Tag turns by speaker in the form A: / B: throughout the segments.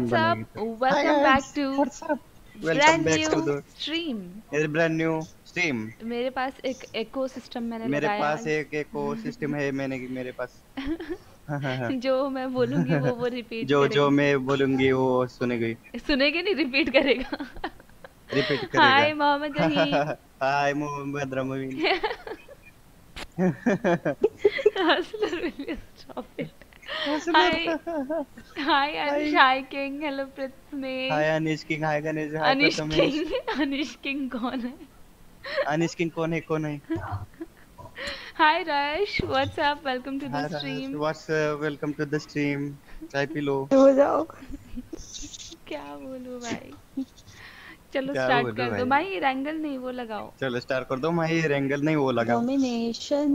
A: What's
B: up
C: welcome back to brand new
A: stream
B: Brand new stream.
A: मेरे पास एक ecosystem मैंने मेरे पास
B: एक ecosystem है मैंने मेरे पास
A: जो मैं बोलूँगी वो वो रिपीट जो जो
B: मैं बोलूँगी वो सुनेगी
A: सुनेगी नहीं रिपीट करेगा
B: रिपीट करेगा Hi
A: Mohammed Rahim
B: Hi Mohammed Rahim
A: Hustler Williams stop it. हाय
B: कौन है कौन है कौन है uh, हो जाओ
A: क्या भाई चलो स्टार्ट कर दो नहीं वो लगाओ
B: चलो स्टार्ट कर दो भाई रेंगल नहीं वो लगाओ
A: डोमिनेशन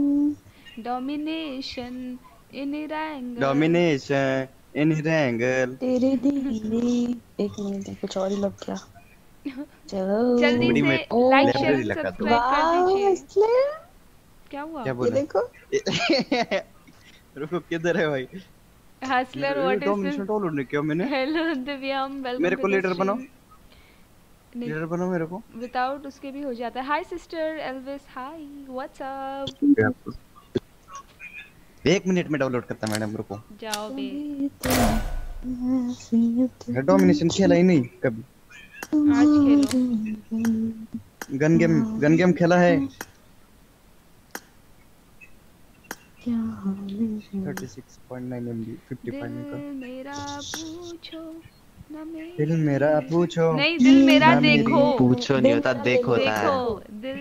A: डोमिनेशन इन
B: डोमिनेशन इन तेरे दिल एक मिनट कुछ और ही लग गया
A: चलो जल्दी से लाइक शेयर सब्सक्राइब कर
D: दीजिए क्या हुआ क्या बोला देखो
B: रुको किधर है भाई
D: हसलर व्हाट इज दिस
B: टोल उड़ने क्यों मैंने
A: हेलो दिव्याम वेलकम मेरे को लीडर बनाओ
B: लीडर बनाओ मेरे को
A: विदाउट उसके भी हो जाता है hi sister Elvis hi what's
B: up एक मिनट में डाउनलोड करता मैडम रुको
A: जाओ
E: डोमिनेशन
B: खेला ही नहीं कभी
E: आज खेलो
B: गन गेम गन गेम खेला है
E: thirty
B: six point nine fifty point दिल मेरा पूछो नहीं
E: दिल मेरा देखो पूछो नहीं होता
B: देखो होता
A: है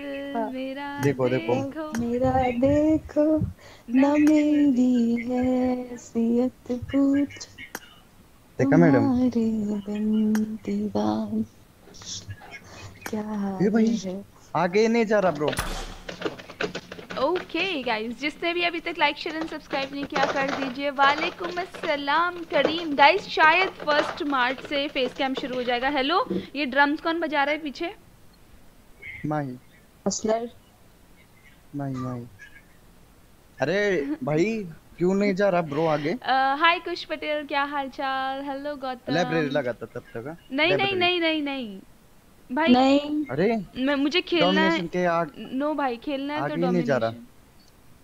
A: देखो देखो मेरा देखो ना मेरी हैसियत पूछ
B: देखा मैडम
E: क्या भाई
B: आगे नहीं जा रहा ब्रो
A: ओके गाइस जिसने भी अभी तक लाइक शेयर एंड सब्सक्राइब नहीं किया कर दीजिए वालेकुम अस्सलाम करीम गाइस शायद फर्स्ट मार्च से फेस कैम शुरू हो जाएगा हेलो ये ड्रम्स कौन बजा रहा है पीछे
B: माही असलर माही माही अरे भाई क्यों नहीं जा रहा ब्रो आगे
A: हाय कुश पटेल क्या हालचाल हेलो गौतम लाइब्रेरी
B: लगा था तब तक हाँ? नहीं नहीं नहीं
A: नहीं नहीं भाई नहीं अरे मैं मुझे खेलना है के आग... नो भाई खेलना है तो नहीं जा रहा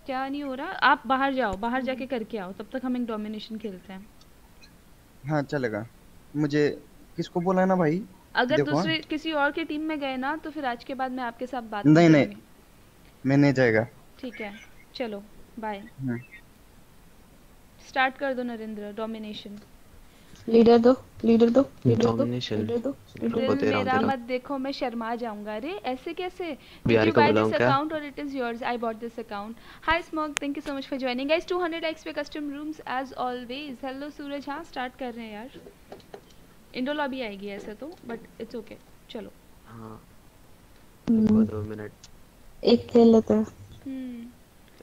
A: क्या नहीं हो रहा आप बाहर जाओ बाहर जाके करके आओ तब तक हम एक डोमिनेशन खेलते हैं
B: हाँ चलेगा मुझे किसको बोला है ना भाई अगर हाँ। दूसरे
A: किसी और के टीम में गए ना तो फिर आज के बाद मैं आपके साथ बात नहीं नहीं
B: मैं नहीं जाएगा
A: ठीक है चलो बाय हाँ। स्टार्ट कर दो नरेंद्र डोमिनेशन लीडर दो लीडर दो लीडर दो लीडर दो मेरा मत देखो मैं शर्मा जाऊंगा अरे ऐसे कैसे बिहारी को बुलाऊं क्या अकाउंट और it is yours I bought this account hi smoke thank you so much for joining guys 200 likes पे custom rooms as always hello Suraj हां स्टार्ट कर रहे हैं यार इंडो लॉबी आएगी ऐसे तो बट इट्स ओके चलो हां हम्म।
E: दो मिनट
A: एक खेल लेते हैं हम्म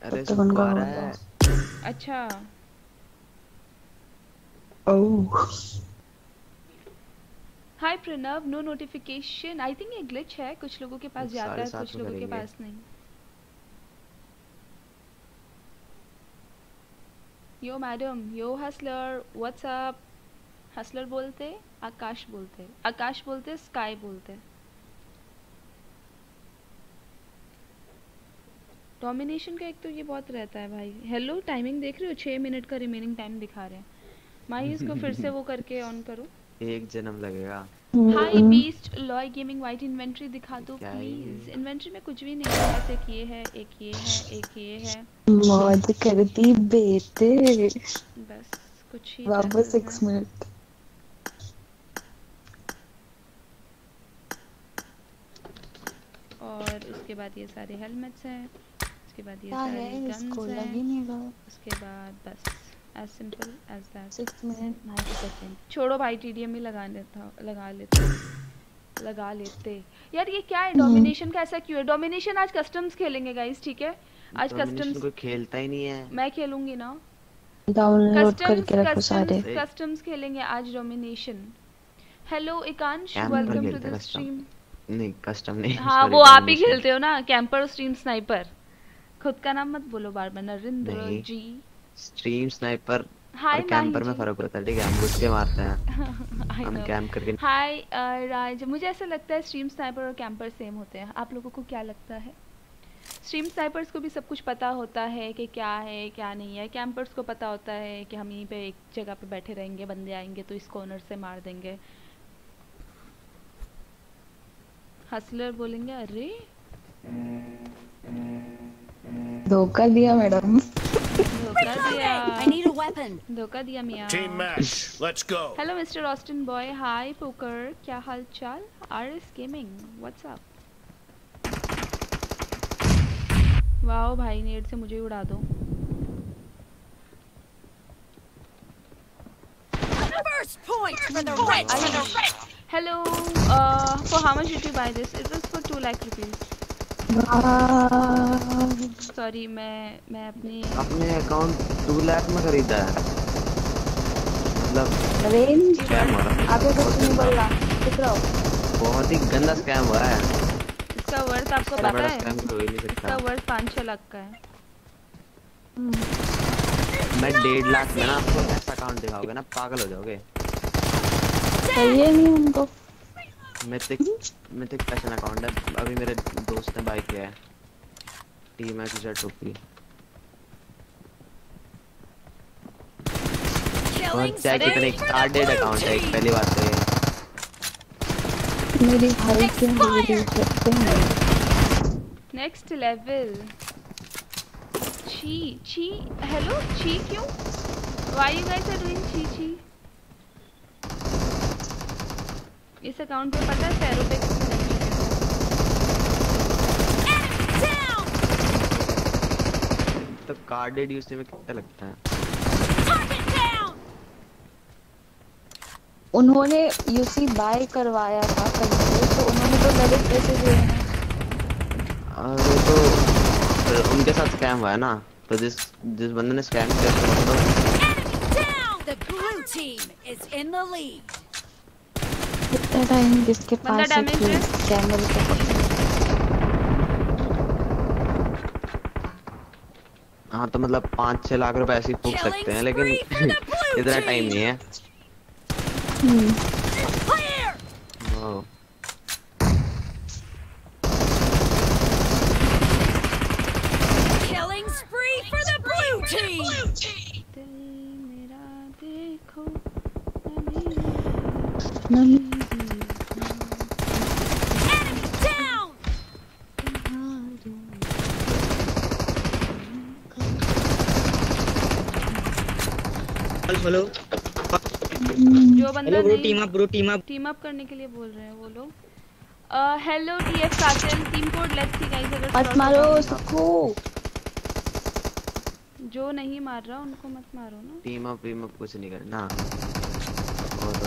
A: अरे तो उनको आ रहा है अच्छा oh hi Pranav no notification I think ये ग्लिच है कुछ लोगों के पास जाता है कुछ लोगों के पास नहीं yo madam yo hustler what's up hustler बोलते आकाश बोलते आकाश बोलते स्काई बोलते डोमिनेशन का एक तो ये बहुत रहता है भाई हेलो टाइमिंग देख रहे हो छः मिनट का रिमेनिंग टाइम दिखा रहे हैं माही इसको फिर से वो करके ऑन करो
E: एक जन्म लगेगा
A: hi beast Loy gaming white inventory दिखा दो
E: प्लीज
A: इन्वेंटरी में कुछ भी नहीं है बस एक ये है एक ये है एक ये है
E: मौज
A: करती बेटे
D: बस कुछ ही वापस
A: 6 मिनट और उसके बाद ये सारे हेलमेट्स हैं उसके बाद ये सारे इसको लग ही उसके बाद बस as simple as that six minute ninety second छोड़ो भाई टीडीएम ही लगा लेता लगा लेते लगा लेते यार ये क्या है डोमिनेशन का ऐसा क्यों है डोमिनेशन आज कस्टम्स खेलेंगे गाइस ठीक है
B: आज कस्टम्स को खेलता
A: ही नहीं है मैं खेलूंगी ना डाउनलोड करके रखो सारे कस्टम्स खेलेंगे आज domination hello Ekansh welcome to the stream
E: नहीं कस्टम नहीं हाँ वो आप ही
A: खेलते हो ना कैंपर स्ट्रीम स्नाइपर खुद का नाम मत बोलो बार बार Narendra ji
B: stream sniper hi camper में फर्क होता है ठीक है हम उसके मारते हैं
A: हम कैंप करके हाय राज uh, मुझे ऐसा लगता है स्ट्रीम स्नाइपर और कैंपर सेम होते हैं आप लोगों को क्या लगता है स्ट्रीम स्नाइपर्स को भी सब कुछ पता होता है कि क्या है क्या नहीं है कैंपर्स को पता होता है कि हम यहीं पे एक जगह पे बैठे रहेंगे बंदे आएंगे तो इस कॉर्नर से मार देंगे हसलर बोलेंगे अरे धोखा दिया मैडम धोखा दिया team
E: match let's go
A: hello mister Austin boy hi poker क्या हाल चाल RS gaming what's up wow भाई नेट से मुझे उड़ा दो First point for the red, for the red. Hello, uh, for how much did 2 sorry मैं मैं अपने अपने अकाउंट टू लाख में खरीदा है मतलब स्कैम हो रहा आपको कुछ नहीं बोल रहा दिख
E: बहुत ही गंदा स्कैम हो रहा है
B: इसका वर्थ आपको
A: पता है तो इसका वर्थ पाँच छः लाख का है
D: हम्म।
B: मैं डेढ़ लाख में ना आपको ऐसा अकाउंट दिखाओगे ना पागल हो जाओगे
A: चाहिए नहीं उनको
E: मिथिक मिथिक पैशन अकाउंट है अभी मेरे दोस्त ने बाय किया है टीम है जेड टोपी
D: और चेक कितने स्टार्टेड अकाउंट है एक पहली बात तो
F: ये मेरी भाई के मेरे दोस्त हैं
A: नेक्स्ट लेवल ची ची हेलो ची क्यों why you guys are doing ची ची इस अकाउंट पे पता है रुपए पे कुछ नहीं
B: तो कार्डेड यूज में कितना लगता है
A: उन्होंने यूसी बाय करवाया था कंट्रोल तो उन्होंने तो मेरे पैसे दिए हैं
B: वो तो, उनके साथ स्कैम हुआ है ना तो जिस जिस बंदे ने स्कैम किया
E: तो
C: कितना टाइम जिसके पास कैमरे पे
B: हाँ तो मतलब पाँच छह लाख रुपए ऐसे ही फूक सकते हैं लेकिन इतना टाइम नहीं है
D: हम्म। हेलो जो
A: बंदा bro team up bro team up team up करने के लिए बोल रहे हैं वो लोग hello DF Sajan team code let's see guys अगर मत मारो
D: उसको तो।
A: जो नहीं मार रहा उनको मत मारो ना
E: टीम अप टीम अप कुछ नहीं करना
B: और तो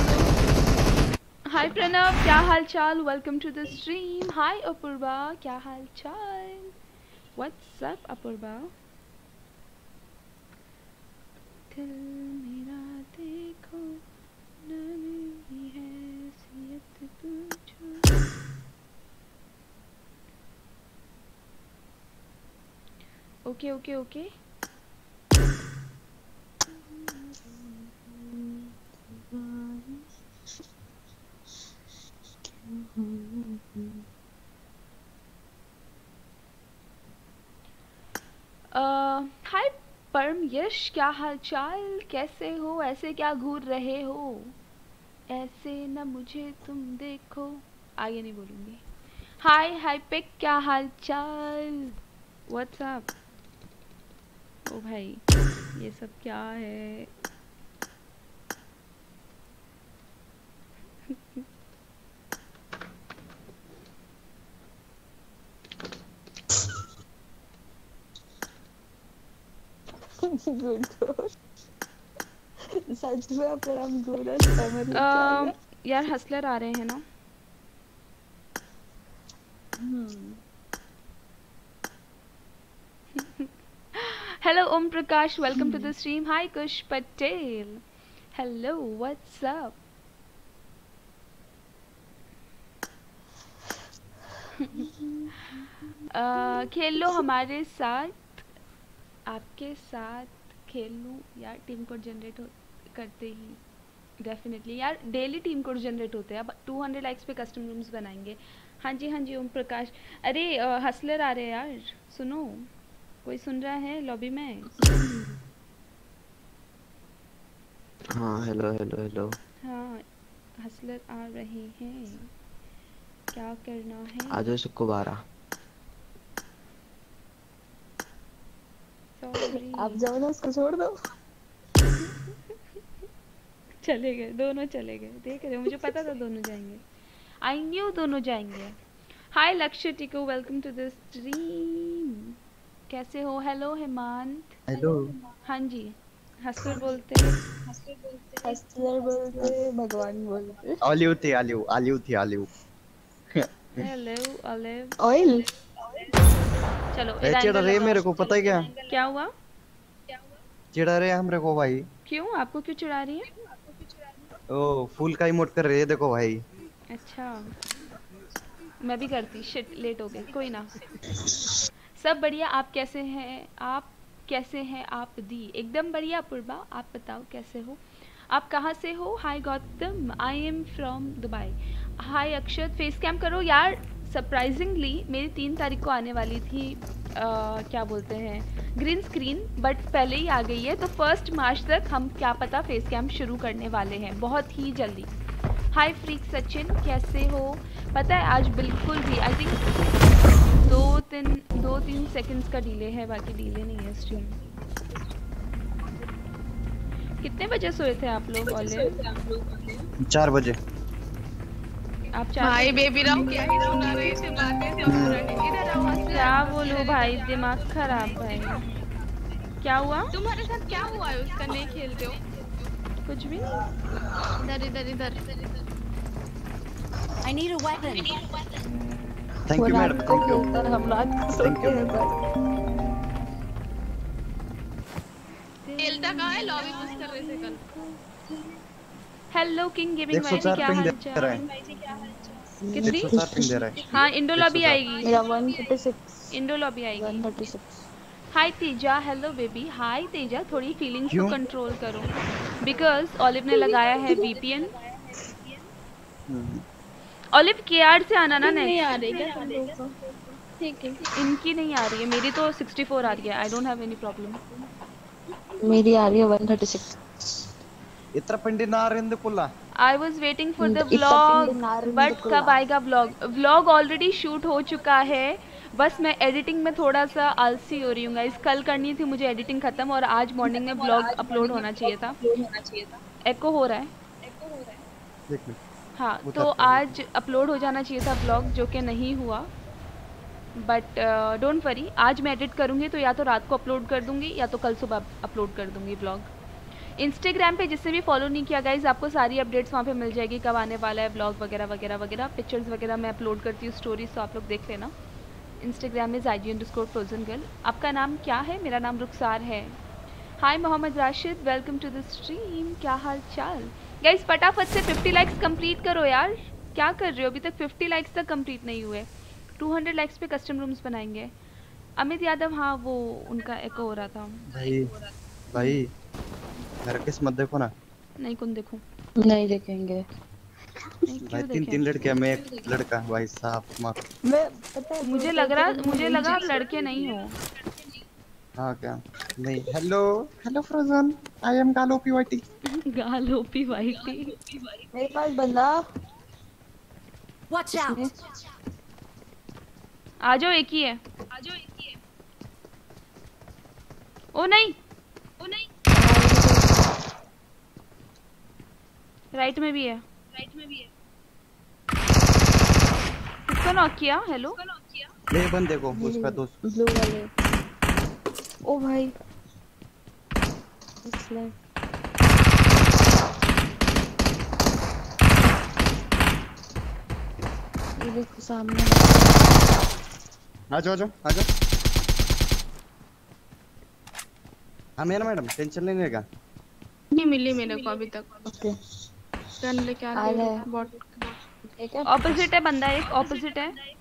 A: हाय प्रणव क्या हाल चाल welcome to the stream hi Apoorva क्या हाल चाल व्हाट्सअप अपूर्वा
E: दिल मेरा देखो है सियत पूछो
A: okay okay okay hi Param Yash क्या हालचाल कैसे हो ऐसे क्या घूर रहे हो ऐसे न मुझे तुम देखो आगे नहीं बोलूंगी हाय हाय पिक क्या हाल चाल व्हाट्सअप ओ भाई ये सब क्या है
B: सच
A: में अगर हम गोरा समझ यार हसलर आ रहे हैं ना hello Om Prakash welcome to the stream hi Kush Patel hello what's up खेल लो हमारे साथ आपके साथ खेल लूँ यार टीम कोड जनरेट हो करते ही डेफिनेटली यार डेली टीम कोड जनरेट होते हैं अब टू हंड्रेड लाइक्स पे कस्टम रूम्स बनाएंगे हाँ जी हाँ जी ओम प्रकाश अरे हसलर आ रहे हैं यार सुनो कोई सुन रहा है लॉबी में
E: हाँ हेलो हेलो हेलो
A: हाँ हसलर आ रहे हैं क्या करना है आज शुक्रवार आप जाओ ना उसको छोड़ दो चले गए दोनों चले गए देख रहे हो मुझे पता था दोनों जाएंगे आई न्यू दोनों जाएंगे हाय लक्ष्य टिको वेलकम टू दिस स्ट्रीम कैसे हो हेलो हेमंत हेलो हाँ जी हस्तर बोलते हस्तर बोलते हस्तर बोलते भगवान बोलते
B: आलिव थे आलिव आलिव थे आलिव
A: हेलो आलिव ऑयल चलो चिड़ा रहे मेरे को पता है क्या क्या हुआ
B: चिड़ा रहे हमरे को भाई
A: क्यों आपको क्यों चिड़ा रही है
B: ओ फूल का इमोट कर रही है देखो भाई
A: अच्छा मैं भी करती शिट लेट हो गए कोई ना सब बढ़िया आप कैसे हैं आप कैसे हैं आप दी एकदम बढ़िया पुरबा आप बताओ कैसे हो आप कहाँ से हो hi Gautam I am from Dubai hi Akshat face cam करो यार सरप्राइजिंगली मेरी तीन तारीख को आने वाली थी आ, क्या बोलते हैं ग्रीन स्क्रीन बट पहले ही आ गई है तो फर्स्ट मार्च तक हम क्या पता फेस कैम शुरू करने वाले हैं बहुत ही जल्दी हाय फ्रीक सचिन कैसे हो पता है आज बिल्कुल भी आई थिंक दो तीन दो तीन सेकंड्स का डिले है बाकी डिले नहीं है स्ट्रीम कितने बजे सोए थे आप लोग
E: ऑलरेडी
B: चार बजे
A: आप भाई बेबी राम क्या ही सुना रही थी बातें से और इधर आओ क्या बोलूं भाई दिमाग खराब है क्या हुआ तुम्हारे साथ क्या हुआ है उसका नहीं खेलते हो कुछ भी इधर इधर इधर I need a weapon.
C: Thank you madam. Thank you. हम लोग को सोते हैं बस।
A: खेलता कहां है लॉबी पुश कर रहे थे कल हेलो किंग गेमिंग भाई जी क्या हाल चाल कितनी
E: हाँ इंडो लॉबी आएगी
A: इंडो लॉबी आएगी hi Teja hello baby hi Teja थोड़ी फीलिंग्स को कंट्रोल करो बिकॉज ऑलिव ने लगाया है वीपीएन ऑलिव केआर से आना ना नहीं आ रही क्या ठीक है इनकी नहीं आ रही है मेरी तो 64 आ रही है I don't have any problem
B: मेरी आ रही है 136 इतना पिंडी नारिंद कुला
A: I was waiting for hmm, the vlog, but कब आएगा vlog? Vlog already shoot हो चुका है बस मैं एडिटिंग में थोड़ा सा आलसी हो रही हूँ गाइस कल करनी थी मुझे एडिटिंग खत्म और आज मॉर्निंग में ब्लॉग अपलोड होना चाहिए था एको हो रहा
E: है
A: हाँ तो आज अपलोड हो जाना चाहिए था ब्लॉग जो कि नहीं हुआ बट डोंट वरी आज मैं एडिट करूँगी तो या तो रात को अपलोड कर दूँगी या तो कल सुबह अपलोड कर दूँगी ब्लॉग इंस्टाग्राम पे जिससे भी फॉलो नहीं किया गाइज आपको सारी अपडेट्स वहाँ पे मिल जाएगी कब आने वाला है ब्लॉग वगैरह वगैरह वगैरह पिक्चर्स वगैरह मैं अपलोड करती हूँ स्टोरीज तो आप लोग देख लेना Instagram is I G score frozen girl आपका नाम क्या है मेरा नाम रुखसार है hi Mohammad Rashid welcome to the stream क्या हाल चाल गाइज फटाफट से फिफ्टी लाइक्स कम्प्लीट करो यार क्या कर रहे हो अभी तक फिफ्टी लाइक्स तक कम्प्लीट नहीं हुए टू लाइक्स पे कस्टम रूम्स बनाएंगे अमित यादव हाँ वो उनका एक हो रहा था
B: भाई भाई नरगिस मत देखो ना
A: नहीं कौन देखूं नहीं देखेंगे
B: भाई तीन तीन लड़के हैं मैं एक लड़का भाई साहब मत मैं पता है मुझे लग रहा मुझे लगा आप लड़के नहीं हो हां क्या नहीं hello hello frozen I am गालो पी वाइटी गालो पी वाइटी मेरे पास बंदा
A: वॉच आउट आ जाओ एक ही है आ जाओ एक ही है ओ नहीं ओ नहीं राइट में भी है राइट में भी है किसको नॉक किया हेलो
B: ले बंदे को उसका दोस्त ब्लू वाले
A: ओ भाई
E: इसने
B: ये देखो सामने आ जाओ आ जाओ आ जाओ हम हाँ, है ना मैडम टेंशन लेने का
A: नहीं मिली मेरे को अभी तक ओके गन लेके आ रहे हैं बॉट ऑपोजिट है बंदा एक ऑपोजिट है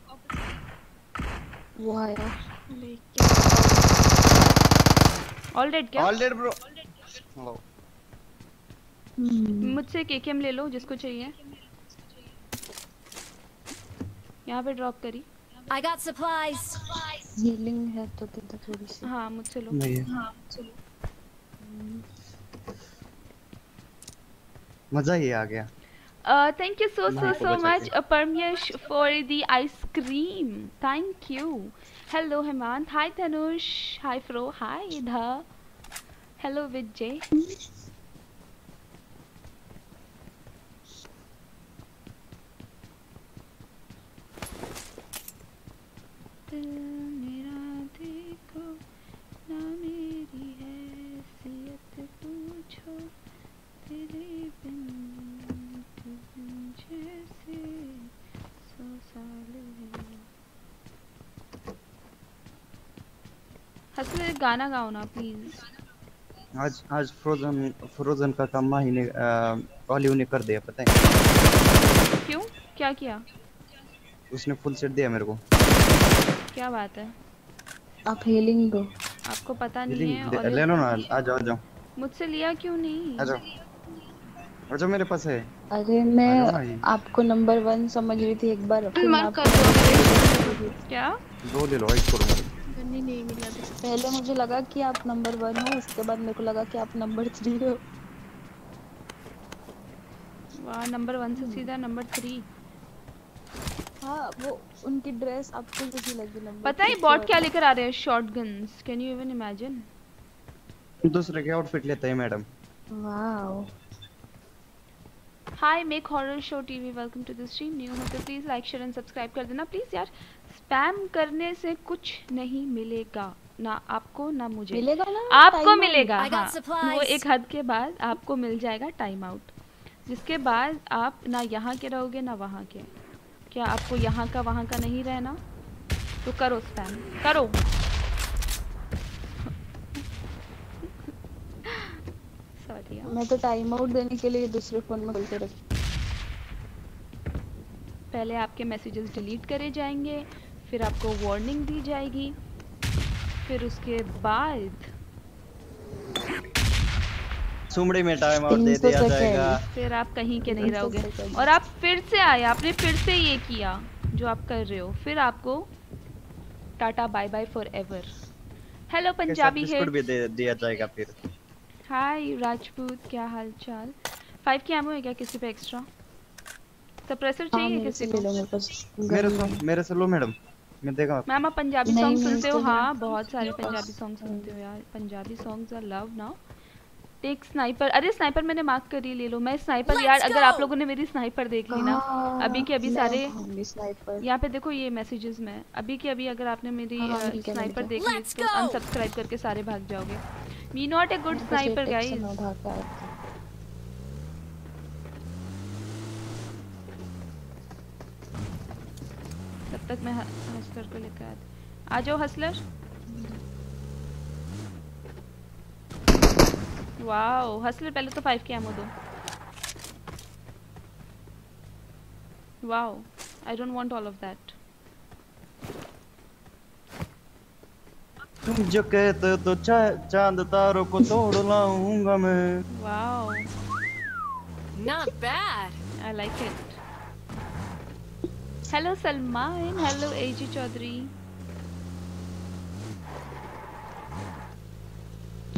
A: वो आया ऑल डेड क्या ऑल डेड ब्रो मुझसे केकेएम ले लो जिसको चाहिए
F: यहाँ पे ड्रॉप करी I got supplies. Healing है तो किधर थोड़ी सी हाँ मुझसे लो नहीं हाँ मुझसे लो
B: मजा ही आ गया
A: thank you so so so much Paramesh for the ice cream thank you hello Hemant hi Tanush hi फ्रो हाय धा हेलो विजय Mm-hmm. हसन एक गाना गाओ ना प्लीज
B: आज आज फ्रोजन फ्रोजन का काम माही ने ऑलिव ने कर दिया पता है
A: क्यों क्या किया
B: उसने फुल सेट दिया मेरे को
A: क्या बात है आप हीलिंग दो आपको पता नहीं है
B: ले लो ना आ जाओ आ जाओ
A: मुझसे लिया क्यों नहीं आ जाओ
B: अच्छा मेरे पास है
A: अरे मैं आपको नंबर 1 समझ रही थी एक बार मार कर दो क्या
B: दो ले लो एक करूंगा
A: ऑप्शन नहीं मिला पहले मुझे लगा कि आप नंबर वन हो उसके बाद मेरे को लगा कि आप नंबर थ्री हो वाह नंबर वन से सीधा नंबर थ्री हाँ वो उनकी ड्रेस आपको कैसी लगी नंबर पता है बॉट क्या लेकर आ रहे हैं shotguns can you even imagine
B: दूसरे के आउटफिट लेते हैं madam
A: wow hi make horror show TV welcome to the stream new हो तो please like share and subscribe कर देना प्लीज यार स्पैम करने से कुछ नहीं मिलेगा ना आपको ना मुझे मिलेगा ना आपको मिलेगा हाँ वो एक हद के बाद आपको मिल जाएगा टाइम आउट जिसके बाद आप ना यहाँ के रहोगे ना वहाँ के क्या आपको यहाँ का वहाँ का नहीं रहना तो करो स्पैम करो हाँ। मैं तो टाइम आउट देने के लिए दूसरे फोन में बोलते रख पहले आपके मैसेजेस डिलीट करे जाएंगे फिर आपको वार्निंग दी जाएगी फिर उसके बाद
B: सुमड़ी में टाइम आउट दे दिया जाएगा
A: फिर आप कहीं के नहीं रहोगे और आप फिर से आए आपने फिर से ये किया जो आप कर रहे हो फिर आपको tata bye bye forever hello Punjabi है भी
B: दे दिया जाएगा फिर
A: हाय राजपूत क्या हाल चाल फाइव की एमओ है क्या किसी पे एक्स्ट्रा हाँ, सप्रेसर चाहिए किसी
E: को मेरे से
B: मेरे से लो मैडम मैं देखा
A: मैम आप पंजाबी सॉन्ग सुनते हो तो हाँ बहुत सारे पंजाबी सॉन्ग सुनते हो यार Punjabi songs are love now take sniper अरे स्नाइपर मैंने मार्क कर ही ले लो मैं स्नाइपर यार go! अगर आप लोगों ने मेरी स्नाइपर देख ली ना हाँ, अभी के अभी सारे यहाँ पे देखो ये मैसेजेस में अभी के अभी अगर आपने मेरी स्नाइपर देख ली तो अनसब्सक्राइब करके सारे भाग जाओगे me not a good sniper guys तब तक मैं हसलर को लेकर आते आ जाओ हसलर वाह हसलर पहले तो फाइव की एमओ दो Wow, I don't want all of that
B: तुम जो कहते हो तो चा, चांद तारों को तोड़ लाऊंगा मैं.
A: Wow. Not bad I like it hello Salman hello एजी चौधरी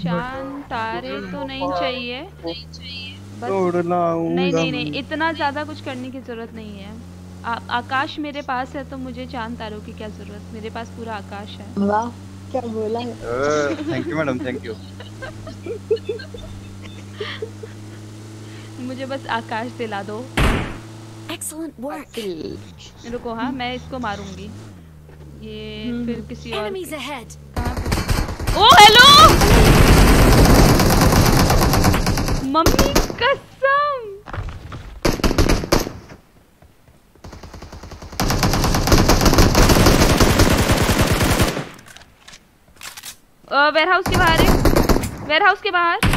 A: चांद तारे तो नहीं चाहिए तो नहीं चाहिए नहीं नहीं नहीं इतना ज़्यादा कुछ करने की ज़रूरत नहीं है आ, आकाश मेरे पास है तो मुझे चांद तारों की क्या ज़रूरत मेरे पास पूरा आकाश है क्या बोला
B: thank you madam thank you
A: मुझे बस आकाश दिला दो Excellent work. रुको हाँ मैं इसको मारूंगी ये hmm. फिर किसी और Enemies ahead. ओ हेलो मम्मी
E: कसम
A: वेयरहाउस के बाहर है वेयरहाउस के बाहर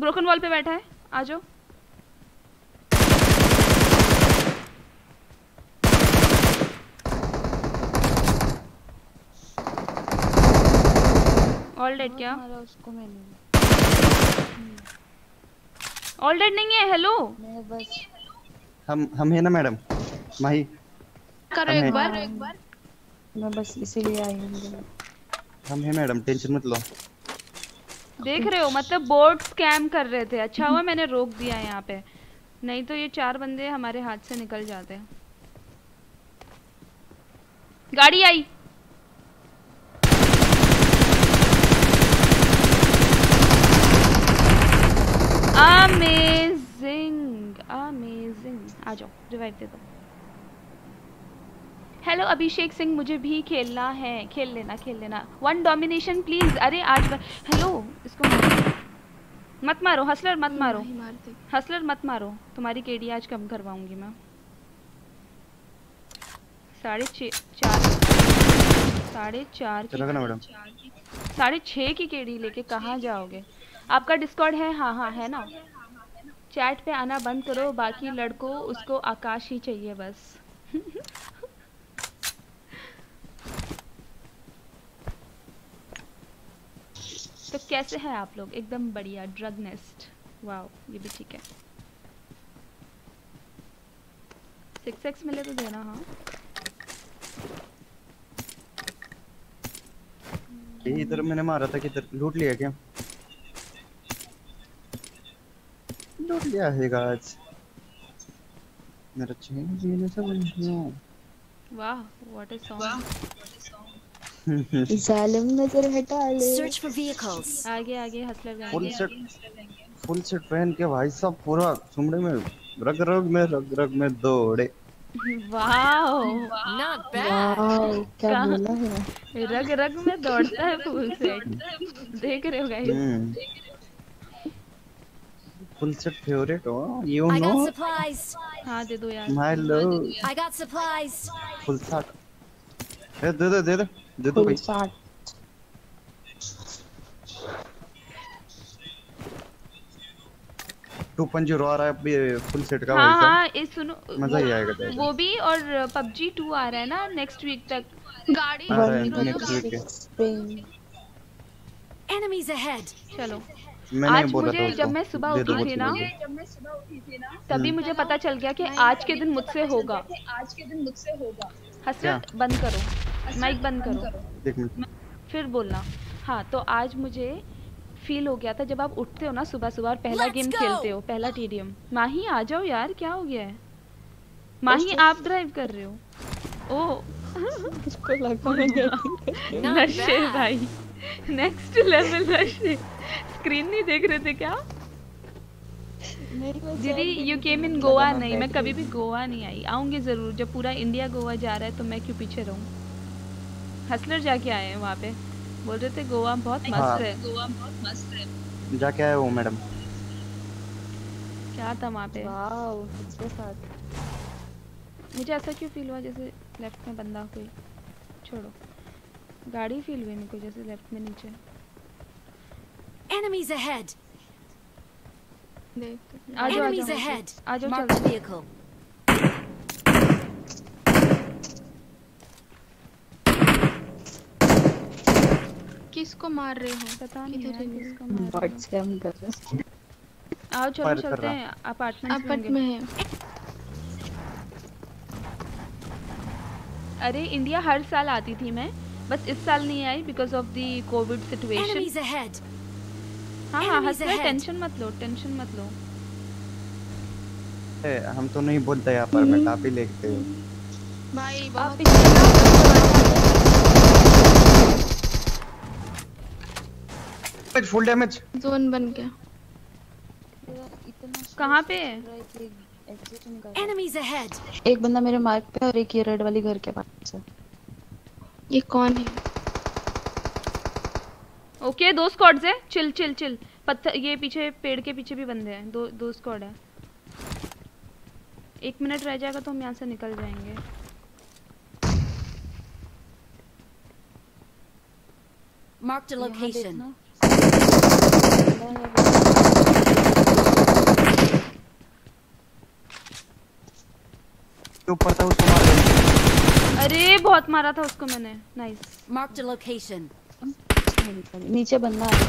A: ब्रोकन वॉल पे बैठा है आ जाओ ऑल डेड हाँ, क्या उसको मैंने ऑल डेड हम्म। नहीं है हेलो बस
B: हम हम है ना मैडम माही
A: करो एक बार एक बार मैं बस इसीलिए आई हूं
B: हम है मैडम टेंशन मत लो
A: देख रहे हो मतलब बोर्ड स्कैम कर रहे थे अच्छा हुआ मैंने रोक दिया यहां पे नहीं तो ये चार बंदे हमारे हाथ से निकल जाते गाड़ी आई अमेजिंग अमेजिंग आ जाओ रिवाइव दे दो हेलो अभिषेक सिंह मुझे भी खेलना है खेल लेना खेल लेना वन डोमिनेशन प्लीज अरे आज हेलो इसको मत मारो हसलर मत मारो हसलर मत मारो तुम्हारी केडी आज कम करवाऊंगी मैं साढ़े चार साढ़े चार साढ़े छः की केडी लेके कहाँ जाओगे आपका डिस्कॉर्ड है हाँ हाँ है ना चैट हाँ, हाँ, पे आना बंद करो बाकी लड़कों उसको आकाश ही चाहिए बस तो कैसे हैं आप लोग एकदम बढ़िया ड्रग नेस्ट वाह ये भी ठीक है सिक्स एक्स मिले तो देना हाँ
B: इधर मैंने मारा था किधर लूट लिया क्या है मेरा
A: वाह व्हाट अ सॉन्ग
B: जालिम हटा ले सर्च
A: फॉर व्हीकल्स आगे आगे hustler full set
B: full set पहन के भाई साहब पूरा चमड़े में रग रग में रग रग में दौड़े
D: वाओ नॉट बैड क्या बोला है
E: रग रग में दौड़ता है फुल सेट
C: देख रहे हो गाइस
B: फुल सेट फेवरेट हो यू नो
C: हां
F: दे दो यार my love I got supplies
B: full set ए दे दे दे दे दे दो भाई फुल सेट टू रो आ रहा है अभी फुल सेट का हां हां ये सुनो मजा ही आएगा तेरे वो
A: भी और PUBG 2 आ रहा है ना नेक्स्ट वीक तक गाड़ी
D: नेक्स्ट
A: वीक
C: एनिमीज अहेड चलो
D: मैंने आज बोला मुझे जब मैं सुबह उठी थी ना
C: जब मैं सुबह उठी थी ना तभी हम्म।
A: मुझे पता चल गया कि आज के दिन मुझसे होगा आज के दिन मुझसे होगा हसरत बंद करो माइक बंद
D: करो
A: फिर बोलना हाँ तो आज मुझे फील हो गया था जब आप उठते हो ना सुबह सुबह और पहला गेम खेलते हो पहला टीडीएम माही आ जाओ यार क्या हो गया है माही आप ड्राइव कर रहे हो
E: ओ उसको लगता है भाई
A: नेक्स्ट लेवल स्क्रीन नहीं देख रहे थे क्या दीदी यू केम इन गोवा नहीं मैं कभी भी गोवा नहीं आई आऊंगी ज़रूर जब पूरा इंडिया गोवा जा रहा है तो मैं क्यों पीछे रहूं हसलर जाके आए हैं वहाँ पे बोल रहे थे गोवा बहुत हाँ। मस्त है गोवा बहुत मस्त
B: है जाके आए हो मैडम
A: क्या था वहाँ पे मुझे ऐसा क्यों फील हुआ जैसे लेफ्ट में बंदा कोई छोड़ो गाड़ी फील हुई मेरे को जैसे लेफ्ट में नीचे
C: एनिमीज अहेड देख तो। आ जाओ enemies ahead आ जाओ चलो vehicle
A: किसको मार रहे हो पता नहीं है किसको मार बट से हम
E: कर रहे
A: आओ चलो चलते हैं अपार्टमेंट अपार्टमेंट में है अरे इंडिया हर साल आती थी मैं बस इस साल नहीं आई because of the covid situation हाँ हाँ टेंशन मत लो टेंशन मत लो
B: हम तो नहीं बोलते यहाँ पर मैं काफी लेखते हूँ हो फुल डैमेज जोन बन गया
C: कहाँ पे एनिमीज अहेड
A: एक बंदा मेरे मार्क पे और एक ये रेड वाली घर के पास है ये कौन है ओके दो स्कॉड्स है चिल चिल चिल पत्थर ये पीछे पेड़ के पीछे भी बंदे हैं दो दो स्कॉड है एक मिनट रह जाएगा तो हम यहाँ से निकल जाएंगे
F: मार्क द लोकेशन
A: ऊपर था उसको मार अरे बहुत मारा था उसको मैंने नाइस
F: मार्क द लोकेशन
A: नीचे बंदा है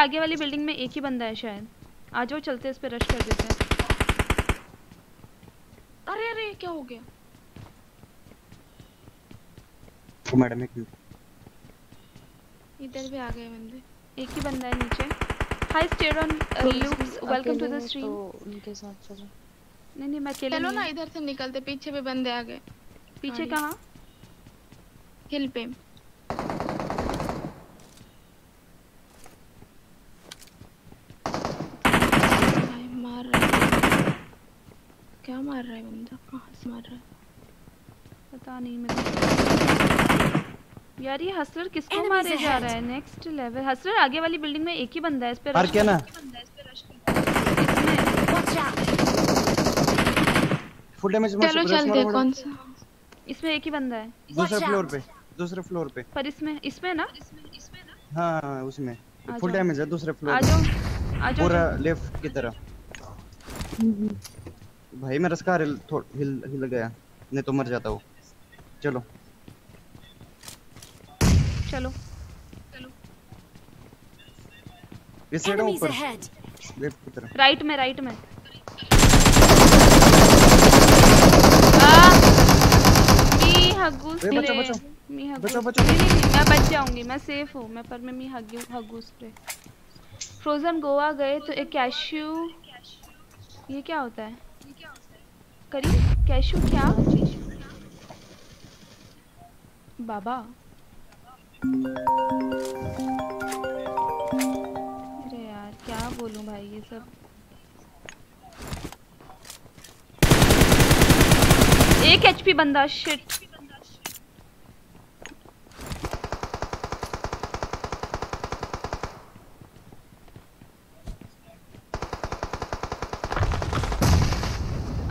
A: आगे वाली बिल्डिंग में एक ही बंदा है शायद आ जाओ चलते इस पे रश कर देते हैं अरे अरे क्या हो गया तो मैडम एक इधर भी आ गए बंदे एक ही बंदा है नीचे hi stayed on looks welcome to the stream तो, तो उनके साथ चलो नहीं नहीं मैं अकेले चलो ना इधर से निकलते पीछे भी बंदे आ गए पीछे हाँ कहां हिल पे मार रहा है क्या मार रहा है बंदा कहाँ से मार रहा है पता नहीं मेरे यार ये हसलर किसको मारे जा रहा है नेक्स्ट लेवल हसलर आगे वाली बिल्डिंग में एक ही बंदा है इस पे रश ना
B: फुल डैमेज चलो चल दे कौन
A: सा इसमें एक ही बंदा है
B: दूसरे फ्लोर पे दूसरे फ्लोर पे
A: पर इसमें इसमें ना इसमें इसमें
B: ना हां उसमें फुल डैमेज है दूसरे फ्लोर आ जाओ आ जाओ पूरा लेफ्ट की तरफ भाई मेरा स्कार हिल हिल हिल गया नहीं तो मर जाता वो चलो चलो इस साइड ऊपर लेफ्ट की तरफ
A: राइट में राइट में हगूस ले बचो बचो
D: मी हगूस बचो बचो
A: नहीं नहीं मैं बच जाऊंगी मैं सेफ हूं मैं पर मैं मी हगू हगूस पे फ्रोजन गोवा गए तो एक कैश्यू ये क्या होता है करी कैशु क्या बाबा अरे यार क्या बोलूं भाई ये सब एक एचपी बंदा शिट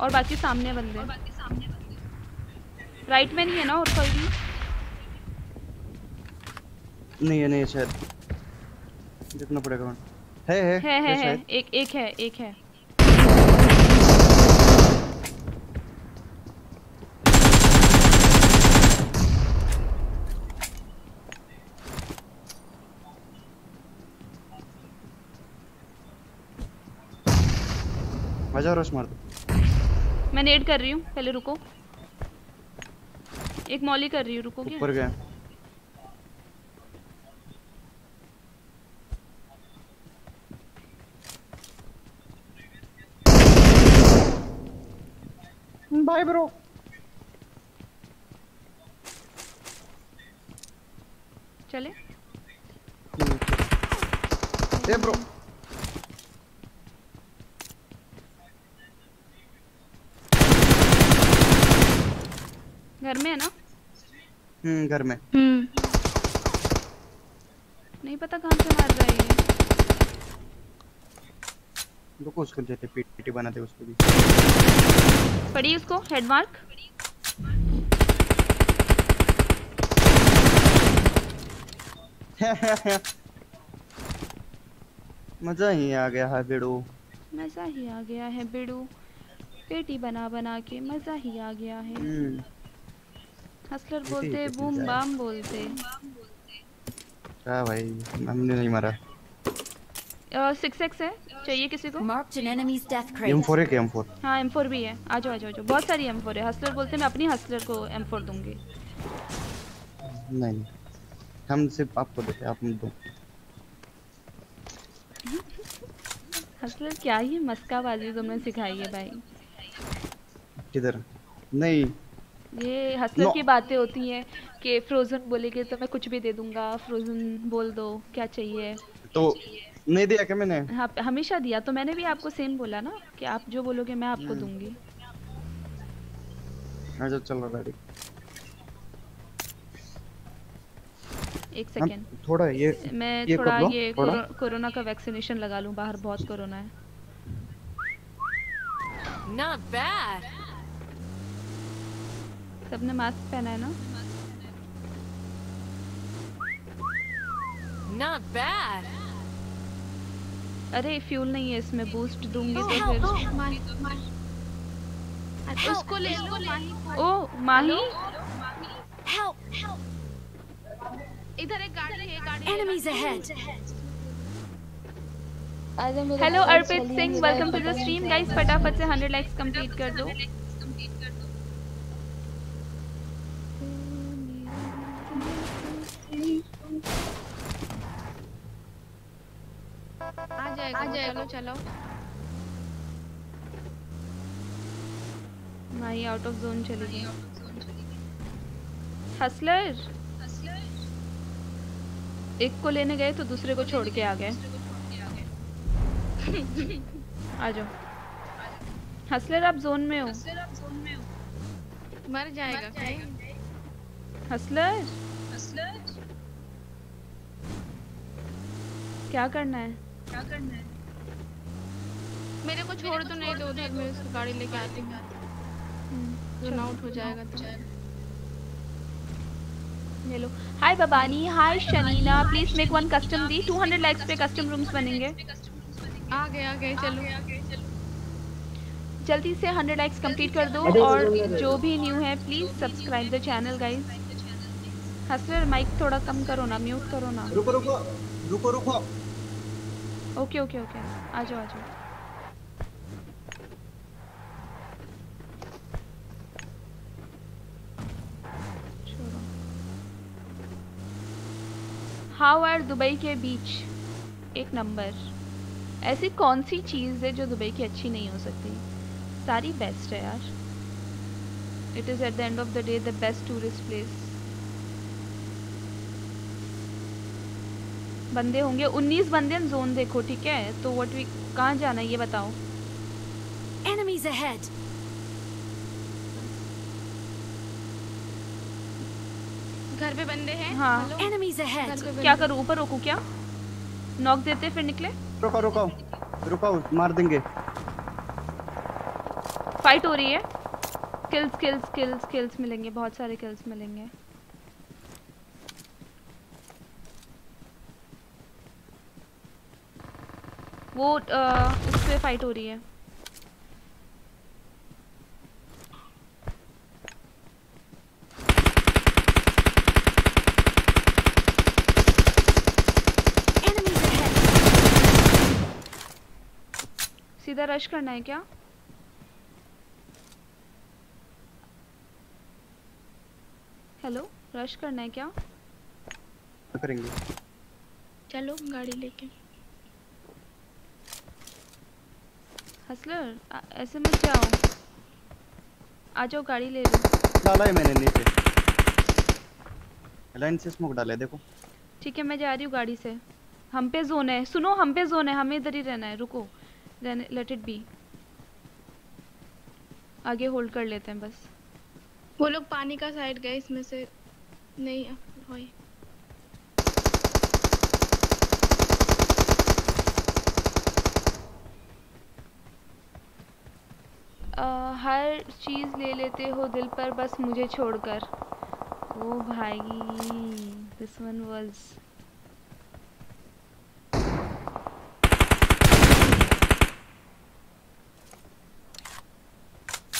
A: और बाकी सामने बंदे राइट में नहीं है ना और कोई भी
B: नहीं है नहीं शायद जितना पड़ेगा है है है है, है, है
A: एक एक है एक है
B: हजार रश मार दो
C: मैं
A: नेड कर रही हूँ पहले रुको एक मॉली कर रही हूँ रुको ऊपर गया भाई ब्रो चले ए ब्रो घर में है ना
B: हम्म घर में हम्म
A: नहीं पता कहां से मार रहा है ये
B: रुको उसको देते पीटी बना दे उसको भी
A: पड़ी उसको हेड मार्क
B: मजा ही आ गया है बेड़ू
A: मजा ही आ गया है बेड़ू पेटी बना बना के मजा ही आ गया है हम्म। हसलर बोलते बूम बम बोलते
E: क्या
B: हाँ भाई हमने नहीं मारा
A: सिक्स 6x है चाहिए किसी को mark enemies death crate M4 है क्या M4 हाँ M4 भी है आ जाओ आ जाओ बहुत सारी M4 है हसलर बोलते मैं अपनी हसलर को M4 दूंगी
B: नहीं हम सिर्फ आपको देते आप दो
A: हसलर क्या ही मस्का बाजी तुमने सिखाई है भाई
B: किधर नहीं
A: ये हसलर की बातें होती हैं कि फ्रोजन बोलेगे तो मैं कुछ भी दे दूंगा फ्रोजन बोल दो क्या चाहिए
B: तो नहीं दिया क्या मैंने
A: हाँ हमेशा दिया तो मैंने भी आपको सेम बोला ना कि आप जो बोलोगे मैं आपको hmm. दूंगी अच्छा चलो रहा एक सेकेंड हाँ,
B: थोड़ा ये मैं ये थोड़ा ये थोड़ा?
A: कोरोना का वैक्सीनेशन लगा लूं बाहर बहुत कोरोना है
F: Not bad.
A: सबने मास्क पहना है ना Not bad. अरे फ्यूल नहीं है इसमें बूस्ट दूंगी तो oh,
E: फिर उसको ले लो ओ माही
A: इधर एक गाड़ी है गाड़ी hello Arpit Singh welcome to the stream guys फटाफट से 100 लाइक्स कंप्लीट कर दो भाई आउट ऑफ जोन चली गई हसलर एक को लेने गए तो दूसरे को छोड़ के आ गए आ जाओ हसलर आप जोन में हो मर जाएगा हसलर क्या करना है क्या करना है मेरे को छोड़ तो नहीं दो उधर मैं उसकी गाड़ी लेके आती हूँ
D: रन हम्म, आउट हो जाएगा तो
A: ले hi बबानी hi शनीना please make one custom the 200 likes पे कस्टम रूम्स बनेंगे आ
E: गए आ गए चलो
A: जल्दी से 100 लाइक्स कंप्लीट कर दो और जो भी न्यू है please subscribe the channel guys हसर mic थोड़ा कम करो ना म्यूट करो ना
B: रुको रुको रुको रुको
A: ओके ओके ओके आ जाओ आ जाओ हाउ आर दुबई के बीच एक नंबर ऐसी कौन सी चीज़ है जो दुबई की अच्छी नहीं हो सकती सारी बेस्ट है यार it is at the end of the day the best tourist place बंदे होंगे उन्नीस बंदे जोन देखो ठीक है तो व्हाट वी कहाँ जाना है ये बताओ एनिमीज अहेड घर पे बंदे हैं हाँ अहेड क्या करूँ ऊपर रोकू क्या नॉक देते फिर निकले
B: रुको रुको रुको मार देंगे
A: फाइट हो रही है किल्स किल्स किल्स किल्स मिलेंगे बहुत सारे किल्स मिलेंगे वो उस पर फाइट हो रही है सीधा रश करना है क्या हेलो रश करना है क्या करेंगे चलो गाड़ी लेके हसलर ऐसे मत जाओ आ जाओ गाड़ी ले लो
B: डाला है मैंने नीचे लाइन से स्मोक डाले देखो
A: ठीक है मैं जा रही हूँ गाड़ी से हम पे जोन है सुनो हम पे जोन है हमें इधर ही रहना है रुको रहने लेट इट बी आगे होल्ड कर लेते हैं बस वो लोग पानी का साइड गए इसमें से नहीं आ, हर चीज़ ले लेते हो दिल पर बस मुझे छोड़कर ओ भाई दिस वन वाज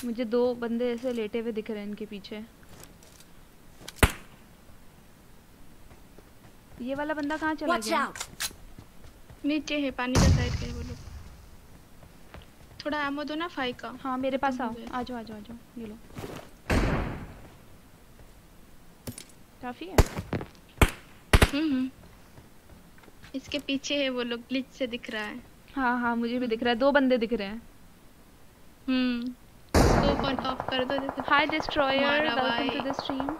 A: मुझे दो बंदे ऐसे लेटे हुए दिख रहे हैं इनके पीछे ये वाला बंदा कहाँ चला गया नीचे है पानी का साइड पे थोड़ा एमो दो ना फाइव का हाँ मेरे पास आओ आ जाओ आ जाओ आ जाओ ये लो काफी है हम्म, हम्म। इसके पीछे है वो लोग ग्लिच से दिख रहा है हाँ हाँ मुझे भी दिख रहा है दो बंदे दिख रहे हैं हम्म दो पर ऑफ कर दो hi destroyer welcome to the stream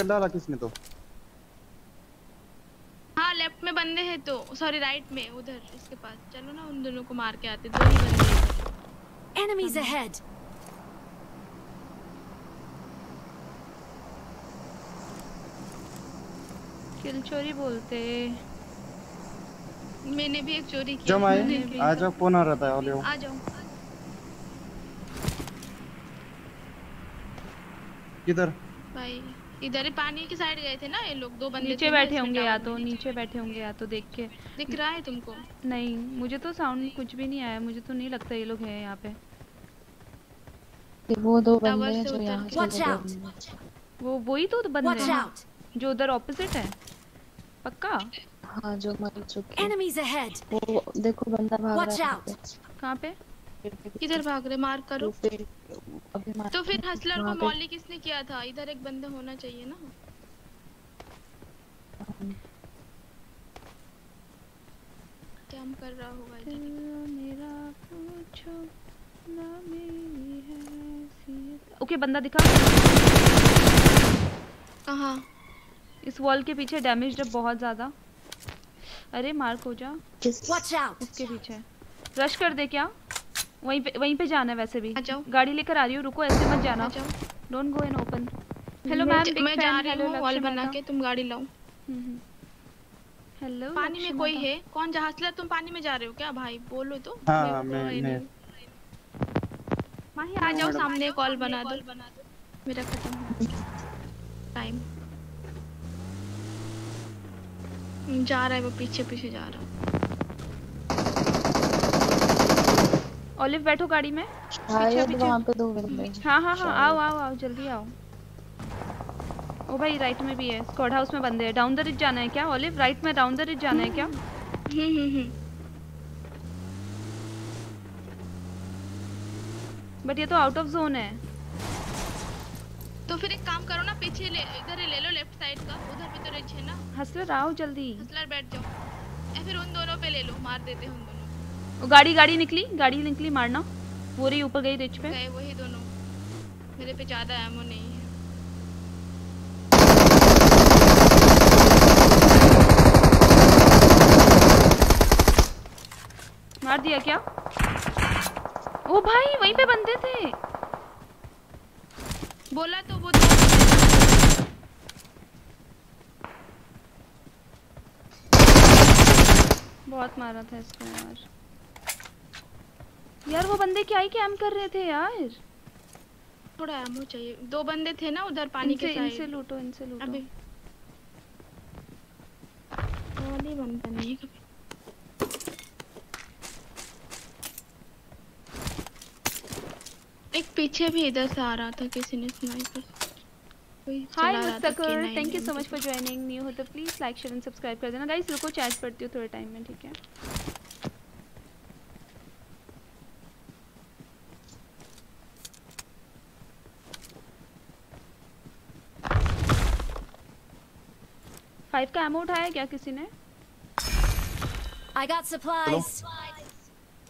B: कर डाला
C: किसने तो
A: हाँ लेफ्ट में बंदे हैं तो सॉरी राइट में उधर इसके पास चलो ना उन दोनों को मार के आते दो ही
C: बंदे एनिमीज अहेड
A: किल चोरी बोलते मैंने भी एक चोरी की जम आए आ जाओ
B: फोन आ रहा था ओलियो आ जाओ किधर
A: भाई इधर ही पानी की साइड गए थे ना ये लोग दो बंदे नीचे बैठे होंगे या तो नीचे बैठे होंगे या तो देख के दिख रहा है तुमको नहीं मुझे तो साउंड कुछ भी नहीं आया मुझे तो नहीं लगता ये लोग हैं यहाँ पे वो दो बंदे हैं जो यहाँ वो वही तो बंदे हैं जो उधर ऑपोजिट है पक्का हाँ जो मर चुके एनिमीज वो देखो बंदा भाग रहा है कहाँ पे किधर भाग रहे मार करो
E: तो फिर तो हसलर को मौली
A: किसने किया था इधर एक बंदे होना चाहिए ना क्या हम कर रहा होगा इधर मेरा पूछो ना मेरी हैसियत ओके बंदा दिखा कहां इस वॉल के पीछे डैमेज है बहुत ज्यादा अरे मार्क हो जा उसके पीछे रश कर दे क्या वहीं पे वहीं पे जाना है वैसे भी जाओ गाड़ी लेकर आ रही हूँ रुको ऐसे मत जाना don't go in open
D: hello ma'am मैं जा रही हूँ वॉल बना के
A: तुम गाड़ी लाओ हम्म, हम्म। हेलो पानी में कोई है कौन जहाज तुम पानी में जा रहे हो क्या भाई बोलो तो हाँ, माही आ जाओ सामने कॉल बना दो मेरा खत्म टाइम जा रहा है वो पीछे पीछे जा रहा हूँ ओलिव बैठो गाड़ी में हाँ, पीछे पीछे वहां पे दो हां हां हां आओ आओ आओ जल्दी आओ ओ भाई राइट में भी है स्क्वाड हाउस में बंदे हैं डाउन द रिज जाना है क्या ओलिव राइट में डाउन द रिज जाना है क्या हम्म हम्म बट हम्म, हम्म। ये तो आउट ऑफ जोन है तो फिर एक काम करो ना पीछे ले इधर ले लो लेफ्ट साइड का उधर भी तो रिज है ना हसलर आओ जल्दी हसलर बैठ जाओ या फिर उन दोनों पे ले लो मार देते हैं उन दोनों वो गाड़ी गाड़ी निकली गाड़ी निकली मारना वो रही ऊपर गई रिच पे वही दोनों
D: मेरे पे ज्यादा एमो नहीं है
A: मार दिया क्या ओ भाई वहीं पे बंदे थे बोला तो वो बहुत मारा था इसको यार यार वो बंदे क्या ही कैम कर रहे थे यार थोड़ा एमो चाहिए दो बंदे थे ना उधर पानी के साइड इनसे लूटो इनसे लूटो अभी वाली बंदा नहीं है एक पीछे भी इधर से आ रहा था किसी ने sniper hi मुस्तकर thank you so much for joining new हो तो please like share and subscribe कर देना गाइस रुको चैट पढ़ती हूँ थोड़े टाइम में ठीक है फाइव का एमो उठाया क्या किसी ने आई गॉट supplies.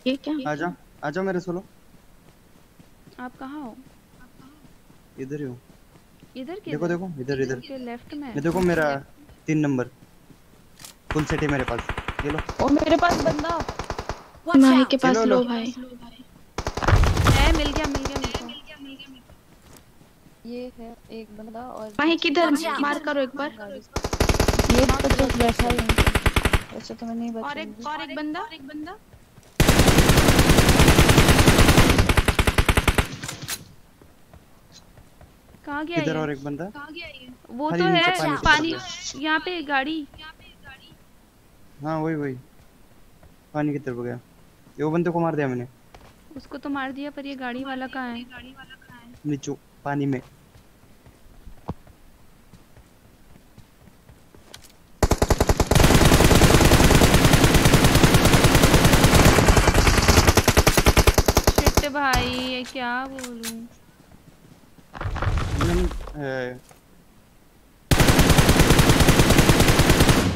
A: ये क्या? आ जा आ जा मेरे सोलो। आप कहां हो? इधर ही हूँ। इधर के देखो देखो, इधर इधर। के लेफ्ट में। ये देखो मेरा
B: तीन नंबर। फुल सेट है मेरे पास। ये लो।
A: ओ मेरे पास बंदा। माही के पास लो भाई। ए मिल गया मिल गया मेरे को। ये है एक बंदा और भाई किधर मार करो एक बार। ये तो बैठा ही है अच्छा तो मैं नहीं बचा और एक और एक बंदा और एक बंदा कहाँ गया इधर और एक बंदा गया वो तो, तो है पानी, पानी यहाँ पे गाड़ी
B: हाँ वही वही पानी की तरफ गया ये वो बंदे को मार दिया मैंने
A: उसको तो मार दिया पर ये गाड़ी वाला कहाँ
E: है
B: नीचे पानी में
A: क्या बोलूं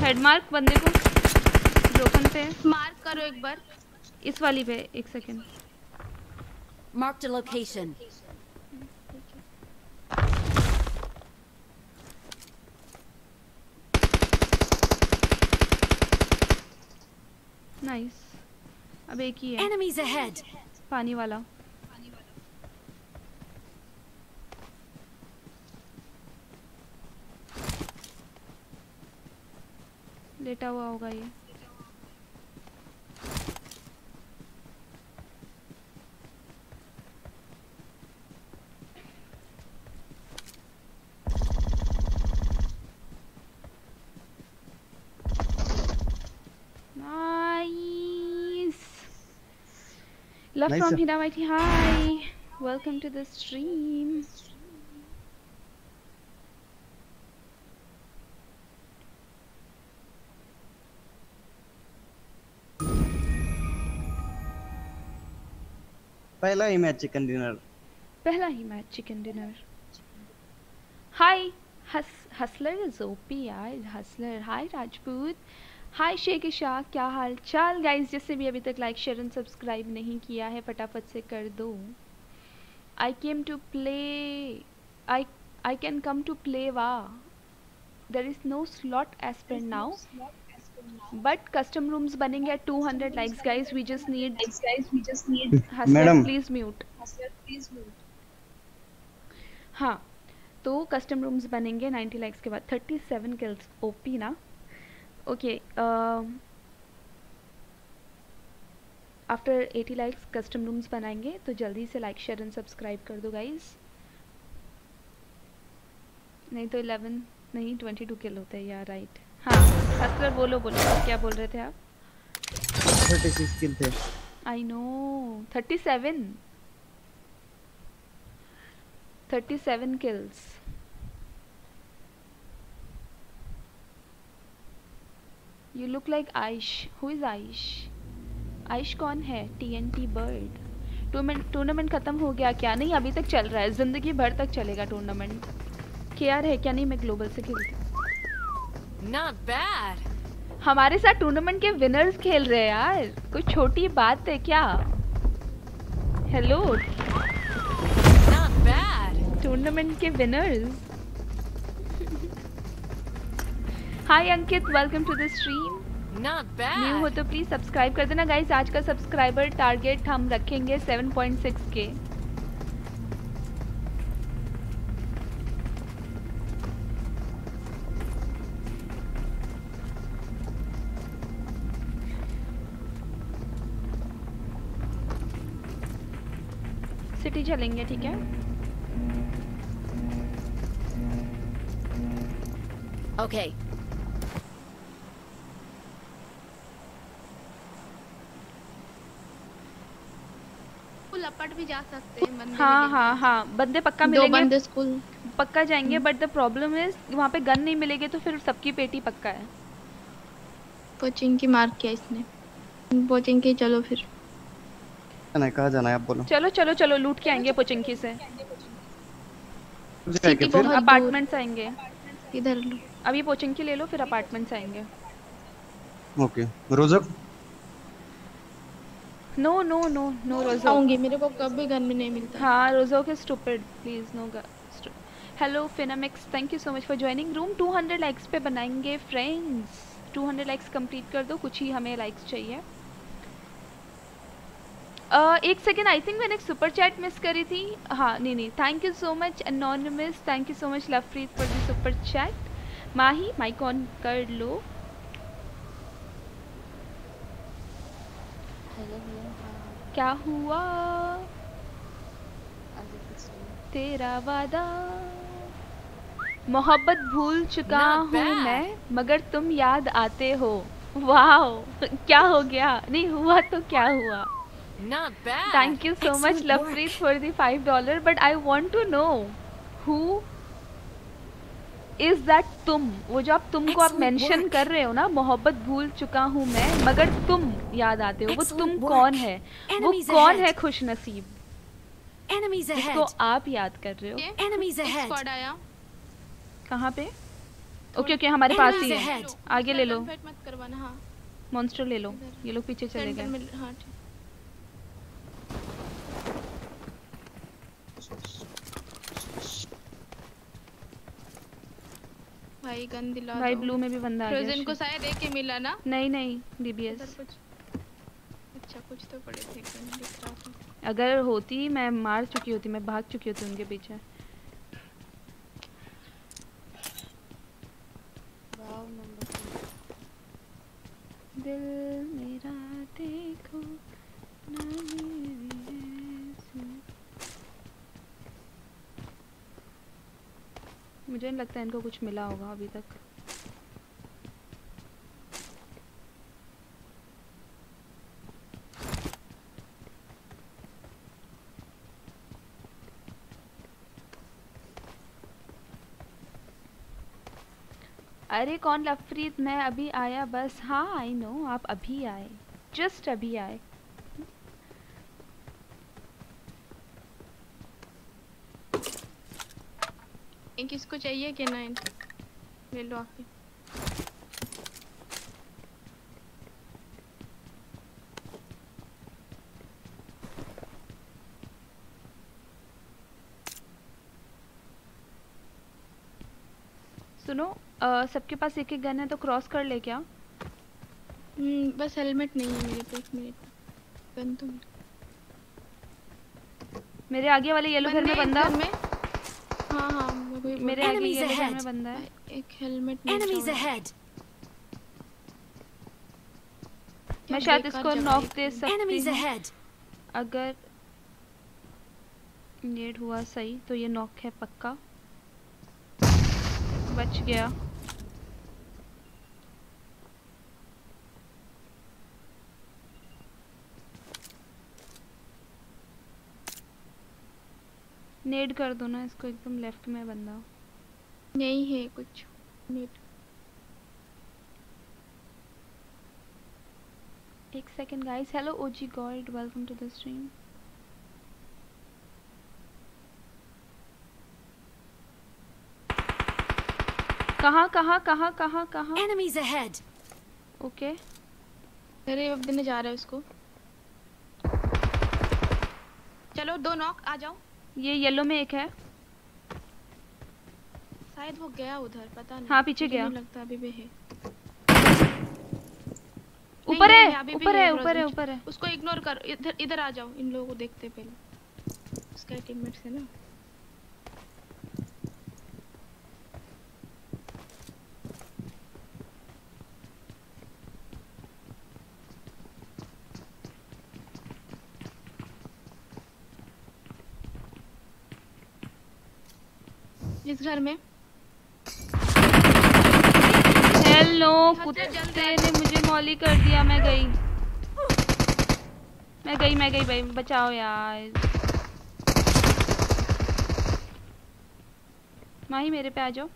A: हेडमार्क बंदे को जोखन पे मार्क करो एक बार इस वाली पे एक second mark the location nice अब
C: एक ही है एनिमीज अहेड पानी वाला
A: लेटा हुआ होगा ये Love nice. from Hinamaiti. Hi. Welcome to the stream.
B: पहला ही मैच चिकन डिनर
A: पहला ही match chicken dinner hi hustler जोपी यार hustler hi Rajput hi Sheikh Shah क्या हाल चाल गाइस जिससे भी अभी तक लाइक शेयर एंड सब्सक्राइब नहीं किया है फटाफट से कर दो I came to play I I can come to play वा there is no slot as per now but custom rooms बनेंगे at 200 likes guys we just need need please mute please तो कस्टम रूम्स बनेंगे 90 likes के बाद 37 kills OP ना okay after 80 likes custom rooms बनाएंगे तो जल्दी से लाइक शेयर एंड सब्सक्राइब कर दो गाइज नहीं तो इलेवन नहीं 22 किल होते हैं यार राइट right. हाँ भास्कर बोलो बोलो क्या बोल रहे थे आप
B: 36 किल थे
A: I know thirty seven kills you look like Aish who is Aish Aish कौन है T N T bird tournament ख़त्म हो गया क्या नहीं अभी तक चल रहा है ज़िंदगी भर तक चलेगा टूर्नामेंट के आर है क्या नहीं मैं ग्लोबल से खेलती
F: Not bad.
A: हमारे साथ टूर्नामेंट के विनर्स खेल रहे हैं यार कोई छोटी बात है क्या हेलो टूर्नामेंट के winners hi Ankit welcome to the stream new हो तो प्लीज सब्सक्राइब कर देना गाइस आज का सब्सक्राइबर टारगेट हम रखेंगे 7.6 के लेते ही चलेंगे
C: ठीक है Okay.
A: लपट भी जा सकते हैं बंदे हाँ हाँ हाँ बंदे पक्का मिलेंगे बंदे स्कूल पक्का जाएंगे बट द प्रॉब्लम इज वहाँ पे गन नहीं मिलेगी तो फिर सबकी पेटी पक्का है कोचिंग की मार किया इसने कोचिंग की चलो फिर
B: जाना है कहाँ जाना है आप बोलो
A: चलो चलो चलो लूट के आएंगे पोचिंकी से
B: अपार्टमेंट्स
A: आएंगे इधर लो अभी पोचिंकी ले लो फिर अपार्टमेंट्स आएंगे
B: ओके रोजक
A: नो नो नो नो रोजो आऊंगी मेरे को कभी गन में नहीं मिलता हाँ रोजो के स्टूपिड प्लीज नो हेलो फिनामिक्स thank you so much for joining room 200 likes पे बनाएंगे फ्रेंड्स 200 लाइक्स कंप्लीट कर दो कुछ ही हमें लाइक्स चाहिए Uh, एक सेकेंड आई थिंक मैंने एक सुपर चैट मिस करी थी हाँ नहीं नहीं thank you so much anonymous thank you so much Lovepreet for the super chat Mahi mic on कर लो क्या हुआ तेरा वादा मोहब्बत भूल चुका हूँ मैं मगर तुम याद आते हो वाह क्या हो गया नहीं हुआ तो क्या हुआ Not
F: bad. Thank you so Excellent much, Lovepreet,
A: for the five dollar. But I want to know who is that tum? वो जो आप तुम को आप mention कर रहे हो ना मोहब्बत भूल चुका हूँ मैं मगर तुम याद आते हो वो तुम कौन है वो कौन ahead. है खुश नसीब
C: जिसको
A: आप याद कर रहे हो Enemies ahead. Squad आया. कहाँ पे
D: okay, okay, हमारे पास ही है आगे ले लो
A: Monster ले लो ये लोग पीछे चले गए हाँ ठीक भाई गन दिला भाई ब्लू में भी बंदा आ गया फ्रोजन को शायद एक ही मिला ना नहीं नहीं डीबीएस अच्छा कुछ तो पड़े थे गन दिख रहा था अगर होती मैं मार चुकी होती मैं भाग चुकी होती उनके पीछे दिल मेरा देखो ना मुझे नहीं लगता इनको कुछ मिला होगा अभी तक अरे कौन लफरीत मैं अभी आया बस हाँ आई नो आप अभी आए जस्ट अभी आए ये किसको चाहिए के नाइन ले लो आप सुनो सबके पास एक एक गन है तो क्रॉस कर ले क्या हम्म, बस हेलमेट नहीं है मेरे पे एक मिनट गन तो मेरे आगे वाले येलो घर में बंदा में मैं हाँ, हाँ, मेरे आगे ये बंदा है एक हेलमेट
C: मैं शायद इसको नॉक दे सकती
A: अगर नेड हुआ सही तो ये नॉक है पक्का बच गया नेट कर दो ना इसको एकदम लेफ्ट में बंदा नहीं है कुछ नेट एक second guys hello OG god welcome to the stream कहाँ कहाँ कहाँ कहाँ कहाँ एनिमीज अहेड ओके अरे अब देने जा रहा है उसको चलो दो नॉक आ जाओ ये येलो में एक है शायद वो गया उधर पता नहीं हाँ पीछे गया लगता अभी भी है
D: ऊपर है ऊपर है ऊपर है ऊपर है
A: उसको इग्नोर कर इधर इधर आ जाओ इन लोगों को देखते पहले उसका टीममेट्स है ना इस घर में हेलो कुत्ते ने मुझे मौली कर दिया मैं गई मैं गई मैं गई भाई बचाओ यार माही मेरे पे आ जाओ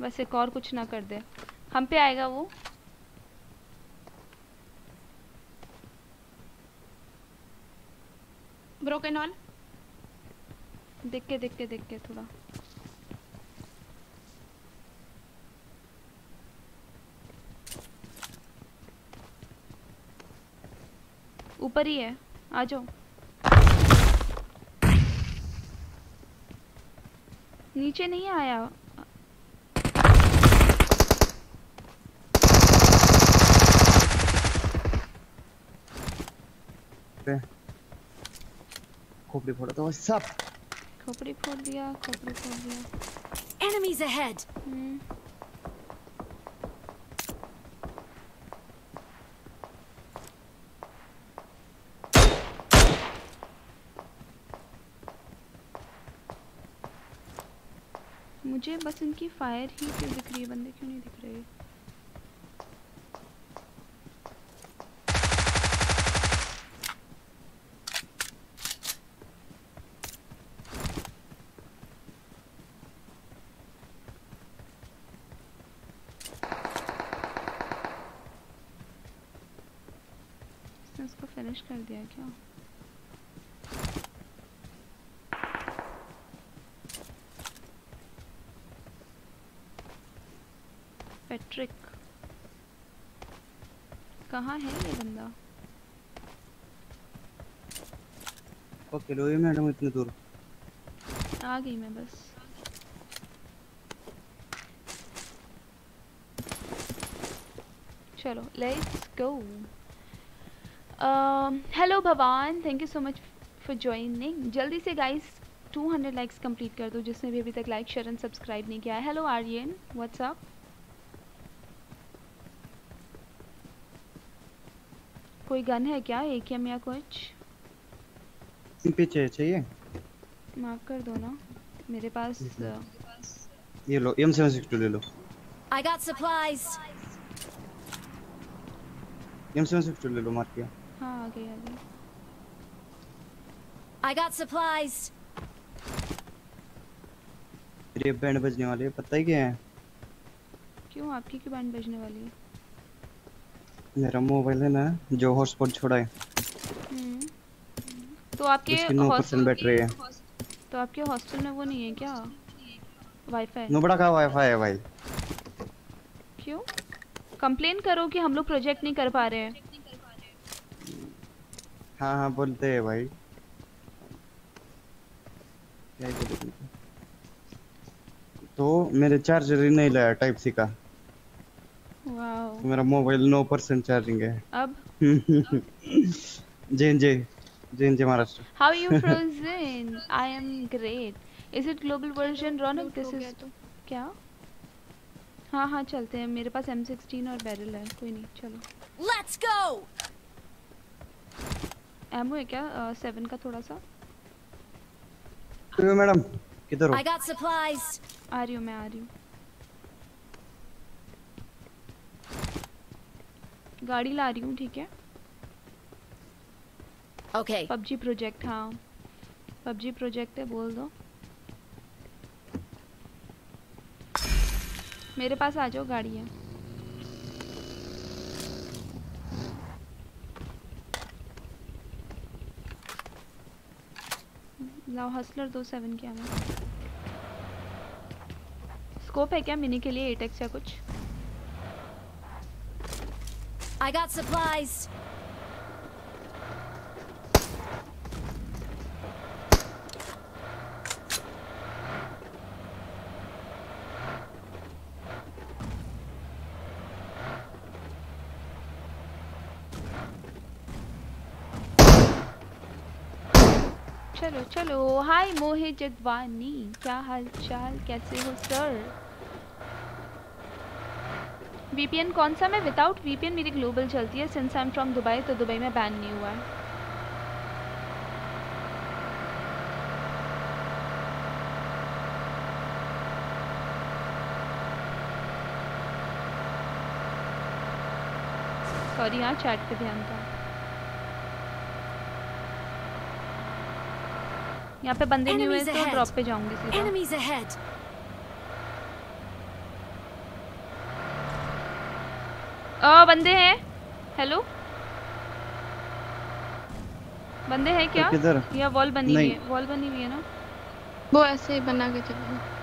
A: बस एक और कुछ ना कर दे हम पे आएगा वो ब्रोकन ऑल देख के देख के देख के थोड़ा ऊपर ही है आ जाओ नीचे नहीं आया
B: खोपड़ी फोड़ा तो सब
C: खोपड़ी फोड़ दिया खोपड़ी फोड़ दिया एनिमीज हम्म। अहेड
A: मुझे बस इनकी फायर ही क्यों दिख रही है बंदे क्यों नहीं दिख रहे है? क्रैश कर दिया क्या पैट्रिक कहाँ है ये बंदा
B: ओके लोई मैडम इतनी दूर
A: आ गई मैं बस चलो let's go hello Bhavan thank you so much for joining जल्दी से गाइस 200 लाइक्स कंप्लीट कर दो जिसने भी अभी तक लाइक शेयर एंड सब्सक्राइब नहीं किया है हेलो आर्यन व्हाट्सअप कोई गन है क्या एक एम या कुछ
B: पीछे चाहिए
F: माफ कर दो ना मेरे पास uh,
B: ये लो M762 ले लो
F: I got supplies
B: M762 ले लो मार किया
F: हाँ आ गई आ गई I got supplies.
B: मेरे बैंड बजने वाले पता ही क्या है
F: क्यों आपकी क्यों बैंड बजने वाली है
B: मेरा मोबाइल है ना जो हॉटस्पॉट छोड़ा है हम्म।
A: तो आपके हॉस्टल बैटरी है तो आपके हॉस्टल में वो नहीं है क्या वाईफाई नो बड़ा
B: का वाईफाई है भाई
A: क्यों कंप्लेन करो कि हम लोग प्रोजेक्ट नहीं कर पा रहे हैं
B: हाँ हाँ बोलते हैं भाई तो मेरे चार्जर ही नहीं लाया टाइप सी का तो मेरा मोबाइल नौ परसेंट चार्जिंग है
D: अब जे
B: जे जे जे Maharashtra how you
A: frozen I am great is it global version Raunak this is क्या हाँ हाँ चलते हैं मेरे पास M16 और बैरल है कोई नहीं चलो
F: लेट्स गो
A: एमओ है क्या सेवन uh, का थोड़ा सा
B: मैडम किधर हो आई
A: गॉट सप्लाइज आ रही हूं मैं आ रही हूं गाड़ी ला रही हूं ठीक है ओके पबजी प्रोजेक्ट हाँ पबजी प्रोजेक्ट है बोल दो मेरे पास आ जाओ गाड़ी है लाओ हसलर दो सेवन क्या है स्कोप है क्या मिनी के लिए एटेक्स या कुछ
F: I got supplies
A: hi Mohe Jagwani क्या हाल चाल कैसे हो सर वीपीएन कौन सा मैं विदाउट वीपीएन मेरी ग्लोबल चलती है since I am from Dubai तो दुबई में बैन नहीं हुआ है सॉरी हाँ चैट पे ध्यान था यहाँ पे बंदे नहीं हुए तो ड्रॉप पे जाऊंगी सीधा ओ बंदे हैं हेलो बंदे हैं क्या किधर या वॉल बनी हुई है वॉल बनी हुई है ना वो ऐसे ही बना के चलो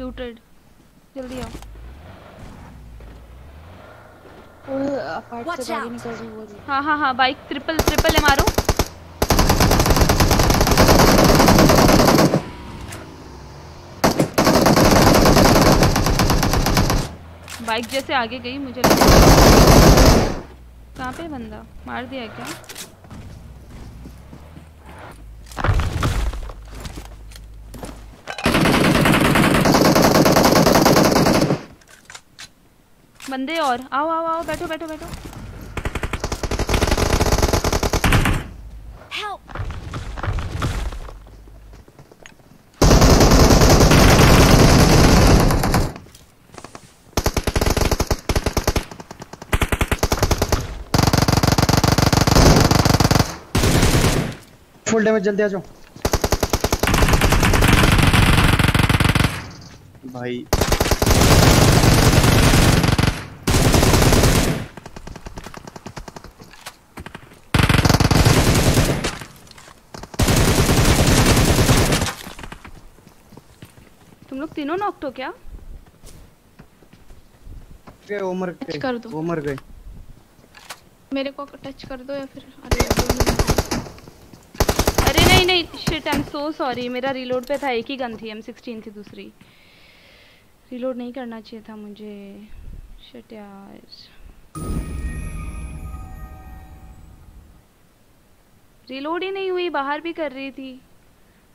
A: लूटेड जल्दी आओ तो हाँ हाँ हाँ बाइक ट्रिपल ट्रिपल है मारो
D: बाइक जैसे आगे गई मुझे
A: कहाँ पे बंदा मार दिया क्या बंदे और आओ आओ आओ बैठो बैठो बैठो
B: फुल डैमेज जल्दी आ जाओ
D: भाई
A: लोग तीनों नॉक तो क्या
B: गए वो मर गए कर दो वो मर गए
A: मेरे को टच कर दो या फिर अरे अरे नहीं नहीं shit I am so sorry मेरा रीलोड पे था एक ही गन थी M16 थी दूसरी रीलोड नहीं करना चाहिए था मुझे शिट यार रीलोड ही नहीं हुई बाहर भी कर रही थी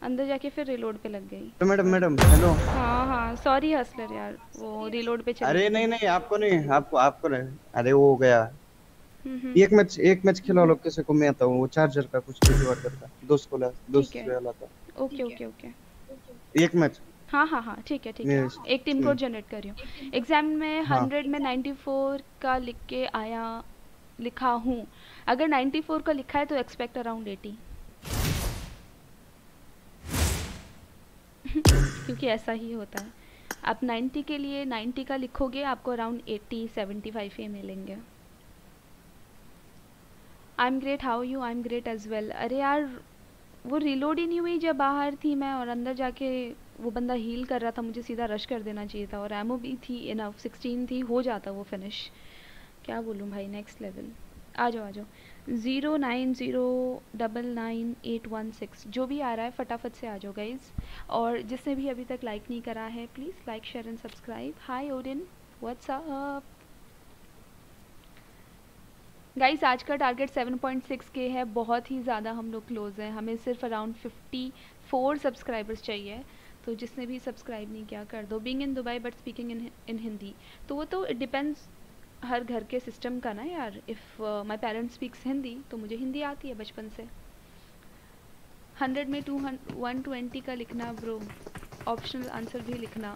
A: अंदर जाके फिर रिलोड पे लग गई
B: तो मैडम मैडम हेलो
A: हाँ हाँ सॉरी हसलर यार वो रिलोड पे अरे नहीं
B: नहीं आपको नहीं आपको आपको नहीं अरे वो हो गया
A: हम्म, हम्म। एक
B: मैच एक मैच खेला लोग किसी को मैं आता हूँ वो चार्जर का कुछ किसी और करता दोस्त को ला दोस्त को ला था
A: ओके ओके ओके एक मैच हाँ हाँ हाँ ठीक है ठीक है एक टीम कोड जनरेट कर रही हूँ एग्जाम में हंड्रेड हाँ। में नाइन्टी फोर का लिख के आया लिखा हूँ अगर नाइन्टी फोर का लिखा है तो एक्सपेक्ट अराउंड एटी क्योंकि ऐसा ही होता है आप 90 के लिए 90 का लिखोगे आपको अराउंड 80 75 ही मिलेंगे I am great how you I am great as well अरे यार वो रिलोड ही नहीं हुई जब बाहर थी मैं और अंदर जाके वो बंदा हील कर रहा था मुझे सीधा रश कर देना चाहिए था और एमओ भी थी इनफ सिक्सटीन थी हो जाता वो फिनिश क्या बोलूँ भाई नेक्स्ट लेवल आ जाओ आ जाओ zero nine zero double nine eight one six जो भी आ रहा है फटाफट से आ जाओ गाइज और जिसने भी अभी तक लाइक नहीं करा है please like share and subscribe hi Odin what's up guys आज का target seven point six K है बहुत ही ज़्यादा हम लोग क्लोज़ हैं हमें सिर्फ अराउंड फिफ्टी फोर सब्सक्राइबर्स चाहिए तो जिसने भी सब्सक्राइब नहीं किया कर दो being in Dubai but speaking in in Hindi तो वो तो डिपेंड्स हर घर के सिस्टम का ना यार if my parents speaks Hindi तो मुझे हिंदी आती है बचपन से हंड्रेड में टू वन ट्वेंटी का लिखना ब्रो ऑप्शनल आंसर भी लिखना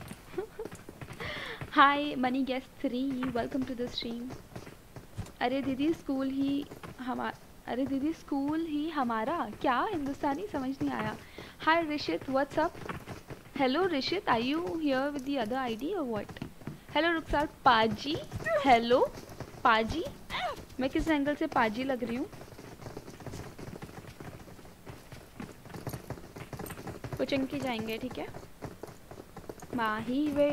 A: hi money guest three welcome to the stream अरे दीदी स्कूल ही हमा अरे दीदी स्कूल ही हमारा क्या हिंदुस्तानी समझ नहीं आया hi Rishit WhatsApp hello Rishit I you here with the other ID और व्हाट हेलो रुखसार पाजी हेलो पाजी मैं किस एंगल से पाजी लग रही हूँ वो कोचंकी जाएंगे ठीक है माही वे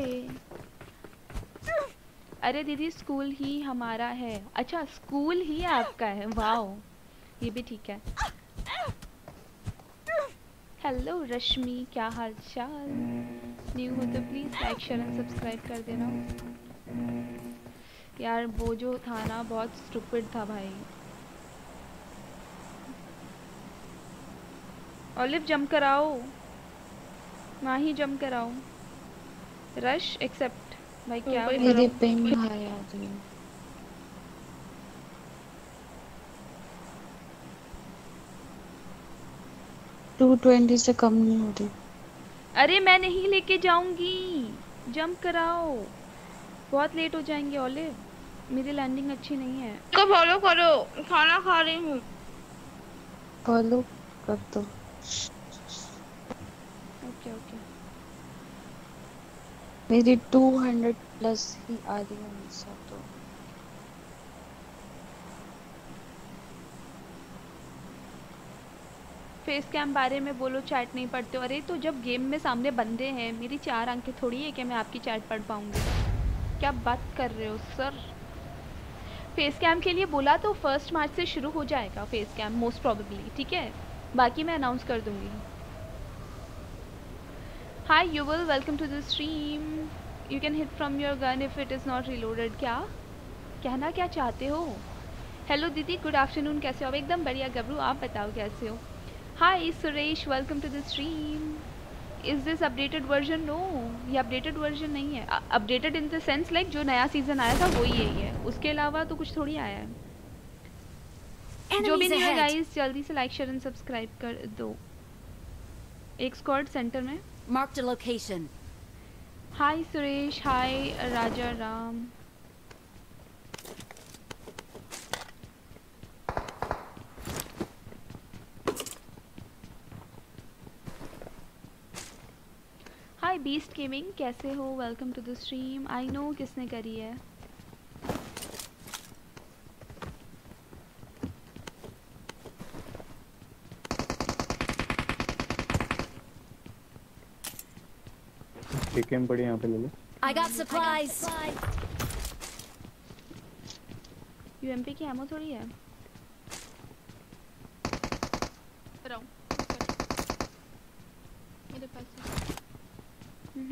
A: अरे दीदी स्कूल ही हमारा है अच्छा स्कूल ही आपका है वाह ये भी ठीक है हेलो रश्मि क्या हाल चाल न्यू हो तो please like share and subscribe कर देना यार वो जो था ना बहुत स्टूपिड था भाई ओलिव जंप कराओ माही जंप कराओ रश एक्सेप्ट भाई तो क्या मेरे पे माया 220 से कम नहीं हो रही अरे मैं नहीं लेके जाऊंगी जंप कराओ बहुत लेट हो जाएंगे ओले मेरी लैंडिंग अच्छी नहीं है को फॉलो करो खाना खा रही हूँ फॉलो कर दो ओके ओके मेरी 200 प्लस ही आ रही है फेस कैम बारे में बोलो चैट नहीं पढ़ते अरे तो जब गेम में सामने बंदे हैं मेरी चार आंखें थोड़ी है कि मैं आपकी चैट पढ़ पाऊँगी क्या बात कर रहे हो सर फेस कैम के लिए बोला तो फर्स्ट मार्च से शुरू हो जाएगा फेस कैम मोस्ट प्रॉबेबली ठीक है बाकी मैं अनाउंस कर दूंगी hi you will welcome to the stream you can hit from your gun if it is not reloaded क्या कहना क्या चाहते हो हेलो दीदी गुड आफ्टरनून कैसे हो एकदम बढ़िया गबरू आप बताओ कैसे हो hi Suresh welcome to the is this updated version no ये अपडेटेड वर्जन नहीं है अपडेटेड इन द लाइक जो नया सीजन आया था वो यही है उसके अलावा तो कुछ थोड़ी आया है जो भी नहीं है जल्दी से लाइक शेयर एंड सब्सक्राइब कर दो एक स्क्वाड सेंटर में mark location hi Suresh hi Raja Ram hi beast gaming कैसे हो welcome to the stream I know किसने करी है
B: पड़ी पे ले लो
F: आई गॉट सप्लाइज यूएमपी की एमो थोड़ी है
A: मेरे पास फाइव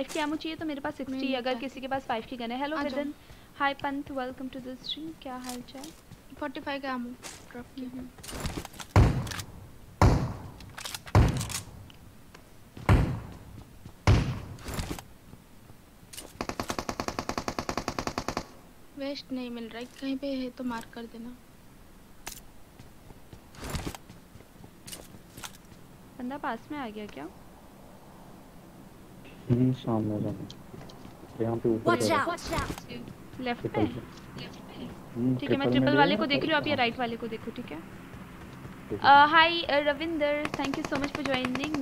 A: हम्म। की एमओ चाहिए तो मेरे पास सिक्सटी अगर किसी के पास फाइव की गन है हेलो विदन हाय पंथ वेलकम टू दिस स्ट्रीम क्या हाल चाल फोर्टी फाइव का एमओ ड्रॉप की किया वेस्ट नहीं मिल रहा है कहीं पे है तो मार्क कर देना बंदा पास में आ गया क्या
B: सामने हम्म, जाना पे ऊपर
A: लेफ्ट पे
E: हम्म, हम्म, ठीक है मैं ट्रिपल हाँ। वाले को देख रही आप ये
A: राइट वाले को देखो ठीक है Ravinder thank you so much for joining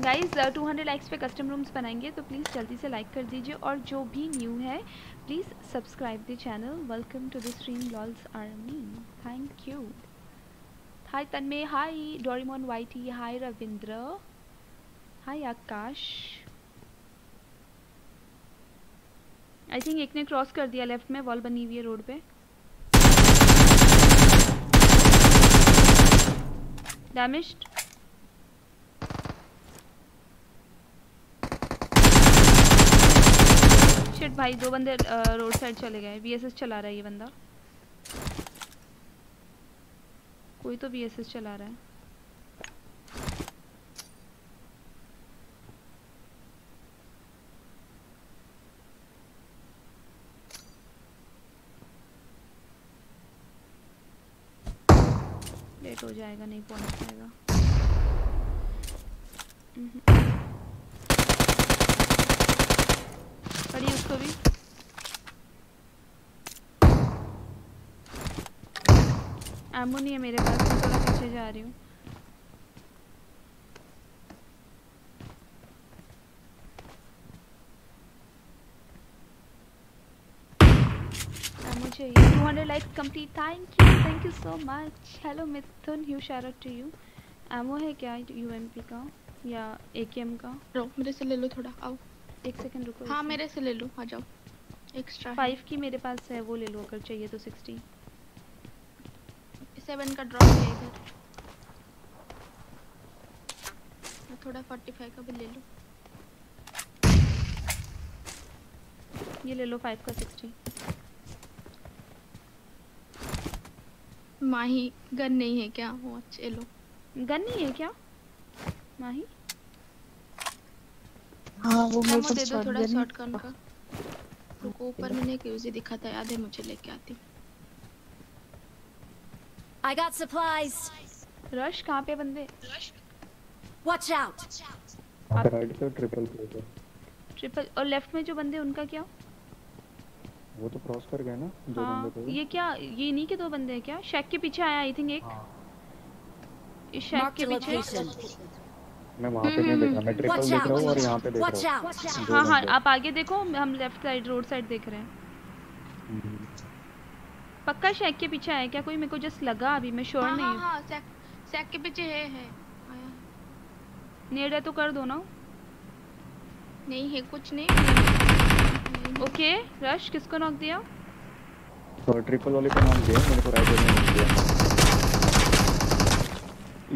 A: 200 likes custom rooms बनाएंगे तो प्लीज़ जल्दी से लाइक कर दीजिए और जो भी न्यू है please subscribe the channel welcome to the stream lols army thank you hi Tanmay hi Doraemon whitey hi Ravindra hi Akash I think एक ने क्रॉस कर दिया लेफ्ट में वॉल बनी हुई है रोड पे डैमेज्ड शिट भाई दो बंदे रोड साइड चले गए वीएसएस चला रहा है ये बंदा कोई तो वीएसएस चला रहा है हो जाएगा नहीं पहुंच पाएगा हम्म। पड़ी उसको भी एमो नहीं है मेरे पास मैं थोड़ा पीछे जा रही हूँ चाहिए 200 like complete thank you thank you so much hello Mithun you share to you ammo है क्या यू एम पी का या ए के एम का रो मेरे से ले लो थोड़ा आओ एक सेकंड रुको हाँ मेरे से ले लो आ जाओ एक्स्ट्रा फाइव की मेरे पास है वो ले लो अगर चाहिए तो सिक्सटी सेवन का ड्रॉप है इधर थोड़ा फोर्टी फाइव का भी ले लो ये ले लो फाइव का सिक्सटी माही गन नहीं है क्या वो अच्छे लो गन नहीं है क्या माही हाँ वो मेरे पास शॉट थोड़ा शॉट गन का रुको ऊपर मैंने एक यूजी दिखा था याद है मुझे लेके
F: आती I got supplies. रश कहाँ पे बंदे? Watch out.
G: राइट तो पे ट्रिपल
A: ट्रिपल और लेफ्ट में जो बंदे उनका क्या?
G: वो तो क्रॉस कर गए ना दो हाँ, बंदे थे तो। ये
A: क्या ये नहीं के दो बंदे हैं क्या शेक के पीछे आया आई थिंक एक हाँ। इस शेक के पीछे
E: मैं वहां पे नहीं हम्म, देख रहा मैं ट्रिपल देख रहा हूं और यहां पे देख रहा
A: हूं हां हां आप आगे देखो हम लेफ्ट साइड रोड साइड देख रहे हैं हम्म। पक्का शेक के पीछे आया क्या कोई मेरे को जस्ट लगा अभी मैं श्योर हाँ, नहीं हां हां शेक शेक के पीछे है है नेड़ है तो कर दो ना नहीं है कुछ नहीं ओके रश किसको नॉक दिया
B: तो ट्रिपल वाले को नॉक दिया मेरे को राइट में नॉक दिया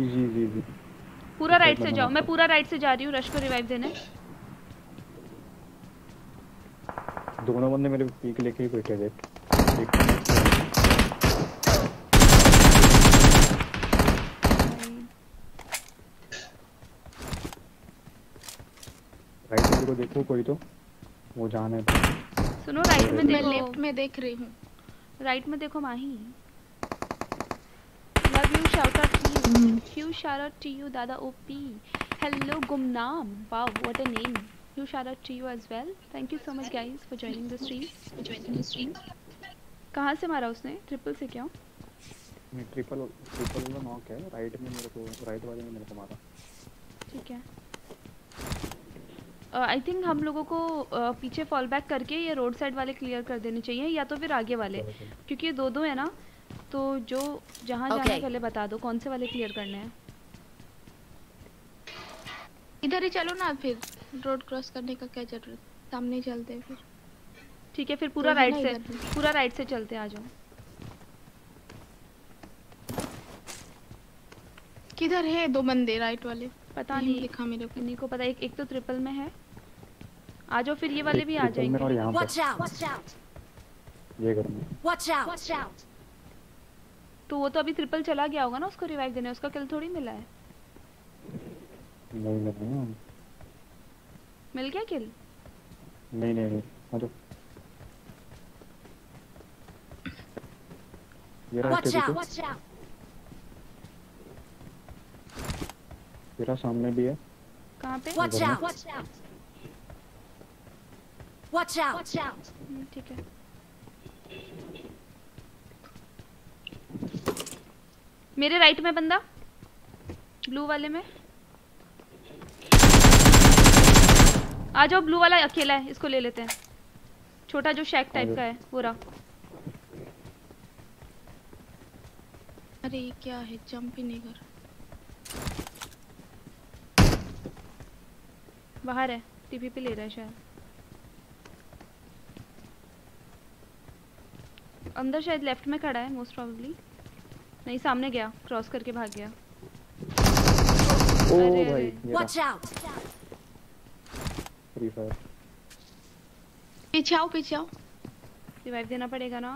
B: इजी इजी इजी
A: पूरा राइट से जाओ मैं पूरा राइट से जा रही हूं रश को रिवाइव देना
B: दोनों बंदे मेरे पीक लेके ही बैठे थे राइट को देखो कोई तो वो जाने दो
A: सुनो राइट में देख लेफ्ट में देख रही हूं राइट में देखो Mahi love you shout out to you huge shout out to you दादा ओपी हेलो गुमनाम wow what a name huge shout out to you as well thank you so much guys for joining the stream joining the stream कहां से मारा उसने triple से क्या
B: नहीं triple triple knock है राइट में मेरे को राइट वाले में मेरे को मारा
A: ठीक है आई थिंक हम लोगों को पीछे फॉल बैक करके ये रोड साइड वाले क्लियर कर देने चाहिए या तो फिर आगे वाले क्योंकि ये दो दो है ना तो जो जहाँ okay. जाने पहले बता दो कौन से वाले क्लियर करने हैं इधर ही चलो ना फिर रोड क्रॉस करने का क्या जरूरत सामने चलते हैं फिर ठीक है फिर तो पूरा तो राइट से पूरा राइट से चलते आ जाओ किधर है दो बंदे राइट वाले पता नहीं, नहीं लिखा मेरे को नहीं को पता एक एक तो ट्रिपल में है आ जाओ फिर ये वाले भी
E: आ जाएंगे वॉच
F: आउट watch out
E: ये घर में
A: watch out watch out तो वो तो अभी ट्रिपल चला गया होगा ना उसको रिवाइव देने उसका किल थोड़ी मिला है
B: नहीं मिला ना
A: मिल गया
C: किल
B: नहीं नहीं नहीं आ जाओ ये रहा watch out watch out तेरा सामने भी है कहां पे watch out watch
F: out Watch out. Watch out. ठीक है
A: मेरे राइट में बंदा ब्लू वाले में आ जाओ ब्लू वाला अकेला है इसको ले लेते हैं छोटा जो शैक टाइप का है पूरा अरे ये क्या है जंप ही नहीं कर बाहर है टीपी पे ले रहा है शायद अंदर शायद लेफ्ट में खड़ा है मोस्ट प्रॉब्ली नहीं सामने गया क्रॉस करके भाग गया
D: ओ oh भाई वॉच आउट फ्री फायर
A: पीछे आओ पीछे आओ रिवाइव देना पड़ेगा ना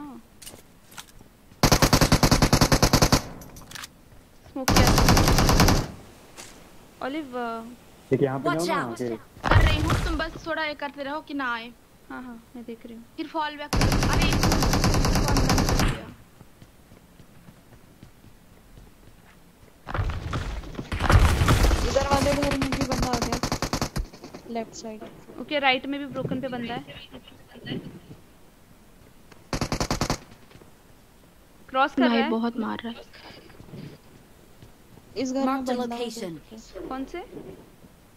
A: स्मोक किया ओलिव
E: ठीक है यहां पे जाओ कर
A: रही हूं तुम बस थोड़ा ये करते रहो कि ना आए हां हां मैं देख रही हूं फिर फॉल बैक अरे
E: मेरे घर में भी बंदा आ गया लेफ्ट
A: साइड ओके राइट में भी ब्रोकन पे बंदा है क्रॉस कर रहा है बहुत मार रहा है इस घर में लोकेशन कौन से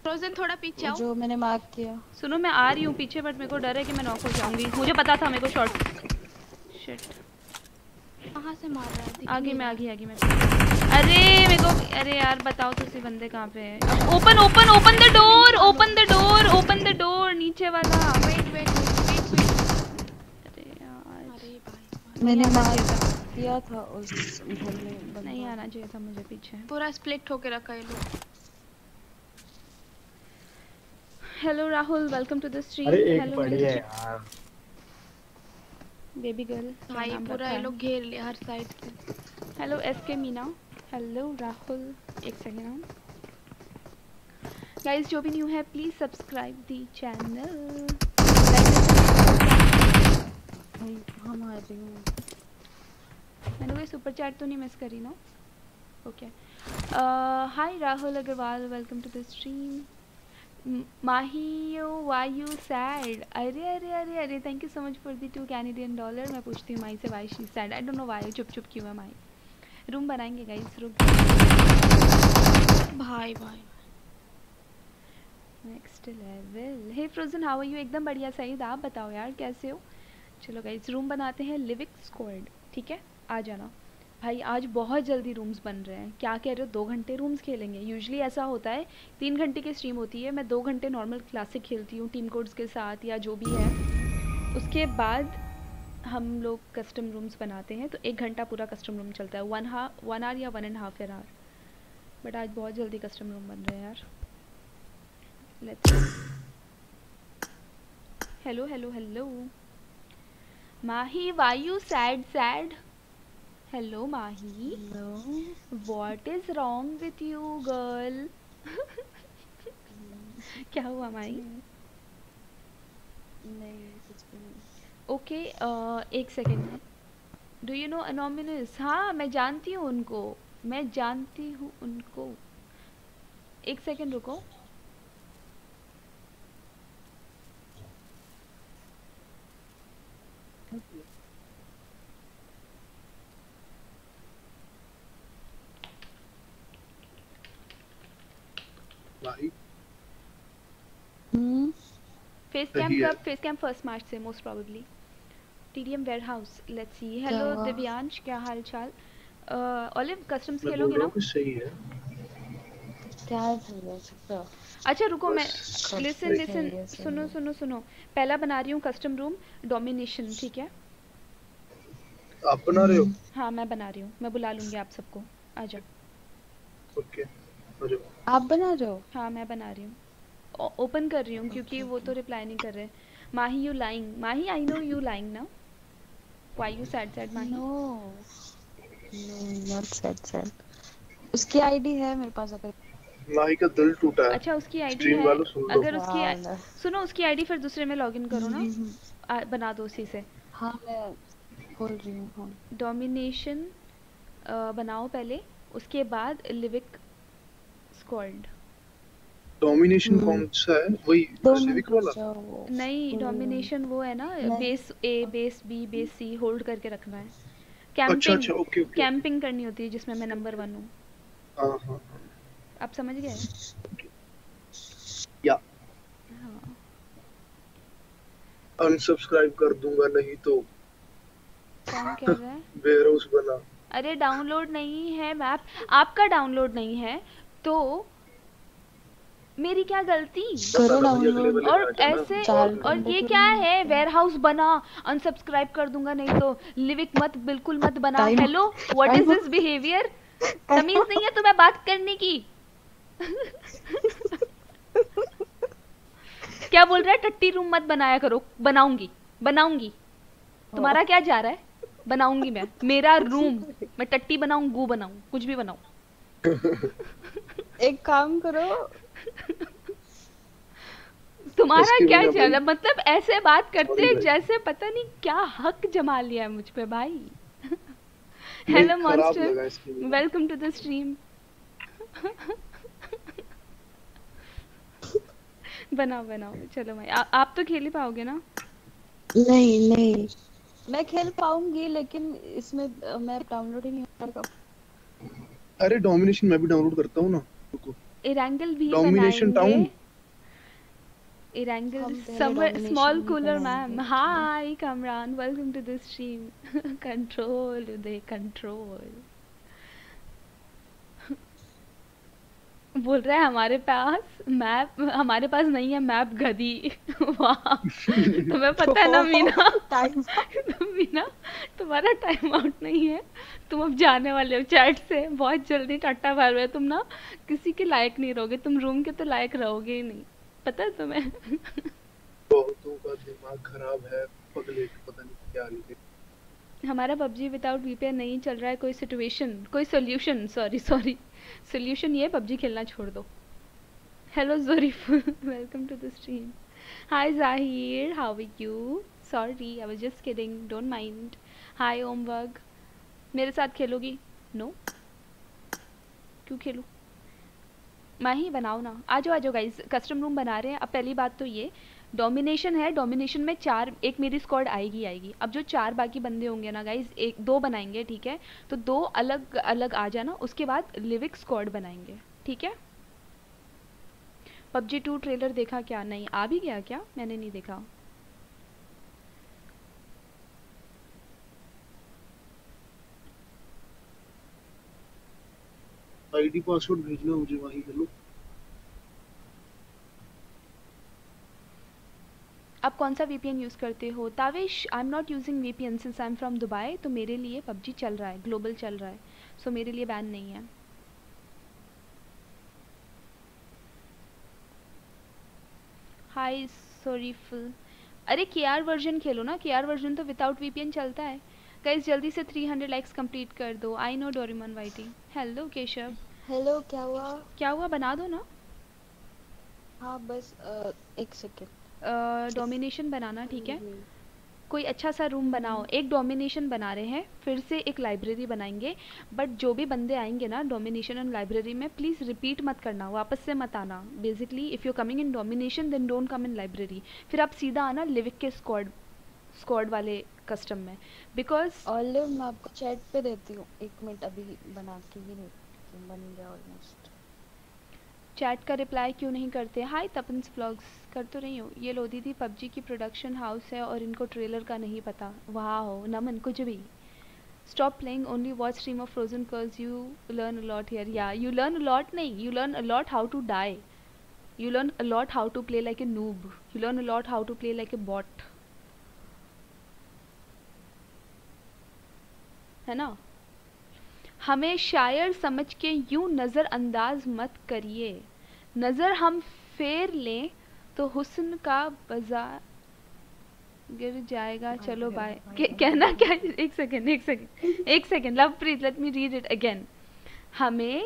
A: फ्रोजन थोड़ा पीछे आओ जो मैंने मार्क किया सुनो मैं आ रही हूं पीछे बट मेरे को डर है कि मैं नॉक हो जाऊंगी मुझे पता था मेरे को शॉट शिट कहां से मार रहा है आगे मैं आगे आगे मैं अरे मेरे को अरे यार बताओ तो उसी बंदे कहाँ पे हैं open open open the door open the door open the door नीचे वाला वेट वेट वेट वेट अरे यार मैंने मार दिया था उस घर में नहीं आना चाहिए था मुझे पीछे पूरा स्प्लिट होके रखा है लोग hello Rahul welcome to the stream अरे एक पड़ी है यार बेबी गर्ल भाई पूरा ये लोग घेर लिया हर साइड से hello SK Meena hello Rahul एक सेकेंड गाइस जो भी न्यू है प्लीज़ सब्सक्राइब दी चैनल हम आ रही हूँ मैंने कोई सुपर चैट तो नहीं मिस करी ना okay hi Rahul Agarwal welcome to the stream माहियो वाई यू सैड अरे अरे अरे अरे thank you so much for the two Canadian dollar मैं पूछती हूँ माई से why she sad I don't know why चुप चुप क्यों है माई रूम बनाएंगे गाइस रूम भाई भाई next level hey Frozen how are you एकदम बढ़िया सईद आप बताओ यार कैसे हो चलो गाइस रूम बनाते हैं लिविक स्क्वाड ठीक है आ जाना भाई आज बहुत जल्दी रूम्स बन रहे हैं क्या कह रहे हो दो घंटे रूम्स खेलेंगे यूजली ऐसा होता है तीन घंटे की स्ट्रीम होती है मैं दो घंटे नॉर्मल क्लासिक खेलती हूँ टीम कोड्स के साथ या जो भी है उसके बाद हम लोग कस्टम रूम्स बनाते हैं तो एक घंटा पूरा कस्टम रूम चलता है वन हा वन आवर या one and half an hour but आज बहुत जल्दी कस्टम रूम बन रहे हैं यार let's hello hello hello Mahi why you sad sad hello Mahi what is wrong with you girl क्या हुआ माही नहीं ओके uh, एक second do you know anonymous हाँ मैं जानती हूँ उनको मैं जानती हूँ उनको एक सेकेंड रुको face camp face cam first March से most probably TDM warehouse let's see hello Divyansh क्या हाल चाल ओलिव कस्टम्स खेलोगे ना कुछ सही है क्या है सकता अच्छा रुको मैं लिसन लिसन सुनो सुनो सुनो पहला बना रही हूँ कस्टम रूम डोमिनेशन ठीक है आप बना रहे हो हाँ मैं बना रही हूँ मैं बुला लूंगी आप सबको आ जाओ ओके आप बना रहे हो हाँ मैं बना रही हूँ ओपन कर रही हूँ क्योंकि वो तो रिप्लाई नहीं कर रहे Mahi you lying Mahi I know you lying ना Why you sad sad Mahi? No.
B: No, not sad sad. उसकी आईडी है
A: मेरे पास अगर
G: माही का दिल
D: टूटा
A: है अच्छा
G: उसकी आईडी है अगर उसकी हाँ,
A: सुनो उसकी आईडी फिर दूसरे में लॉगिन करो ना हम्म, हम्म। आ, बना दो उसी से हाँ मैं खोल रही हूँ डोमिनेशन बनाओ पहले उसके बाद लिविक स्कॉल्ड
G: डोमिनेशन कौन हम्म। सा है वही सिविक वाला
A: नहीं डोमिनेशन वो है ना base A base B base C hold करके रखना है कैंपिंग अच्छा, अच्छा, ओके, ओके। कैंपिंग करनी होती है जिसमें मैं नंबर 1 वन हां आप समझ गए
G: या अनसब्सक्राइब हाँ। कर दूंगा नहीं तो
A: कौन कह रहा है
G: वेयरहाउस बना
A: अरे डाउनलोड नहीं है मैप आपका डाउनलोड नहीं है तो मेरी क्या गलती तो करो ना और ऐसे और ये क्या है वेयर हाउस बना अनसब्सक्राइब कर दूंगा नहीं तो लिविक मत बिल्कुल मत बना hello what is this behaviour तमीज नहीं है तुम्हें तो बात करने की क्या बोल रहा है टट्टी रूम मत बनाया करो बनाऊंगी बनाऊंगी तुम्हारा oh. क्या जा रहा है बनाऊंगी मैं मेरा रूम मैं टट्टी बनाऊं गू बनाऊं कुछ भी बनाऊं एक काम करो तुम्हारा क्या चल मतलब ऐसे बात करते हैं जैसे पता नहीं क्या हक जमा लिया है मुझ पे भाई
E: hello monster
A: welcome to the stream बनाओ बनाओ चलो भाई आ, आप तो खेल ही पाओगे ना
E: नहीं नहीं
A: मैं खेल पाऊंगी लेकिन इसमें मैं डाउनलोड ही नहीं कर
G: अरे डोमिनेशन मैं भी डाउनलोड करता हूँ ना रुको
A: इरेंगल भी domination town Erangel summer small cooler ma'am hi Kamran welcome to this stream control दे कंट्रोल बोल रहा है हमारे पास मैप हमारे पास नहीं है मैप गधी वाह तुम्हें
D: पता है ना मीना
A: मीना तुम्हारा टाइम आउट नहीं है तुम अब जाने वाले हो चैट से बहुत जल्दी टाटा भर रहे तुम ना किसी के लायक नहीं रहोगे तुम रूम के तो लायक रहोगे ही नहीं पता है तुम्हें
G: बहुतों का दिमाग खराब है पगले पता नहीं क्या
A: हमारा पबजी विदाउट वीपीएन नहीं चल रहा है कोई सिचुएशन कोई सोल्यूशन सॉरी सॉरी सोल्यूशन ये पबजी खेलना छोड़ दो hello जोरीफ welcome to the stream hi Zahir how are you sorry I was just kidding don't mind hi Om वर्ग मेरे साथ खेलोगी नो क्यों खेलूँ मैं ही बनाऊँ ना आ जाओ आ जाओ गाइज कस्टम रूम बना रहे हैं अब पहली बात तो ये डोमिनेशन है डोमिनेशन में चार एक मेरी स्क्वाड आएगी आएगी अब जो चार बाकी बंदे होंगे ना गाइज एक दो बनाएंगे ठीक है तो दो अलग अलग आ जाना उसके बाद लिविक स्क्वाड बनाएंगे ठीक है पबजी टू ट्रेलर देखा क्या नहीं आ भी गया क्या मैंने नहीं देखा
G: आईडी पासवर्ड भेजना मुझे वही हेलो
A: आप कौन सा वीपीएन यूज़ करते हो Tavesh I am not using VPN since I am from Dubai तो मेरे लिए पबजी चल रहा है ग्लोबल चल रहा है सो so, मेरे लिए बैन नहीं है हाय सॉरी फुल अरे के आर वर्जन खेलो ना के आर वर्जन तो विदाउट वीपीएन चलता है गाइज जल्दी से 300 लाइक्स कंप्लीट कर दो I know Doraemon whitey hello Keshav hello क्या हुआ क्या हुआ बना दो ना हाँ बस आ, एक सेकेंड डोमिनेशन बनाना ठीक है कोई अच्छा सा रूम बनाओ एक डोमिनेशन बना रहे हैं फिर से एक लाइब्रेरी बनाएंगे बट जो भी बंदे आएंगे ना डोमिनेशन एंड लाइब्रेरी में प्लीज़ रिपीट मत करना वापस से मत आना basically if you coming in domination then don't come in library फिर आप सीधा आना लिविक के स्क्वाड स्क्वाड वाले कस्टम में बिकॉज ऑलिव मैं आपको चैट पे देती हूँ एक मिनट अभी बना के ही बन गया ऑलमोस्ट चैट का रिप्लाई क्यों नहीं करते हाय तपन्स ब्लॉग्स कर तो रही हूँ ये लो दी पबजी की प्रोडक्शन हाउस है और इनको ट्रेलर का नहीं पता वहा हो नमन कुछ भी stop playing only watch stream of Frozen cause you learn a lot here या यू लर्न अलॉट नहीं you learn a lot how to die you learn a lot how to play like a noob you learn a lot how to play like a bot है ना हमें शायर समझ के यूं नज़रअंदाज मत करिए नज़र हम फेर लें तो हुस्न का बाजार गिर जाएगा हाँ, चलो बाय कहना क्या एक सेकेंड एक सेकेंड एक second Lovepreet let me read it again हमें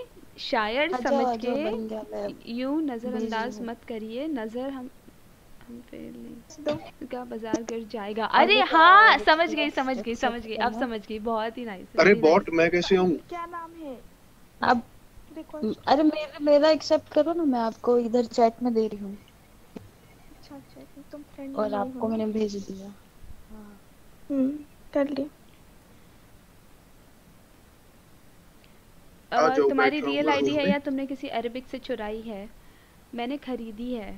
A: शायर समझ के यू नज़रअंदाज मत करिए नज़र हम का बाजार गिर जाएगा अरे तो हाँ समझ तो गई समझ गई तो समझ गई अब समझ गई बहुत ही नाइस अरे बॉट मैं कैसे हूँ क्या नाम है अब हम्म, अरे मेरे मेरा एक्सेप्ट करो ना मैं आपको इधर चैट में दे रही हूँ
E: अच्छा, अच्छा, अच्छा, और आपको मैंने भेज दिया हाँ।
A: हम्म, कर ली
E: और तुम्हारी रियल आईडी है या तुमने
A: किसी अरबिक से चुराई है मैंने खरीदी है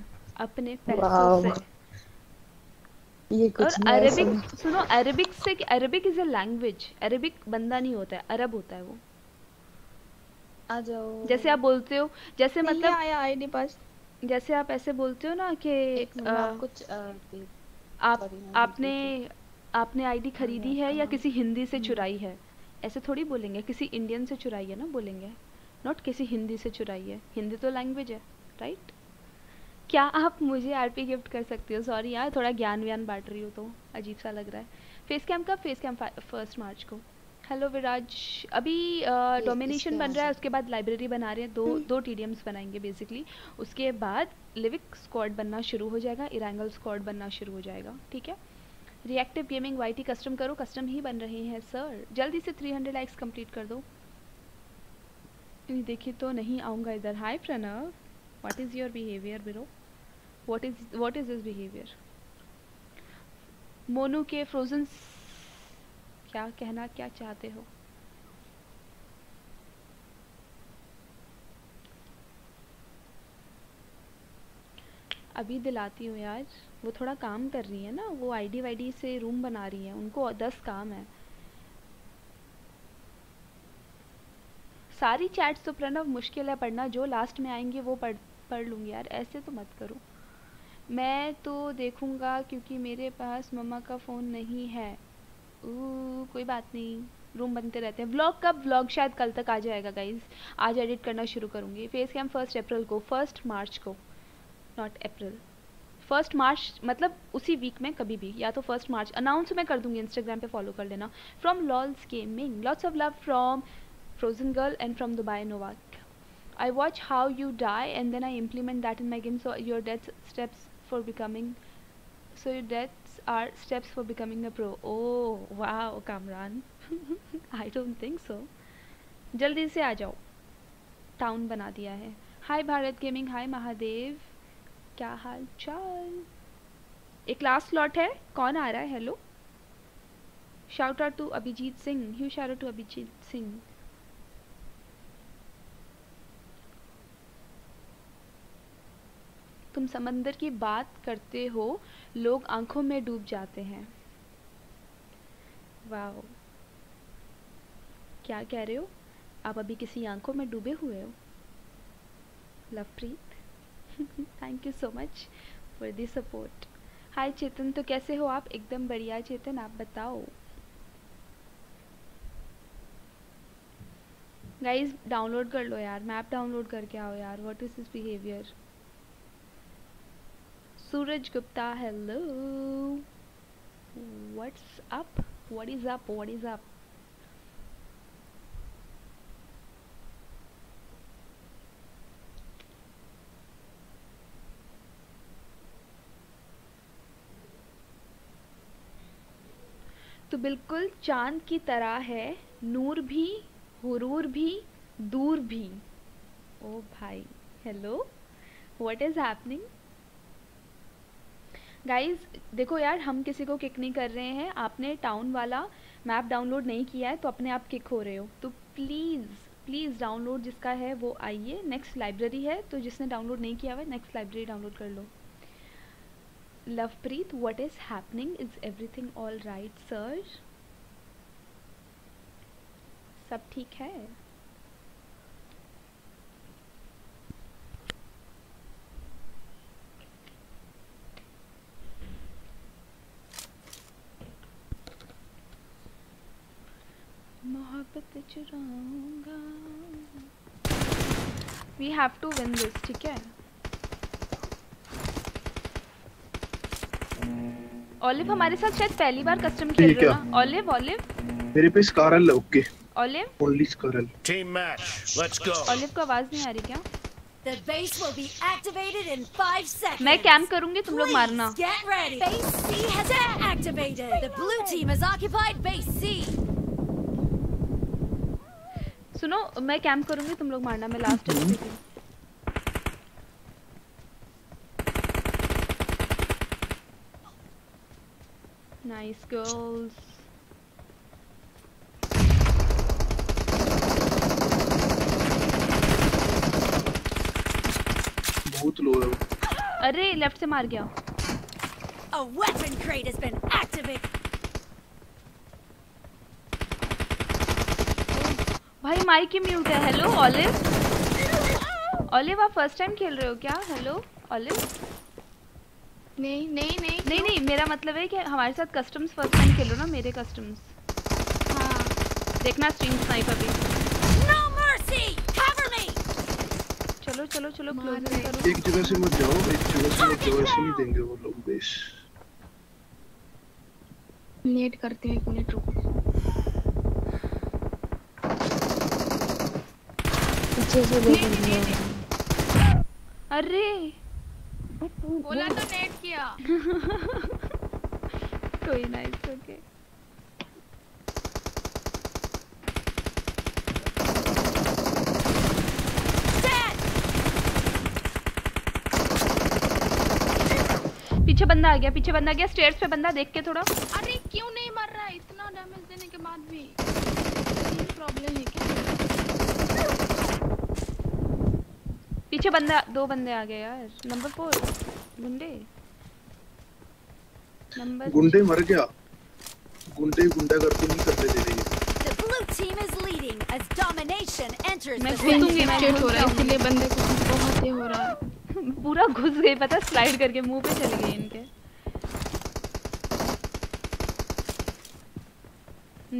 A: अपने पैसों से ये कुछ और अरबिक सुनो अरबिक से Arabic is a language Arabic बंदा नहीं होता है अरब होता है वो जैसे आप बोलते हो जैसे मतलब आया आईडी पास जैसे आप ऐसे बोलते हो ना कि आप कुछ
E: आप
A: आपने आपने आईडी खरीदी है या किसी हिंदी से हम्म। चुराई है ऐसे थोड़ी बोलेंगे किसी इंडियन से चुराई है ना बोलेंगे नॉट किसी हिंदी से चुराई है हिंदी तो लैंग्वेज है राइट क्या आप मुझे आरपी गिफ्ट कर सकते हो सॉरी यार थोड़ा ज्ञान व्यान बांट रही हो तो अजीब सा लग रहा है फेस कैम का फेस कैम फर्स्ट मार्च को हेलो विराज अभी डोमिनेशन बन रहा है उसके बाद लाइब्रेरी बना रहे हैं दो हम्म। दो टी बनाएंगे बेसिकली उसके बाद लिविक स्क्वाड बनना शुरू हो जाएगा इरांगल स्क्वाड बनना शुरू हो जाएगा ठीक है रिएक्टिव गेमिंग वाई कस्टम करो कस्टम ही बन रहे हैं सर जल्दी से 300 लाइक्स कंप्लीट कर दो देखिए तो नहीं आऊँगा इधर hi Pranav what is your behaviour बिरो what is what is this behaviour Monu के फ्रोजन क्या कहना क्या चाहते हो अभी दिलाती हूँ आज वो थोड़ा काम कर रही है ना वो आईडी वाईडी से रूम बना रही है उनको दस काम है सारी चैट्स तो प्रणव मुश्किल है पढ़ना जो लास्ट में आएंगे वो पढ़ पढ़ लूँगी यार ऐसे तो मत करो मैं तो देखूँगा क्योंकि मेरे पास मम्मा का फ़ोन नहीं है कोई बात नहीं रूम बनते रहते हैं व्लॉग का व्लॉग शायद कल तक आ जाएगा गाइज आज एडिट करना शुरू करूँगी फेस कैम फर्स्ट अप्रैल को फर्स्ट मार्च को नॉट अप्रैल फर्स्ट मार्च मतलब उसी वीक में कभी भी या तो फर्स्ट मार्च अनाउंस मैं कर दूंगी इंस्टाग्राम पे फॉलो कर लेना from lols gaming lots of love from frozen girl and from Dubai Novak I watch how you die and then I implement that in my game so your death steps for becoming so your death are steps for becoming a pro. Oh, wow, Kamran. I don't think so. जल्दी से आ जाओ town बना दिया है hi Bharat gaming hi Mahadev क्या हाल चाल एक लास्ट स्लॉट है कौन आ रहा है hello shout out to Abhijit Singh huge shout to Abhijit Singh तुम समंदर की बात करते हो लोग आंखों में डूब जाते हैं वाह क्या कह रहे हो आप अभी किसी आंखों में डूबे हुए हो Lovepreet thank you so much for the support hi Chetan तो कैसे हो आप एकदम बढ़िया चेतन आप बताओ गाइज डाउनलोड कर लो यार मैप डाउनलोड करके आओ यार what is this behaviour Suraj Gupta hello what's up what is up what is up तो बिल्कुल चांद की तरह है नूर भी हुरूर भी दूर भी ओ भाई hello what is happening guys देखो यार हम किसी को किक नहीं कर रहे हैं आपने टाउन वाला मैप डाउनलोड नहीं किया है तो अपने आप किक हो रहे हो तो प्लीज़ प्लीज़ डाउनलोड जिसका है वो आइए नेक्स्ट लाइब्रेरी है तो जिसने डाउनलोड नहीं किया हुआ है नेक्स्ट लाइब्रेरी डाउनलोड कर लो Lovepreet what is happening is everything all right sir सब ठीक है
E: मोहब्बत चुराऊंगा we
A: have to win this ठीक है ओलिव हमारे साथ शायद पहली बार कस्टम खेल रहा है ओलिव ओलिव
G: मेरे पे स्कारल है okay Olive only स्कारल team match let's go
A: Olive को आवाज नहीं आ रही क्या
F: The base will be activated in 5 seconds. मैं कैंप करूंगी तुम लोग मारना. Get
C: ready. Base C has been activated. The blue team has occupied base C.
A: सुनो मैं कैंप
C: करूंगी तुम लोग मारना मैं लास्ट
A: टाइम नाइस गर्ल्स
G: बहुत लो है
A: अरे लेफ्ट से मार गया A
C: weapon crate has been activated.
A: भाई माइक ही म्यूट है हेलो ऑलिव ऑलिव आप फर्स्ट टाइम खेल रहे हो क्या हेलो ऑलिव नहीं नहीं नहीं नहीं नहीं मेरा मतलब है कि हमारे साथ कस्टम्स फर्स्ट टाइम खेलो ना मेरे कस्टम्स हाँ देखना स्ट्रीम स्नाइप अभी
C: no mercy, cover me!
G: चलो चलो चलो क्लोजिंग करो एक जगह से मत जाओ एक जगह से मत जाओ ऐसे नहीं देंगे वो लोग बेस
A: नेट करते हैं एक मिनट रुको
E: अच्छे से देखो
A: अरे बोला तो नेट किया कोई ना इट्स ओके पीछे बंदा आ गया पीछे बंदा आ गया स्टेयर्स पे बंदा देख के थोड़ा अरे
E: क्यों नहीं मर रहा इतना डैमेज देने के बाद भी प्रॉब्लम है
A: पीछे बंदे दो बंदे आ गए यार नंबर फोर गुंडे
G: गुंडे मर गया गुंडे गुंडा करते नहीं करते दे देंगे
F: मैं हो रहा इसलिए बंदे को
A: बहुत हो रहा है पूरा घुस गए पता स्लाइड करके मुंह पे चले गए इनके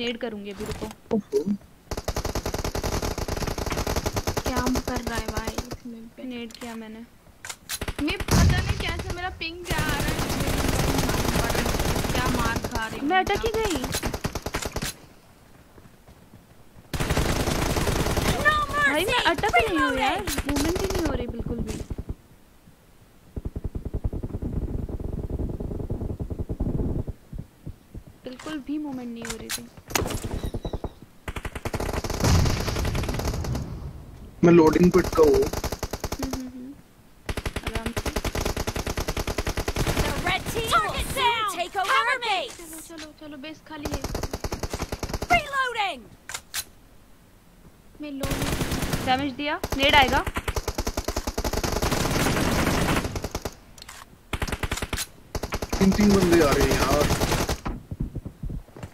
A: नेड करूंगी अभी रुको क्या कर रहा है भाई पे नेट किया मैंने मैं पता नहीं कैसे मेरा पिंग जा रहा है क्या मार खा रही मैं अटक ही गई भाई मैं अटक ही रही हूँ यार मूवमेंट ही नहीं हो रही बिल्कुल भी बिल्कुल भी मूवमेंट नहीं हो रही थी
G: मैं लोडिंग पिट का
C: हूँ
A: तो चलो बेस खाली है रीलोडिंग मैं लो डैमेज दिया नेड आएगा
G: तीन तीन बंदे आ रहे हैं यार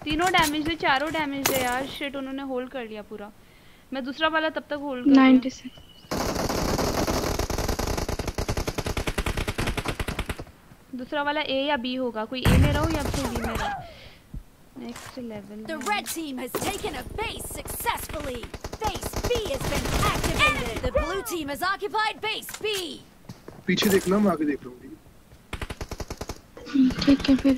A: तीनों डैमेज दे चारों डैमेज दे यार शिट उन्होंने होल्ड कर लिया पूरा मैं दूसरा वाला तब तक होल्ड कर 96 दूसरा वाला ए या
C: बी होगा कोई ए में रहो या फिर बी में रहो
A: Next level.
C: The red team has taken a base successfully. Base B has been activated. The blue team has occupied base B.
G: पीछे देखना मैं आगे देख लूंगी ठीक है फिर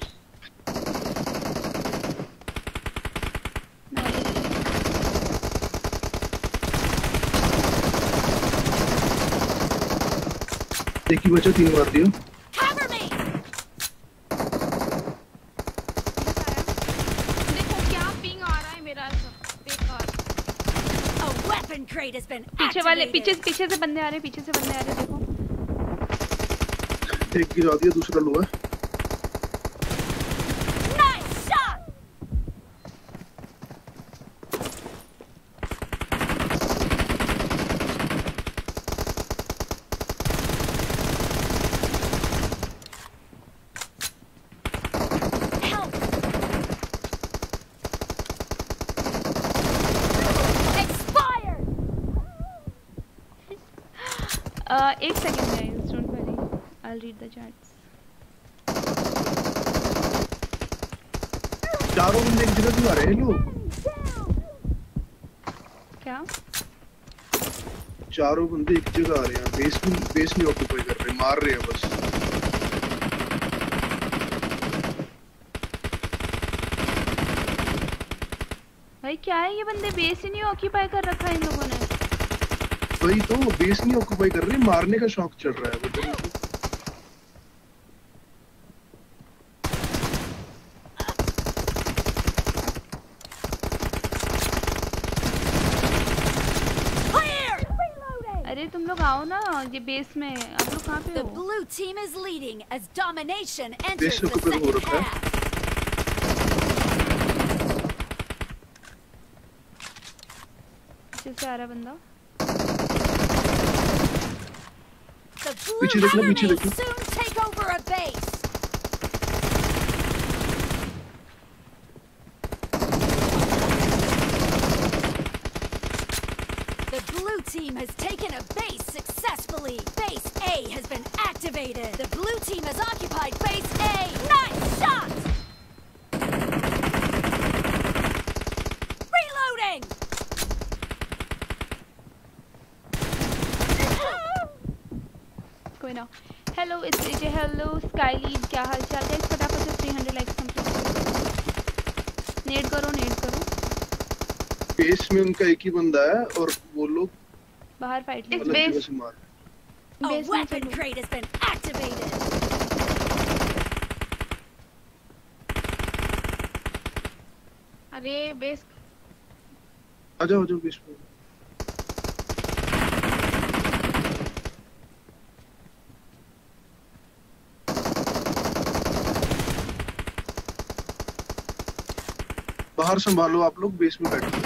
G: देखिए बच्चों तीन बार दियो
C: पीछे अच्छा वाले पीछे
A: पीछे से बंदे आ रहे पीछे से बंदे आ रहे देखो
G: एक गिरा दिया दूसरा लो है
A: एक second guys don't worry I will read the chats
G: चारों बंदे एक जगह क्यों आ रहे हैं लोग क्या चारों बंदे एक जगह आ रहे हैं बेस में बेस में ऑक्यूपाई कर रहे हैं मार रहे हैं बस
D: भाई
A: क्या है ये बंदे बेस ही नहीं ऑक्यूपाई कर रखा है इन लोगों ने
G: वही तो बेस नहीं ऑक्यूपाई कर रही मारने का शौक चल रहा है वो तो।
A: अरे तुम लोग आओ
C: ना ये बेस में आप लोग कहाँ पे
A: हो? आ रहा बंदा
D: Üçü de kırıp, üçü de kırıp.
G: एक ही बंदा है और वो लोग
F: बाहर फाइट मतलब it's
G: base
C: base weapon crate has been activated अरे बेस
G: आ जाओ जाओ बेस पे बाहर संभालो आप लोग बेस में बैठो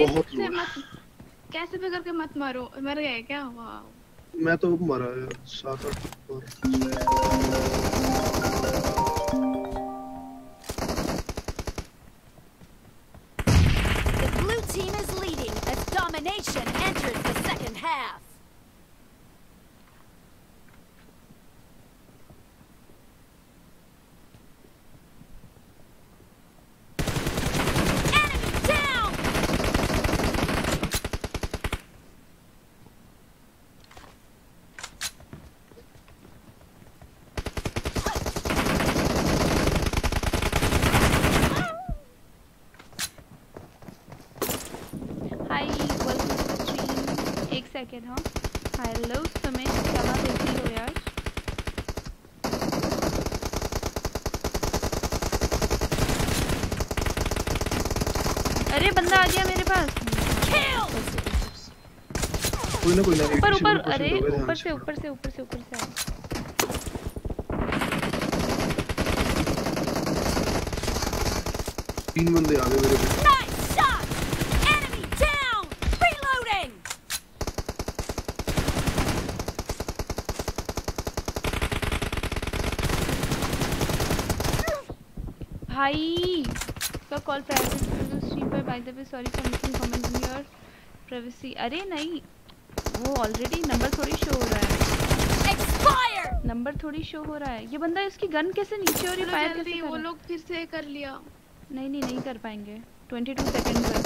A: बहुत कैसे भी करके मत मारो मर गए क्या
E: हुआ
G: मैं तो मरा यार सात आठ अरे ऊपर
A: से ऊपर से ऊपर से ऊपर से
G: तीन बंदे आ गए मेरे
A: पे कॉल प्राइवेट स्ट्रीम पर by the way sorry for making comment in your privacy अरे नहीं वो ऑलरेडी नंबर थोड़ी शो हो रहा है एक्सपायर नंबर थोड़ी शो हो रहा है ये बंदा इसकी गन कैसे नीचे हो रही है फायर कैसे वो लोग फिर से कर लिया नहीं नहीं नहीं कर पाएंगे 22 सेकंड पर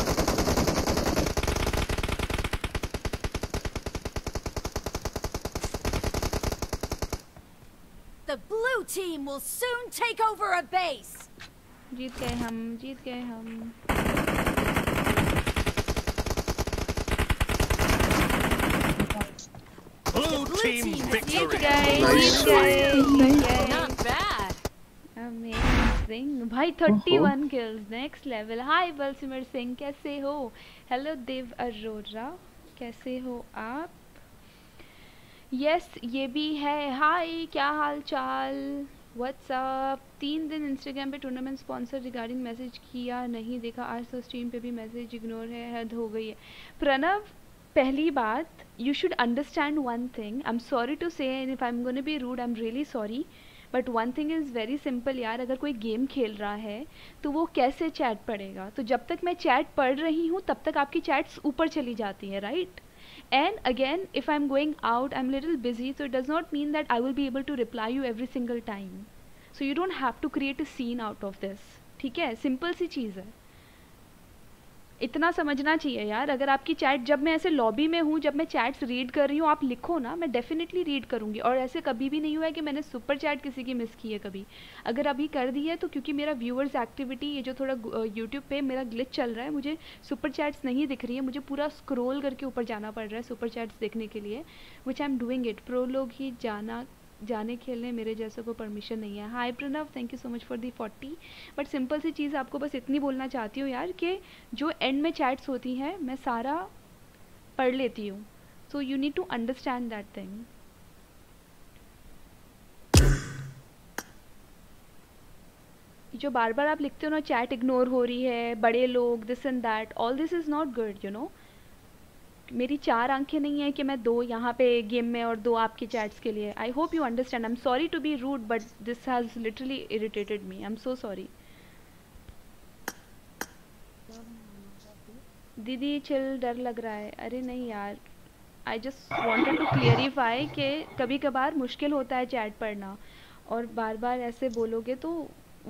C: the blue team will soon take over a base जीत गए हम जीत गए हम
E: team, team victory. Nice. nice.
D: Not bad.
A: Amazing. भाई 31 kills next level. Hi Balsimir Singh कैसे हो? Hello Dev Arora कैसे हो आप? यस yes, ये भी है हाय क्या हाल चाल व्हाट्सअप तीन दिन इंस्टाग्राम पे टूर्नामेंट स्पॉन्सर रिगार्डिंग मैसेज किया नहीं देखा आज तो स्ट्रीम पे भी मैसेज इग्नोर है हद हो गई है प्रणव पहली बात you should understand one thing i'm sorry to say and if i'm going to be rude i'm really sorry but one thing is very simple यार अगर कोई गेम खेल रहा है तो वो कैसे चैट पढ़ेगा तो जब तक मैं चैट पढ़ रही हूँ तब तक आपकी चैट्स ऊपर चली जाती हैं right and again if I am going out I am little busy so it does not mean that I will be able to reply you every single time so you don't have to create a scene out of this ठीक है simple सी चीज़ है इतना समझना चाहिए यार अगर आपकी चैट जब मैं ऐसे लॉबी में हूँ जब मैं चैट्स रीड कर रही हूँ आप लिखो ना मैं डेफिनेटली रीड करूँगी और ऐसे कभी भी नहीं हुआ है कि मैंने सुपर चैट किसी की मिस की है कभी अगर अभी कर दी है तो क्योंकि मेरा व्यूअर्स एक्टिविटी ये जो थोड़ा यूट्यूब पे मेरा ग्लिच चल रहा है मुझे सुपर चैट्स नहीं दिख रही है मुझे पूरा स्क्रोल करके ऊपर जाना पड़ रहा है सुपर चैट्स देखने के लिए which I am doing it pro लोग ही जाना जाने खेलने मेरे जैसे को परमिशन नहीं है hi Pranav thank you so much for the forty but simple सी चीज़ आपको बस इतनी बोलना चाहती हूँ यार कि जो एंड में चैट्स होती हैं मैं सारा पढ़ लेती हूँ so you need to understand that thing जो बार बार आप लिखते हो ना चैट इग्नोर हो रही है बड़े लोग this and that all this is not good you know मेरी चार आंखें नहीं है कि मैं दो यहाँ पे गेम में और दो आपके चैट्स के लिए I hope you understand I am sorry to be rude but this has literally irritated me I am so sorry दीदी चिल डर लग रहा है अरे नहीं यार I just wanted to clarify कि कभी कभार मुश्किल होता है चैट पढ़ना और बार बार ऐसे बोलोगे तो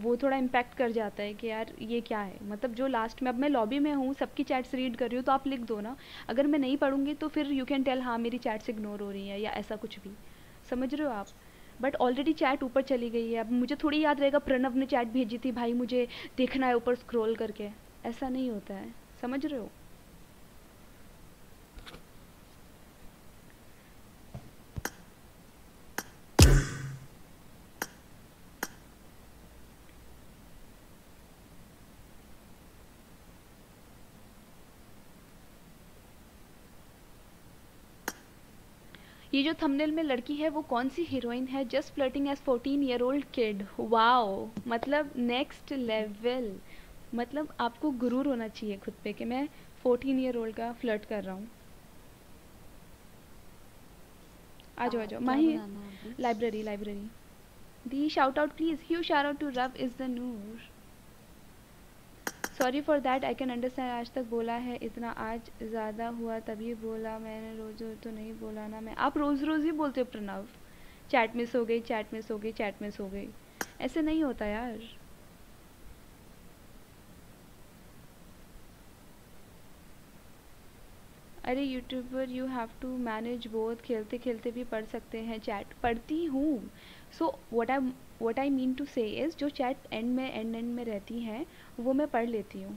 A: वो थोड़ा इम्पैक्ट कर जाता है कि यार ये क्या है मतलब जो लास्ट में अब मैं लॉबी में हूँ सबकी चैट्स रीड कर रही हूँ तो आप लिख दो ना अगर मैं नहीं पढ़ूँगी तो फिर यू कैन टेल हाँ मेरी चैट्स इग्नोर हो रही हैं या ऐसा कुछ भी समझ रहे हो आप बट ऑलरेडी चैट ऊपर चली गई है अब मुझे थोड़ी याद रहेगा प्रणव ने चैट भेजी थी भाई मुझे देखना है ऊपर स्क्रोल करके ऐसा नहीं होता है समझ रहे हो ये जो थंबनेल में लड़की है वो कौन सी हीरोइन है just flirting age fourteen year old kid wow मतलब नेक्स्ट लेवल मतलब आपको गुरूर होना चाहिए खुद पे कि मैं फोर्टीन ईयर ओल्ड का फ्लर्ट कर रहा हूँ आ जाओ आ जाओ Mahi library library the shout out please huge shout out to रव is the Noor sorry for that I can understand आज तक बोला है इतना आज ज़्यादा हुआ तभी बोला मैंने रोज़ रोज़ तो नहीं बोला ना मैं आप रोज़ रोज़ ही बोलते हो प्रणव चैट मिस हो गई चैट मिस हो गई चैट मिस हो गई ऐसे नहीं होता यार अरे YouTuber you have to manage both खेलते खेलते भी पढ़ सकते हैं चैट पढ़ती हूँ so what I what I mean to say is जो चैट एंड में एंड एंड में रहती हैं वो मैं पढ़ लेती हूँ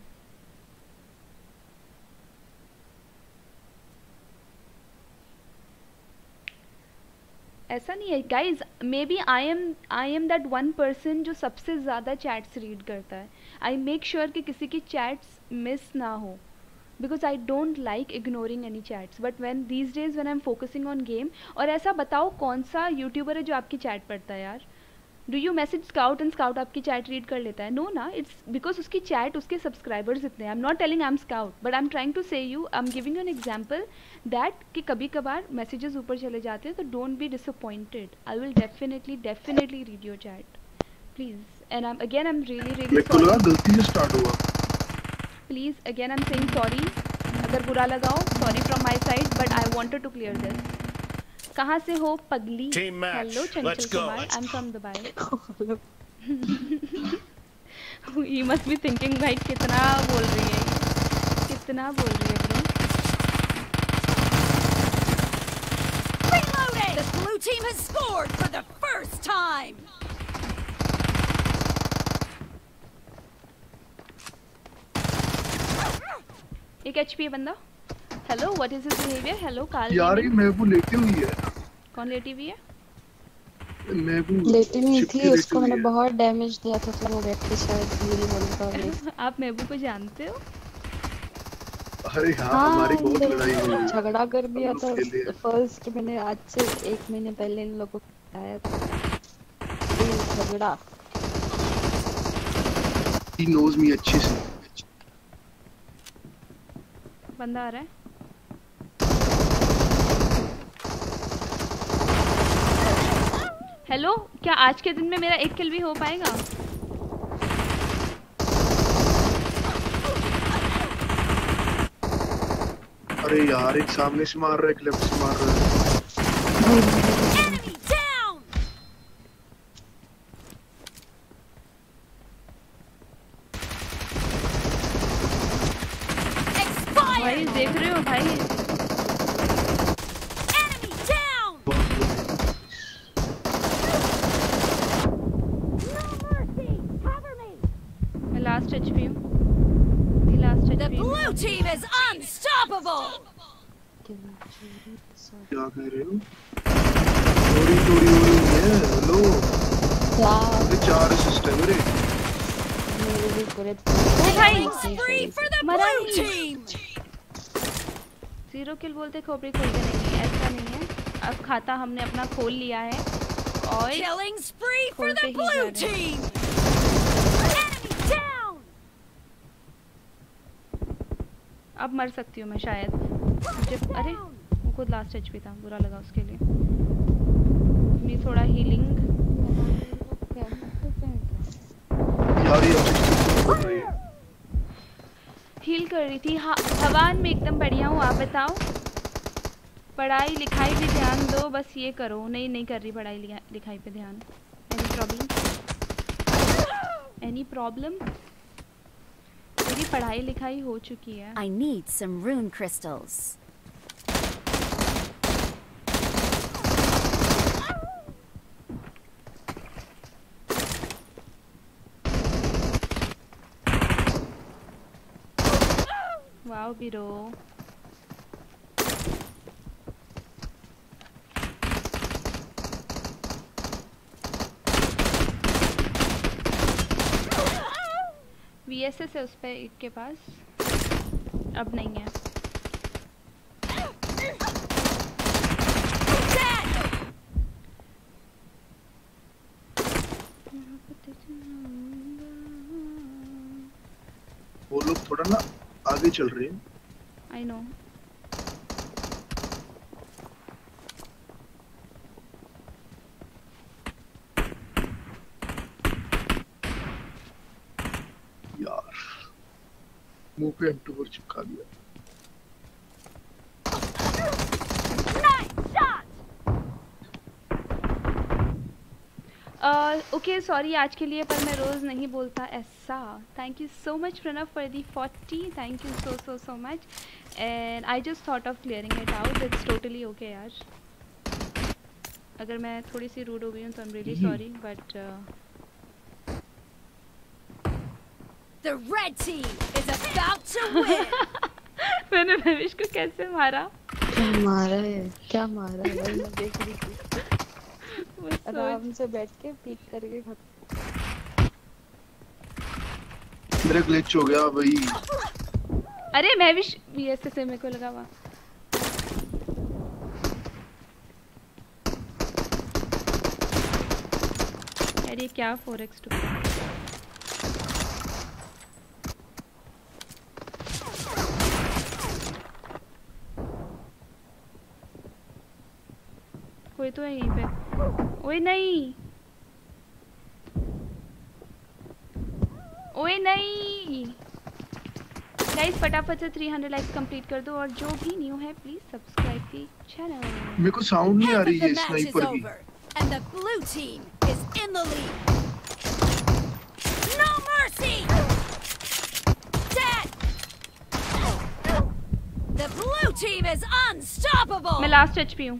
A: ऐसा नहीं है guys maybe I am I am that one person जो सबसे ज़्यादा चैट्स रीड करता है आई मेक श्योर कि किसी की चैट्स मिस ना हो because I don't like ignoring any chats but when these days when I am focusing on game और ऐसा बताओ कौन सा यूट्यूबर है जो आपकी चैट पढ़ता है यार do you message scout and scout आपकी चैट रीड कर लेता है नो ना इट्स बिकॉज उसकी चैट उसके सब्सक्राइबर्स इतने I am not telling I am scout but I am trying to say you I am giving an example that कि कभी कभार मैसेजेस ऊपर चले जाते हैं तो don't be disappointed I will definitely definitely read your chat please and I again I am really really please again I am saying sorry अगर बुरा लगाओ sorry from my side but I wanted to clear this कहाँ से हो पगली hello Chanchal Kumar I am from Dubai you must be thinking भाई कितना बोल रही है
F: कितना बोल रही है bro The blue team has scored for the first time.
A: एक एचपी है बंदा hello what is his behaviour hello काल यार ये
G: मेरे को लेटी हुई है
A: कौन लेटी हुई है
G: मैं को लेटी हुई
A: थी उसको मैंने बहुत डैमेज दिया था तो वो बैठ के शायद मेरी बॉडी पर आप मेबू को जानते हो
D: अरे हाँ, हाँ हमारी बहुत लड़ाई हुई झगड़ा कर दिया था फर्स्ट
A: मैंने आज से एक महीने पहले इन लोगों को बताया था झगड़ा
G: he knows me अच्छे से
A: बंदा आ रहा है हेलो क्या आज के दिन में मेरा एक किल भी हो पाएगा
G: अरे यार एक सामने से मार रहा है क्लब से मार रहा
D: है क्या कह
E: रहे हो चोरी चोरी
C: हो रही है हेलो
D: अरे
G: चार सिस्टम रे
A: जीरो किल बोलते खोपड़ी खोलते नहीं ऐसा नहीं है अब खाता हमने अपना खोल लिया है
C: और Killing spree for the blue
A: अब मर सकती हूँ मैं शायद मुझे अरे खुद लास्ट टच भी था बुरा लगा उसके लिए मैं थोड़ा हीलिंग हील कर रही थी हवान हाँ, में एकदम बढ़िया हूँ आप बताओ पढ़ाई लिखाई पे ध्यान दो बस ये करो नहीं नहीं कर रही पढ़ाई लिखाई पे ध्यान एनी प्रॉब्लम एनी प्रॉब्लम मेरी पढ़ाई लिखाई हो चुकी है
F: I need some rune crystals
A: Wow, Biro. वी है उस पर एक के पास अब नहीं है
G: वो लोग थोड़ा ना आगे चल रहे हैं I know. यार मुंह पे एम टू चिपका दिया
A: ओके सॉरी आज के लिए पर मैं रोज़ नहीं बोलता ऐसा thank you so much Pranav for the forty thank you so so so much and I just thought of clearing it out it's totally okay यार अगर मैं थोड़ी सी रूड हो गई हूँ तो I am really sorry but
C: The red team is about to win. मैंने भविष्य को कैसे मारा
A: क्या मारा है क्या मारा है मैं देख रही थी आराम से बैठ के पीक करके
G: मेरा ग्लिच हो गया भाई
A: अरे मैं भी वीएसएस से मेरे को लगा हुआ यार ये क्या 4x टू कोई तो है यहीं पे ओए नहीं ओए नहीं गाइस फटाफट से 300 लाइक्स कंप्लीट कर दो और जो भी न्यू है प्लीज सब्सक्राइब दी चैनल
G: मेरे को साउंड नहीं आ रही है स्नाइपर की
C: and the blue team is in the lead no mercy dead the blue team is unstoppable मैं लास्ट एचपी हूं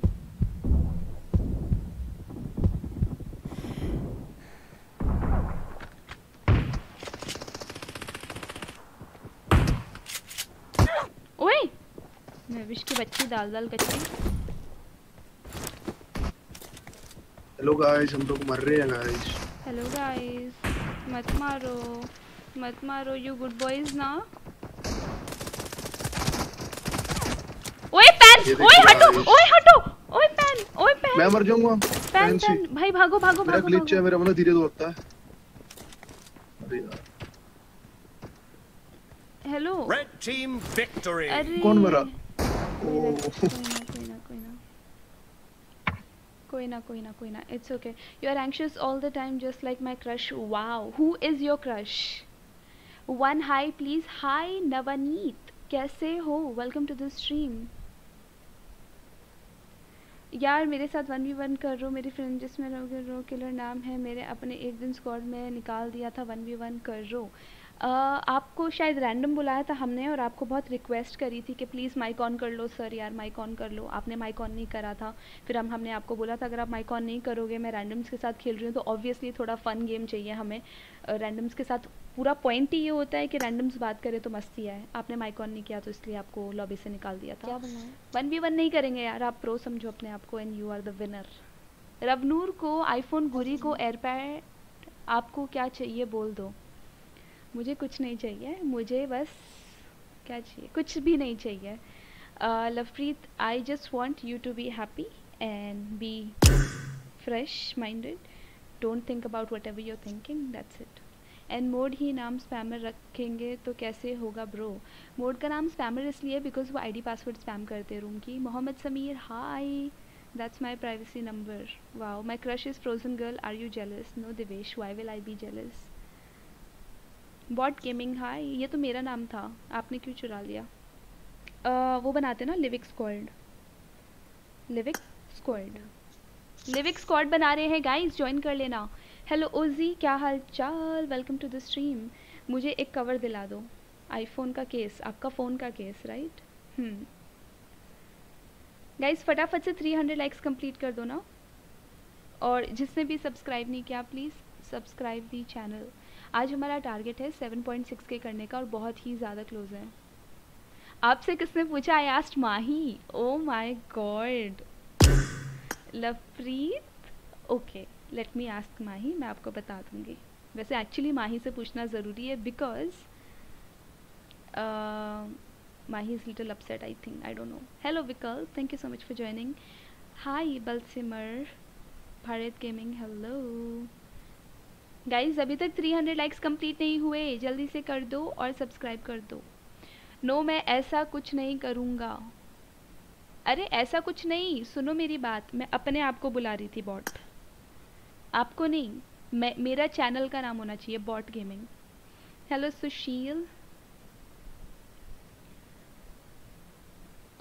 A: फिश की बच्ची दाल दाल कच्ची
G: हेलो गाइस हम लोग मर रहे हैं गाइस
A: हेलो गाइस मत मारो मत मारो यू गुड बॉयज ना ओए पैन ओए हटो ओए हटो ओए पैन ओए
G: पैन मैं मर जाऊंगा पैन पैन
A: भाई भागो भागो भागो मेरा ग्लिच है
G: मेरा मतलब धीरे दौड़ता है
E: अरे
C: यार हेलो रेड टीम विक्ट्री कौन मरा
E: कोई ना
A: कोई ना कोई ना it's okay you are anxious all the time just like my crush wow who is your crush one hi please hi Navneet कैसे हो वेलकम टू द स्ट्रीम यार मेरे साथ वन वी वन कर रो मेरी फ्रेंड जिसमें रो रो किलर नाम है मेरे अपने एक दिन स्कॉड में निकाल दिया था वन वी वन कर रो आपको शायद रैंडम बुलाया था हमने और आपको बहुत रिक्वेस्ट करी थी कि प्लीज़ माइक ऑन कर लो सर यार माइक ऑन कर लो आपने माइक ऑन नहीं करा था फिर हम हमने आपको बोला था अगर आप माइक ऑन नहीं करोगे मैं रैंडम्स के साथ खेल रही हूँ तो ऑब्वियसली थोड़ा फन गेम चाहिए हमें रैंडम्स के साथ पूरा पॉइंट ही ये होता है कि रैंडम्स बात करें तो मस्ती आए आपने माइक ऑन नहीं किया तो इसलिए आपको लॉबी से निकाल दिया था वन बी वन नहीं करेंगे यार आप प्रो समझो अपने आप को and you are the winner Ravnoor को आईफोन घुरी को एयरपैड अच्छा। आपको क्या चाहिए बोल दो मुझे कुछ नहीं चाहिए मुझे बस क्या चाहिए कुछ भी नहीं चाहिए Lovepreet I just want you to be happy and be fresh minded don't think about whatever you're thinking that's it and mod ही नाम स्पैमर रखेंगे तो कैसे होगा ब्रो मोड का नाम स्पैमर इसलिए बिकॉज वो आई डी पासवर्ड स्पैम करते हैं रूम की Mohammad Sameer hi that's my privacy number wow my crush is frozen girl are you jealous no Divesh why will I be jealous bot gaming hi ये तो मेरा नाम था आपने क्यों चुरा लिया uh, वो बनाते ना Livik squad Livik squad Livik squad बना रहे हैं गाइस ज्वाइन कर लेना हेलो ओजी क्या हाल चाल वेलकम टू द स्ट्रीम मुझे एक कवर दिला दो आईफोन का केस आपका फ़ोन का केस राइट गाइस फटाफट से 300 लाइक्स कंप्लीट कर दो ना और जिसने भी सब्सक्राइब नहीं किया प्लीज़ सब्सक्राइब दी चैनल आज हमारा टारगेट है सेवन पॉइंट सिक्स के करने का और बहुत ही ज़्यादा क्लोज है आपसे किसने पूछा I asked Mahi oh my God Lovepreet okay let me ask Mahi मैं आपको बता दूंगी वैसे एक्चुअली माही से पूछना ज़रूरी है because Mahi is little upset I think I don't know hello विकल thank you so much for joining Bal Simar Bharat gaming hello guys अभी तक 300 लाइक्स कंप्लीट नहीं हुए जल्दी से कर दो और सब्सक्राइब कर दो नो मैं ऐसा कुछ नहीं करूँगा अरे ऐसा कुछ नहीं सुनो मेरी बात मैं अपने आप को बुला रही थी बॉट आपको नहीं मैं मेरा चैनल का नाम होना चाहिए bot gaming hello Sushil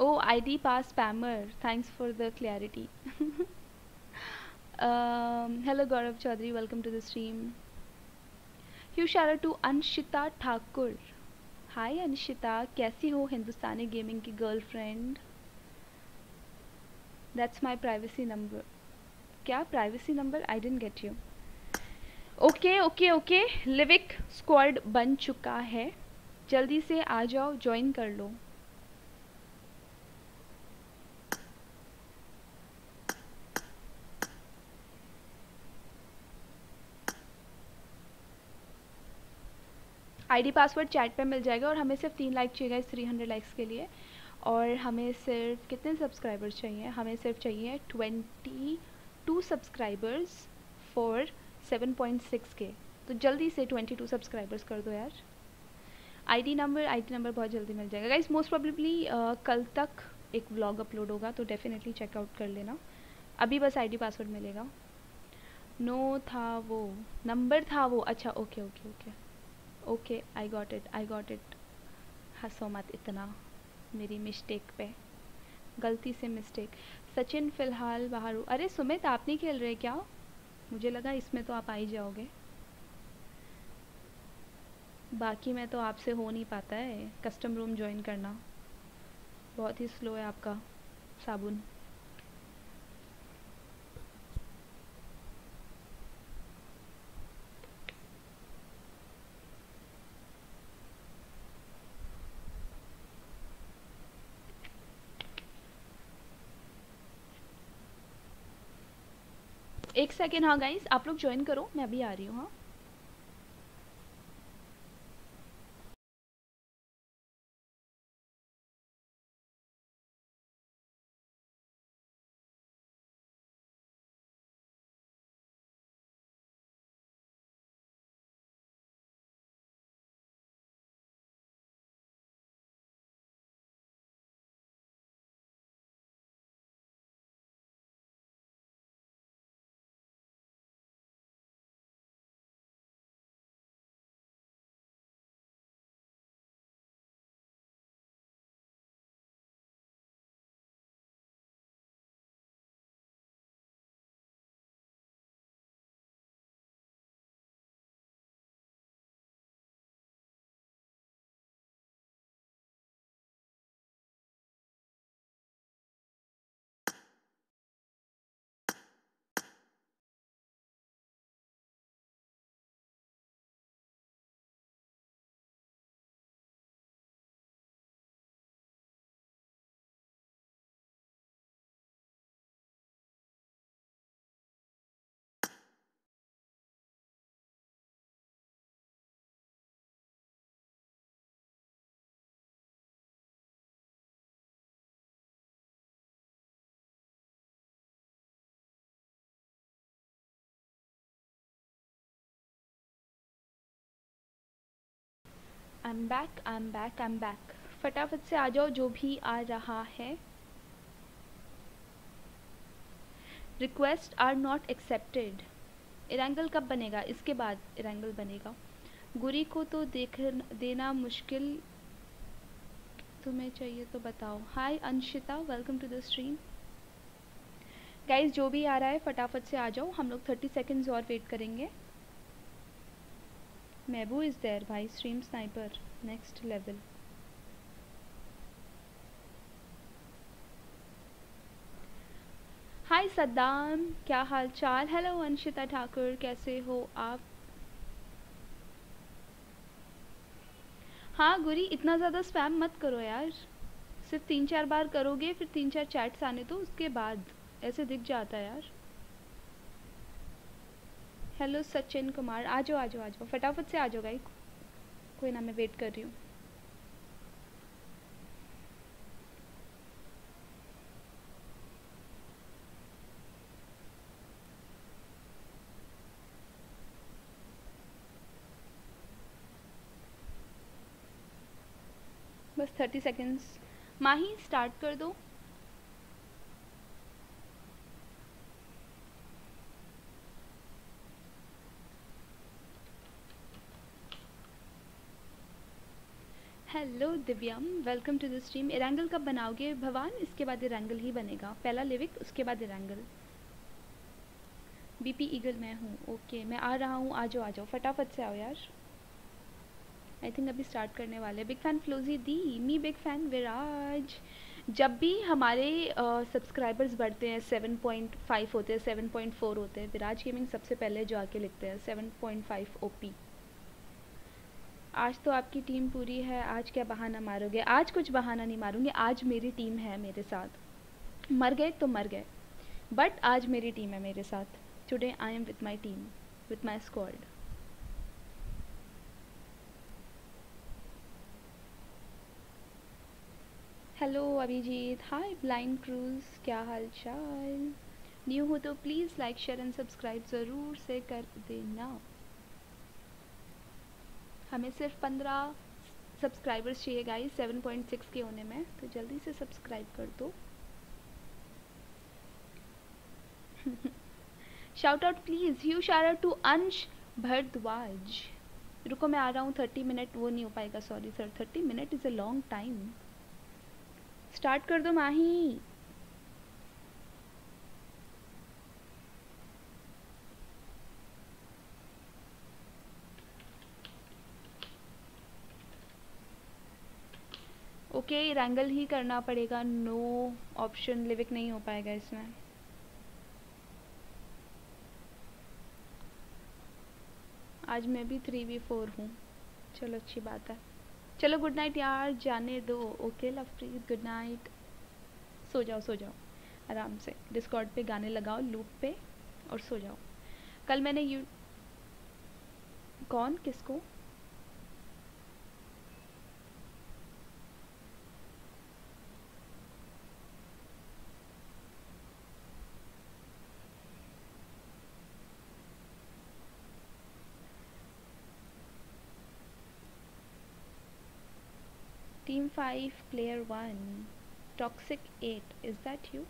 A: oh ID pass Palmer thanks for the clarity hello Gaurav Chaudhary welcome to the stream you शार टू अंशिता ठाकुर हाय अंशिता कैसी हो हिंदुस्तानी गेमिंग की girlfriend that's my privacy number क्या privacy number I dent get you okay okay okay Livik squad बन चुका है जल्दी से आ जाओ ज्वाइन कर लो आईडी पासवर्ड चैट पे मिल जाएगा और हमें सिर्फ तीन लाइक चाहिएगा इस थ्री हंड्रेड लाइक्स के लिए और हमें सिर्फ कितने सब्सक्राइबर्स चाहिए हमें सिर्फ चाहिए twenty two subscribers for seven point six के तो जल्दी से ट्वेंटी टू सब्सक्राइबर्स कर दो यार आईडी नंबर आईडी नंबर बहुत जल्दी मिल जाएगा गाइस मोस्ट प्रॉब्लली कल तक एक व्लॉग अपलोड होगा तो डेफिनेटली चेकआउट कर लेना अभी बस आईडी पासवर्ड मिलेगा नो no था वो नंबर था वो अच्छा okay okay okay okay I got it I got it हंसो मत इतना मेरी मिस्टेक पे गलती से मिस्टेक सचिन फ़िलहाल बाहर अरे सुमित आप नहीं खेल रहे क्या मुझे लगा इसमें तो आप आ ही जाओगे बाकी मैं तो आपसे हो नहीं पाता है कस्टम रूम ज्वाइन करना बहुत ही स्लो है आपका साबुन एक सेकेंड हाँ गाइस आप लोग ज्वाइन करो मैं भी आ रही हूँ हाँ
E: I am back I am back I am back
A: फटाफट से आ जाओ जो भी आ रहा है request are not accepted Erangel कब बनेगा इसके बाद इरेंगल बनेगा गुरी को तो देख देना मुश्किल तुम्हें चाहिए तो बताओ hi Anshita welcome to the stream guys जो भी आ रहा है फटाफट से आ जाओ हम लोग थर्टी सेकेंड्स और वेट करेंगे Mebu इज देयर भाई stream sniper next level hi Saddam क्या हाल चाल हेलो अंशिता ठाकुर कैसे हो आप हाँ गुरी इतना ज़्यादा स्पैम मत करो यार सिर्फ तीन चार बार करोगे फिर तीन चार चैट्स आने तो उसके बाद ऐसे दिख जाता है यार हेलो सचिन कुमार आ जाओ आ जाओ आ जाओ फटाफट से आ जाओ गाई कोई ना मैं वेट कर रही हूँ बस थर्टी सेकेंड्स माही स्टार्ट कर दो hello Divyam welcome to the stream Erangel कब बनाओगे भवान इसके बाद इरेंगल ही बनेगा पहला लिविक उसके बाद बी बीपी ईगल मैं हूँ ओके मैं आ रहा हूँ आ जाओ आ जाओ फटाफट से आओ यार आई थिंक अभी स्टार्ट करने वाले बिग फैन फ्लोजी दी मी बिग फैन विराज जब भी हमारे सब्सक्राइबर्स uh, बढ़ते हैं सेवन पॉइंट फाइव होते हैं सेवन पॉइंट फोर होते हैं विराज गेमिंग सबसे पहले जो आके लिखते हैं ओ पी आज तो आपकी टीम पूरी है आज क्या बहाना मारोगे आज कुछ बहाना नहीं मारूंगी आज मेरी टीम है मेरे साथ मर गए तो मर गए बट आज मेरी टीम है मेरे साथ today I am with my team with my squad hello Abhijit hi blind cruise क्या हाल चाल न्यू हो तो please like share and subscribe ज़रूर से कर देना हमें सिर्फ पंद्रह सब्सक्राइबर्स चाहिए गाइस सेवन पॉइंट सिक्स के होने में तो जल्दी से सब्सक्राइब कर दो शाउट आउट प्लीज़ यू शार टू अंश भरद्वाज रुको मैं आ रहा हूँ थर्टी मिनट वो नहीं हो पाएगा sorry sir thirty minute is a long time start कर दो माही ओके रैंगल ही करना पड़ेगा नो ऑप्शन लिविक नहीं हो पाएगा इसमें आज मैं भी थ्री वी फोर हूँ चलो अच्छी बात है चलो गुड नाइट यार जाने दो ओके लवप्रीत गुड नाइट सो जाओ सो जाओ आराम से डिस्कॉर्ड पे गाने लगाओ लूप पे और सो जाओ कल मैंने यू कौन किसको five, player one. toxic eight. is that you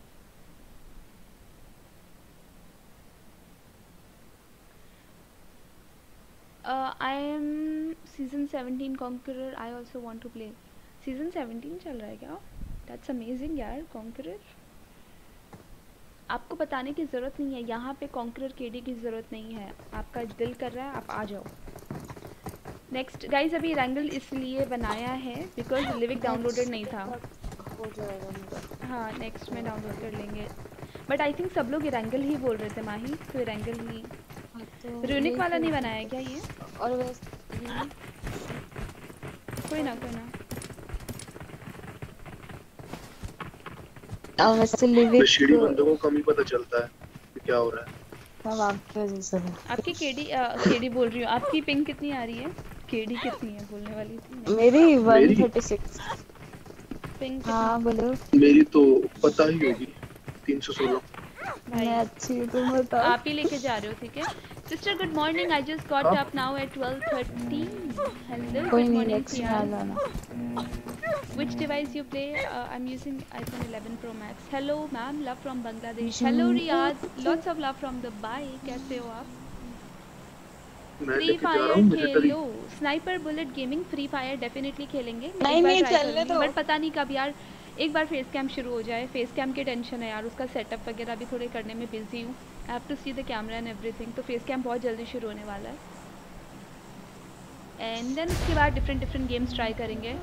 A: uh, I am season 17 conqueror I also want to play season 17 चल रहा है क्या that's amazing यार conqueror आपको बताने की ज़रूरत नहीं है यहाँ पे कॉन्करर केडी की ज़रूरत नहीं है आपका दिल कर रहा है आप आ जाओ नेक्स्ट गाइज अभी रैंगल इसलिए बनाया है बिकॉज लिविक डाउनलोडेड नहीं था हाँ नेक्स्ट में डाउनलोड कर लेंगे बट आई थिंक सब लोग रैंगल ही बोल रहे थे माही हाँ, तो रैंगल ही
E: तो रूनिक वाला नहीं बनाया क्या ये और
A: कोई ना कोई ना
G: और हाँ, वैसे लिविक सीढ़ी तो- बंदों को कम ही पता चलता है कि क्या हो रहा है
A: सब हाँ, आपकी वजह से आपकी केडी केडी बोल रही हूँ आपकी पिंग कितनी आ रही है केडी कितनी है बोलने वाली थी मेरी 136 पिंग हां बोलो
G: मेरी तो पता ही होगी 316
E: भाई अच्छी तुम बताओ आप ही लेके
A: जा रहे हो ठीक है sister good morning I just got up now at 12:30 hello good morning next which device you play I am using iPhone 11 pro max hello ma'am love from Bangladesh hello Riyaz lots of love from Dubai कैसे हो आप
E: free fire खेल लो
A: sniper bullet gaming free fire definitely खेलेंगे नहीं नहीं चलने दो बट पता नहीं कब यार एक बार फेस कैम शुरू हो जाए फेस कैम के टेंशन है यार उसका सेटअप वगैरह भी थोड़े करने में बिजी हूँ I have to see the camera and everything तो फेस कैम बहुत जल्दी शुरू होने वाला है एंड देन उसके बाद डिफरेंट डिफरेंट गेम्स ट्राई करेंगे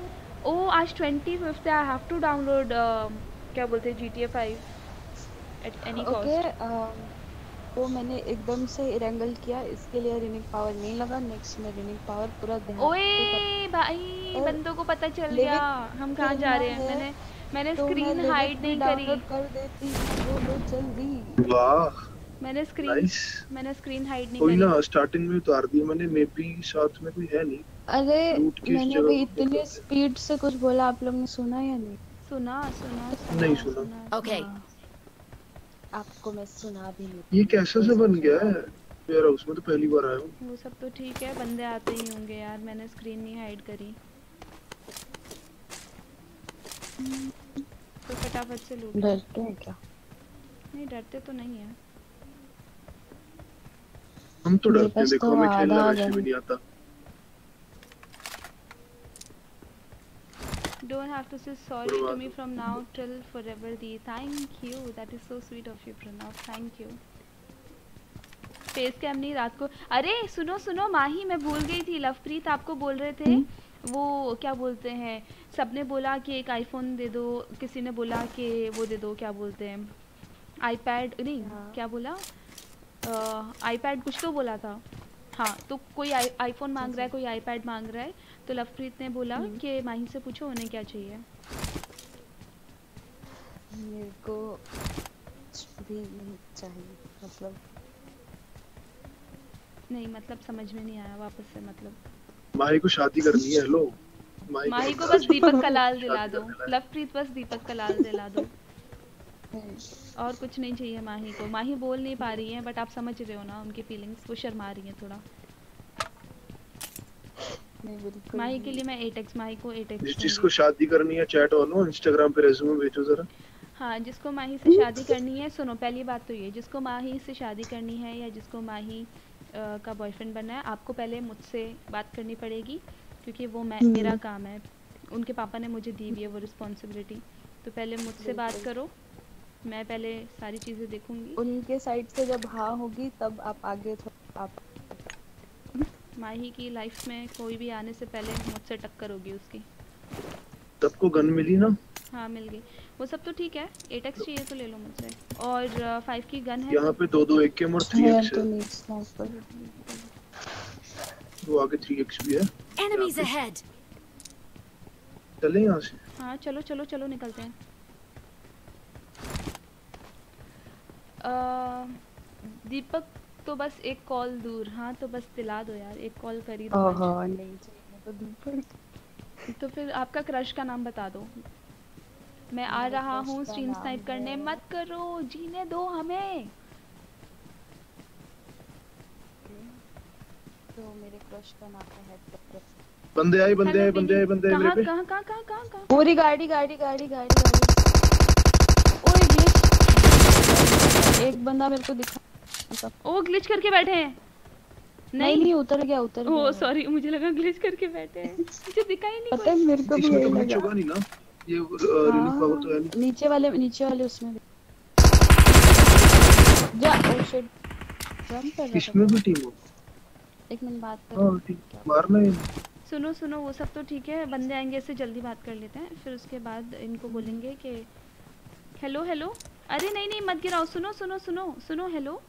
A: ओ oh, आज twenty fifth I have to download क्या बोलते हैं G T A five at any cost को मैंने एकदम से इरेंगल किया इसके लिए रिनिंग पावर नहीं लगा नेक्स्ट में रिनिंग पावर पूरा ध्यान ओए भाई बंदों को पता चल गया हम कहां जा रहे हैं मैंने मैंने तो स्क्रीन मैं हाइड नहीं करी
D: कर देती वो लो जल्दी
G: वाह
A: मैंने स्क्रीन nice. मैंने स्क्रीन हाइड नहीं करी कोई ना
G: स्टार्टिंग में उतार दिया मैंने मे बी साथ में कोई है नहीं
A: अरे मैंने भी इतनी स्पीड से कुछ बोला आप लोग ने सुना या नहीं सुना सुना
G: नहीं सुना
A: ओके आपको मैं सुना भी नहीं
G: ये कैसे से बन गया है यार उसमें तो पहली बार आया
A: हूं वो सब तो ठीक है बंदे आते ही होंगे यार मैंने स्क्रीन नहीं हाइड करी तो फटाफट से लूट
E: डरते हैं क्या
A: नहीं डरते तो नहीं है
G: हम तो डरते देखो तो हमें खेलना भी नहीं आता
A: Don't have to say sorry to me from now till forever, the Thank you. That is so sweet of you, Pranav. Thank you. Face cam नहीं रात को अरे सुनो सुनो माही मैं भूल गई थी लवप्रीत आपको बोल रहे थे वो क्या बोलते हैं सबने बोला कि एक आईफोन दे दो किसी ने बोला कि वो दे दो क्या बोलते हैं आईपैड नहीं हाँ। क्या बोला आईपैड कुछ तो बोला था हाँ तो कोई आईफोन मांग रहा है अच्छा, कोई आईपैड अच्छा। मांग रहा है तो लवप्रीत ने बोला हम्म। कि माही से पूछो उन्हें क्या चाहिए
E: मेरे को भी नहीं
A: चाहिए मतलब नहीं मतलब समझ में नहीं आया वापस से मतलब
G: माही को शादी करनी है हेलो
E: माही, माही को बस दीपक कलाल दिला
A: दो लवप्रीत बस दीपक कलाल दिला दो और कुछ नहीं चाहिए माही को माही बोल नहीं पा रही है बट आप समझ रहे हो ना उनकी फीलिंग्स वो शर्मा रही है थोड़ा आपने माही के लिए मैं 8x माही को 8x जिस जिसको
G: शादी करनी है चैट और नो इंस्टाग्राम पे रेज्यूमे भेजो जरा
A: हाँ जिसको माही से शादी करनी है सुनो पहली बात तो ये जिसको माही से शादी करनी है या जिसको माही आ, का बॉयफ्रेंड बनना है आपको पहले मुझसे बात करनी पड़ेगी क्योंकि वो मैं मेरा हम्म। काम है उनके पापा ने मुझे दी हुई है वो रिस्पॉन्सिबिलिटी तो पहले मुझसे बात करो मैं पहले सारी चीज़ें देखूंगी उनके साइड से जब हाँ होगी तब आप आगे थोड़ा आप माही की लाइफ में कोई भी आने से पहले मुझसे टक्कर होगी उसकी
G: सबको गन मिली ना
A: हाँ मिल गई वो सब तो ठीक है एट एक्स चाहिए तो ले लो मुझसे और फाइव की
C: गन है यहाँ
G: पे दो दो एक के मोड थ्री
C: एक्स है
G: वो आगे थ्री एक्स भी है
C: एनिमीज अहेड चले यहाँ से हाँ
A: चलो चलो चलो निकलते हैं दीपक तो बस एक कॉल दूर हाँ तो बस दिला दो यार एक कॉल करी दो तो नहीं तो दूर तो फिर आपका क्रश का नाम बता दो मैं आ रहा हूँ स्ट्रीम स्नाइप करने मत करो जीने दो हमें तो मेरे क्रश का नाम
G: है बंदे आए बंदे आए बंदे आए बंदे आए मेरे पे कहां
A: कहां कहां कहां कहां पूरी गाड़ी गाड़ी गाड़ी गाड़ी ओए ये एक बंदा मेरे को दिखा ओ ग्लिच करके बैठे हैं नहीं नहीं उतर गया उतर ओ सॉरी मुझे लगा ग्लिच करके बैठे हैं मुझे दिखाई नहीं पता
G: है मेरे को भी तो ग्लिच होगा नहीं ना ये
C: रिलीफ
G: पावर तो है
A: नीचे वाले नीचे वाले उसमें जा ओ शिट जंप कर इसमें भी टीम हो एक मिनट बात कर हाँ, मारना है सुनो सुनो वो सब तो ठीक है बंदे आएंगे ऐसे जल्दी बात कर लेते हैं फिर उसके बाद इनको बोलेंगे कि हेलो हेलो अरे नहीं नहीं मत गिराओ सुनो सुनो सुनो सुनो हेलो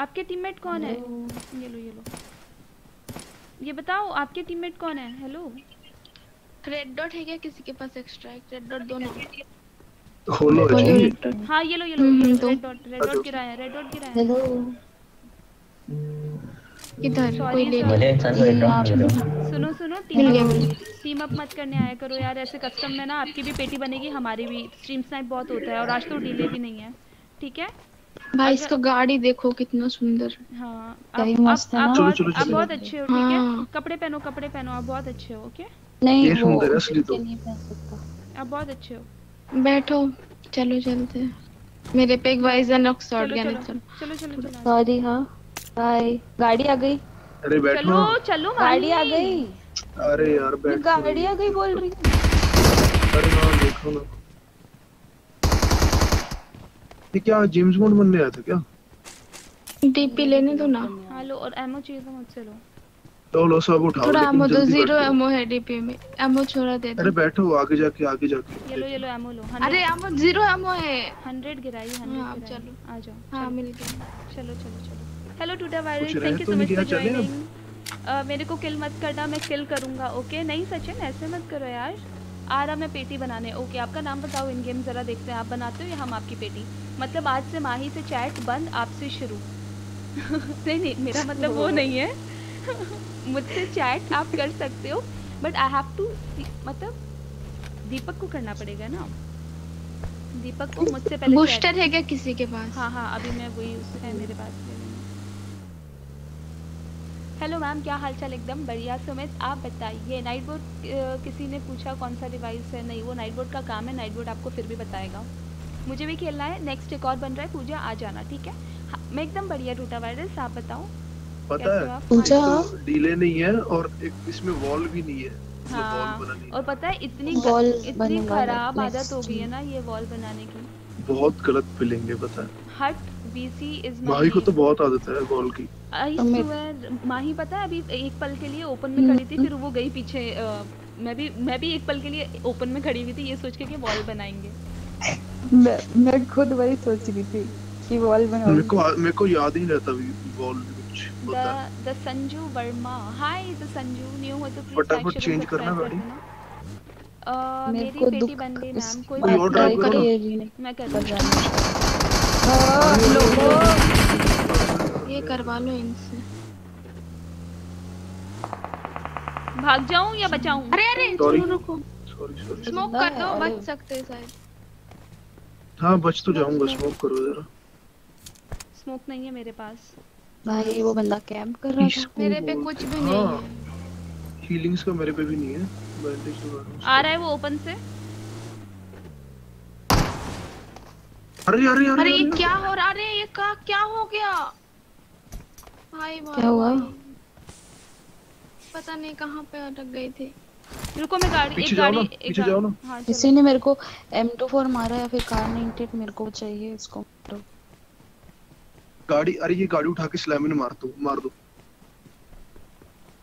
A: आपके टीममेट कौन है ये लो ये लो ये बताओ आपके टीममेट कौन है हेलो रेड डॉट है क्या किसी के पास एक्स्ट्रा एक रेड डॉट दोनों खोलो हां ये लो ये लो रेड डॉट रेड डॉट गिरा है रेड डॉट गिरा है हेलो इधर कोई ले ले सुनो सुनो टीम टीम अप मत करने आया करो यार ऐसे कस्टम में ना आपकी भी पेटी बनेगी हमारी भी स्ट्रीम स्नाइप बहुत होता है और आज तो डिले भी नहीं है ठीक है भाई इसका गाड़ी देखो कितना सुंदर हाँ चलो चलो आप बहुत अच्छे हो ठीक है हाँ। कपड़े पहनो कपड़े पहनो आप बहुत अच्छे हो ओके नहीं
E: तो।
A: आप बहुत अच्छे हो बैठो चलो चलते मेरे पे एक वाइजन ऑफ शॉट गन है चलो चलो सॉरी हां बाय गाड़ी आ गई
D: अरे बैठो चलो
A: चलो गाड़ी आ गई
G: अरे यार बैठो गाड़ी
A: आ गई बोल रही हूं
G: अरे ना हाँ, देखो ना ये क्या जेम्स बॉन्ड बनने आया था क्या
A: डीपी लेने दो ना हेलो हाँ, और एमओ चाहिए तो मुझसे लो
G: लो लो सब उठाओ थोड़ा एमओ तो जीरो एमओ
A: है डीपी में एमओ छोड़ा दे अरे
G: बैठो आगे जाके आगे जाके ये लो ये
A: लो एमओ लो अरे एमओ जीरो एमओ है 100 गिराई 100 आप हाँ, चलो आ जाओ हां मिल गए चलो चलो चलो हेलो टूटा virus thank you so much for joining मेरे को किल मत करना मैं किल करूंगा ओके नहीं सचिन ऐसे मत करो यार आ रहा मैं पेटी बनाने ओके आपका नाम बताओ इन गेम ज़रा देखते हैं आप बनाते हो या हम आपकी पेटी मतलब आज से माही से चैट बंद आपसे शुरू नहीं नहीं मेरा मतलब वो नहीं है मुझसे चैट आप कर सकते हो बट आई हैव टू मतलब दीपक को करना पड़ेगा ना दीपक को मुझसे पहले बूस्टर है क्या किसी के पास हाँ हाँ अभी मैं वही उससे है मेरे पास है हेलो मैम क्या हालचाल एकदम बढ़िया सुमित आप बताइए नाइट बोर्ड किसी ने पूछा कौन सा डिवाइस है नहीं वो नाइट बोर्ड का काम है नाइट बोर्ड आपको फिर भी बताएगा मुझे भी खेलना है नेक्स्ट एक और बन रहा है पूजा आ जाना ठीक है हाँ, मैं एकदम बढ़िया रूटा वायरस आप बताओ
G: पता है पूजा तो डीले नहीं है और एक इसमें वॉल भी नहीं है
A: हाँ और पता है इतनी इतनी खराब आदत हो गई है ना ये वॉल बनाने की
G: बहुत गलत फीलिंग है पता है
A: हट बीसी इज माही को तो
G: बहुत आदत है बॉल की
A: आई स्वेयर माही पता है अभी एक पल के लिए ओपन में खड़ी थी हम्म। फिर वो गई पीछे मैं भी मैं भी एक पल के लिए ओपन में खड़ी हुई थी ये सोच के कि वॉल बनाएंगे
B: मैं मैं खुद वही सोच रही थी कि
G: वॉल बनाऊंगी मेरे को मेरे को याद ही रहता भी वॉल
A: कुछ होता है the Sanju Verma hi the Sanju new हो तो फटाफट चेंज करना गाड़ी मेरी बेटी बंदे नाम
E: कोई और ट्राई करिए
A: मैं कर रहा हूं हाँ, ये करवा लो इनसे भाग जाऊं या बचाऊं अरे अरे रुको स्मोक कर दो बच सकते शायद
G: हाँ बच तो जाऊंगा स्मोक करो जरा
A: स्मोक नहीं है मेरे पास भाई वो बंदा कैंप कर रहा था मेरे पे कुछ भी हाँ। नहीं है
G: हीलिंग्स का मेरे पे भी नहीं है बैंडेज
A: आ रहा है वो ओपन से
E: अरे अरे अरे, अरे ये क्या
A: हो रहा है ये का क्या हो गया भाई भाई क्या हुआ पता नहीं कहां पे अटक गई थी रुको मैं गाड़ी एक गाड़ी एक ना हां किसी ने मेरे को M24 मारा या फिर कार 98 मेरे को चाहिए इसको मारो
G: गाड़ी अरे ये गाड़ी उठा के स्लैमिन मार दो मार दो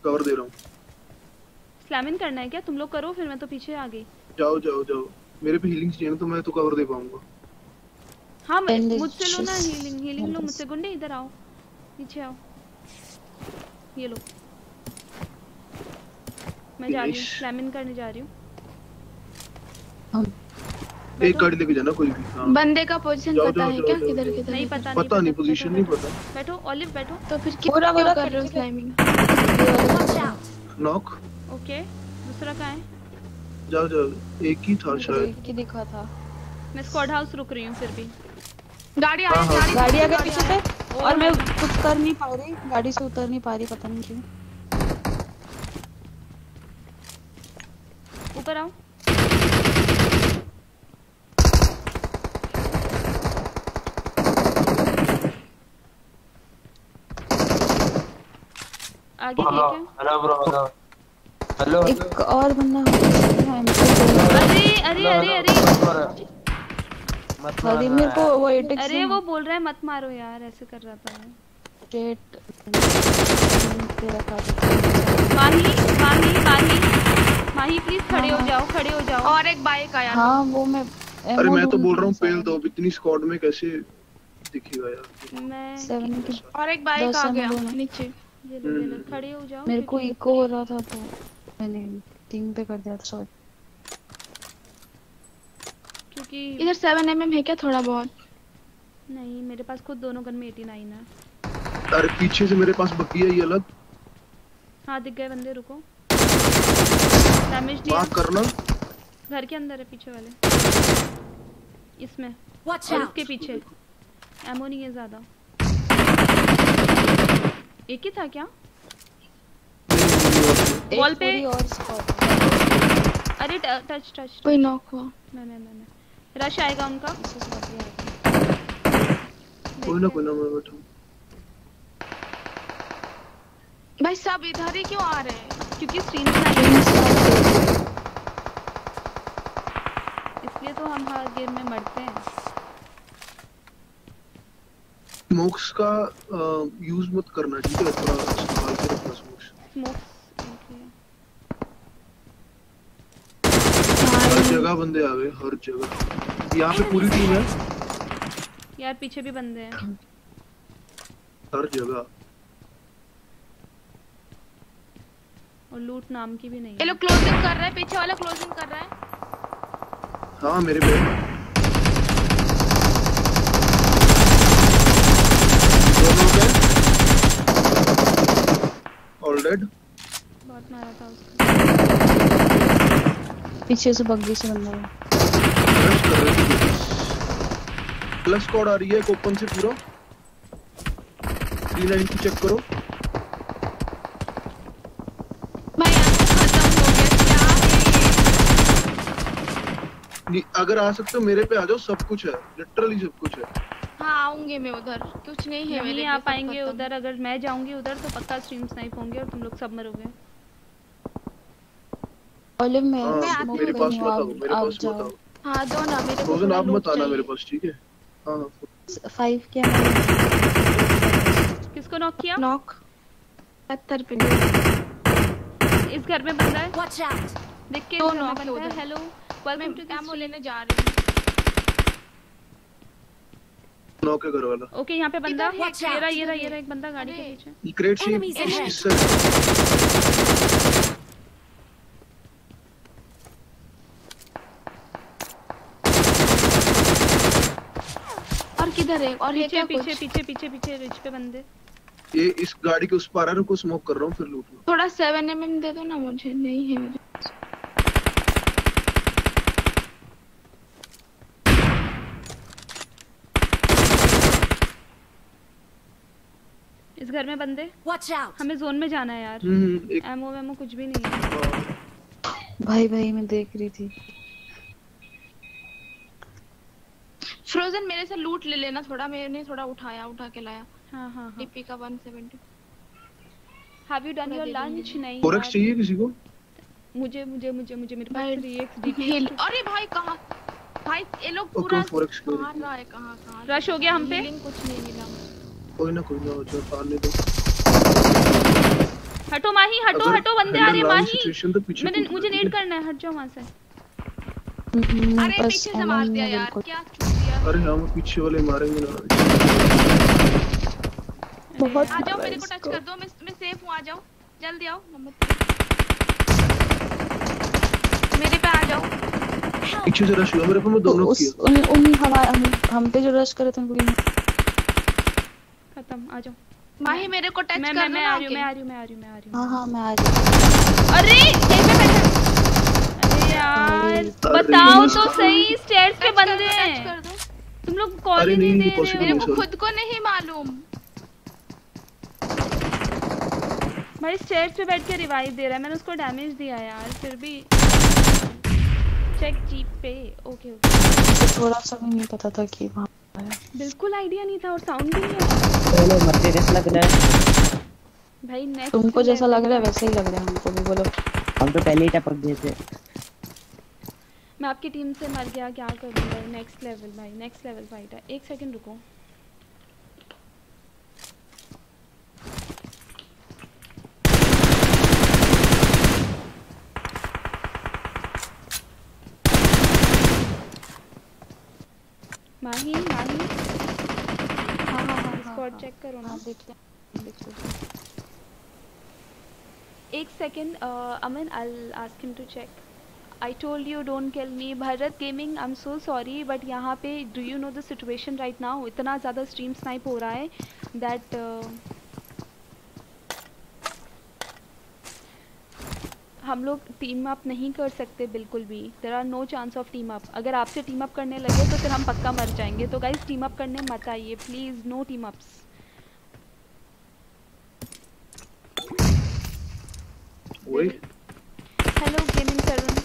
G: कवर दे रहा हूँ
A: स्लैमिन करना है क्या तुम लोग करो फिर मैं तो पीछे आ गई
G: जाओ जाओ जाओ मेरे पे हीलिंग चाहिए ना तो मैं तो कवर दे पाऊंगा
A: हाँ मैं मुझसे लो ना हीलिंग हीलिंग लो मुझसे गुंडे इधर आओ पीछे आओ ये लो मैं जा रही हूँ फ्लैमिन करने जा रही हूँ
G: एक कार्ड लेके जाना कोई भी हाँ।
A: बंदे का पोजीशन पता है क्या किधर किधर नहीं पता नहीं पता नहीं पोजीशन नहीं पता बैठो ओलिव बैठो तो फिर पूरा पूरा कर रहे हो स्लाइमिंग नॉक ओके दूसरा कहां है
G: जाओ जाओ एक ही था शायद
A: एक ही दिखा था मैं स्क्वाड हाउस रुक रही हूं फिर भी गाड़ी आ रही गाड़ी आ गई पीछे से और मैं कुछ कर नहीं पा रही गाड़ी से उतर नहीं पा रही पता नहीं क्यों ऊपर आओ
D: आगे
G: ब्रो हेलो हेलो एक
A: और बंदा अरे अरे अरे अरे
E: मत मतलब को वो
A: अरे वो बोल रहा है मत मारो यार ऐसे कर रहा था तेरा का माही माही माही माही प्लीज खड़े हो जाओ खड़े हो जाओ और एक बाइक आया हां वो मैं अरे मैं तो बोल रहा
G: हूं पेल दो इतनी स्क्वाड में कैसे दिखेगा यार
A: मैं और एक बाइक आ गया नीचे हम्म। खड़े हो जाओ मेरे को इको हो रहा था तो मैंने टीम पे कर दिया था सॉरी क्योंकि इधर 7 एम है क्या थोड़ा बहुत नहीं मेरे पास खुद दोनों गन में 89 है
G: अरे पीछे से मेरे पास बकी है ये अलग
A: हां दिख गए बंदे रुको डैमेज दिया करना घर के अंदर है पीछे वाले इसमें वॉच आउट के पीछे एमो नहीं है ज्यादा एक ही था क्या वॉल पे और अरे टच टच कोई नॉक हुआ मैंने मैंने रश आएगा उनका
G: कोई ना मैं बैठा
A: भाई सब इधर ही क्यों आ रहे हैं क्योंकि स्क्रीन इसलिए तो हम हर गेम में मरते हैं
G: स्मोक्स का यूज मत करना ठीक है थोड़ा संभाल के रखना
E: स्मोक्स स्मोक्स
G: जगह बंदे आ गए हर जगह यहाँ पे पूरी टीम है
A: यार पीछे भी बंदे हैं हर जगह और लूट नाम की भी नहीं ये लोग क्लोजिंग कर रहे हैं पीछे वाला क्लोजिंग कर रहा है
G: हाँ मेरे पे बहुत मारा था
A: उसको पीछे से बग्गी से बंदा कर रहे
G: थे प्लस स्क्वाड आ रही है ओपन से पूरा थ्री लाइन की चेक करो अगर आ सकते हो मेरे पे आ जाओ सब कुछ है लिटरली सब कुछ है
A: हाँ आऊंगे मैं उधर कुछ नहीं है नहीं आप आएंगे उधर अगर मैं जाऊंगी उधर तो पक्का स्ट्रीम स्नाइप होंगे और तुम लोग सब मरोगे ओलिव मैं हाँ, मेरे तो पास मत आओ मेरे पास मत आओ हाँ
D: दो ना मेरे को रोजन आप मत आना
G: मेरे पास ठीक है हाँ
A: फाइव हाँ, क्या किसको नॉक किया नॉक पत्थर पे इस घर में बंदा है वॉच आउट देख के दो नॉक है उधर हेलो वेलकम टू कैमो लेने जा रही हूं
G: नॉक है घर वाला
A: ओके यहां पे बंदा ये रहा ये रहा ये रहा एक बंदा गाड़ी के पीछे
G: क्रेट शीट इससे
A: इधर है और पीछे क्या पीछे पीछे पीछे पीछे रिच पे बंदे
G: ये इस गाड़ी के उस पार है रुको स्मोक कर रहा हूं फिर लूट
A: लो थोड़ा 7 एमएम mm दे दो ना मुझे नहीं है मुझे इस घर में बंदे वॉच आउट हमें जोन में जाना है यार एमओ हम्म, एमओ कुछ भी नहीं है भाई भाई मैं देख रही थी फ्रोजन मेरे से लूट ले लेना थोड़ा मैंने थोड़ा उठाया उठा के लाया have you done your lunch नहीं चाहिए किसी को मुझे मुझे मुझे मुझे मेरे पास 3x डीपी अरे भाई कहां भाई ये लोग पूरा रहा है कहां कहां रश हो गया हम पे कुछ नहीं मिला
G: कोई ना कोई ना जो दो
A: हटो माही हटो हटो बंदे आ तो रहे माही मैंने मुझे करना है हट जाओ वहां से अरे पीछे से मार दिया यार क्या
G: अरे हम पीछे वाले मारेंगे ना
C: बहुत आ जाओ मेरे को टच तो। कर
E: दो मैं मैं सेफ हूं आ जाओ जल्दी आओ मोहम्मद
C: मेरे पे आ जाओ
G: पीछे से रश हुआ मेरे पे मैं दोनों तो किया
A: उन उन हमारा हम हम पे जो रश करे थे उनको खत्म आ जाओ माही मेरे को टच कर मैं आ रही हूं मैं आ रही हूं मैं आ रही हूं हाँ, हाँ, मैं आ रही हूं हां हां मैं आ रही हूं अरे यहीं पे बैठा अरे यार बताओ तो सही स्टेयर्स पे बंदे हैं तुम लोग कॉल ही नहीं, नहीं दे रहे मेरे को खुद को नहीं मालूम भाई स्टेयर्स पे बैठ के रिवाइव दे रहा है मैंने उसको डैमेज दिया यार फिर भी चेक जीप पे ओके ओके थोड़ा सा भी नहीं पता था कि वहां बिल्कुल आईडिया नहीं था और साउंड भी नहीं चलो मत दे जैसा लग रहा है भाई नेक्स्ट तुमको जैसा लग रहा है वैसे ही लग रहा है हमको भी बोलो हम तो पहले ही टपक गए थे मैं आपकी टीम से मर गया क्या करूँ भाई नेक्स्ट लेवल भाई नेक्स्ट लेवल फाइट है एक सेकेंड रुको माही माही हाँ हाँ हाँ स्क्वाड हाँ, चेक हाँ। करो ना हाँ, देखते हैं एक second Aman I ask him to check I told you don't kill me Bharat gaming I am so sorry but यहाँ पे do you know the situation right now इतना ज़्यादा स्ट्रीम स्नाइप हो रहा है दैट uh, हम लोग टीम अप नहीं कर सकते बिल्कुल भी there are no chance of team up अगर आपसे टीम अप करने लगे तो फिर हम पक्का मर जाएंगे तो गाइज टीम अप करने मत आइए please no team ups hello gaming Tarun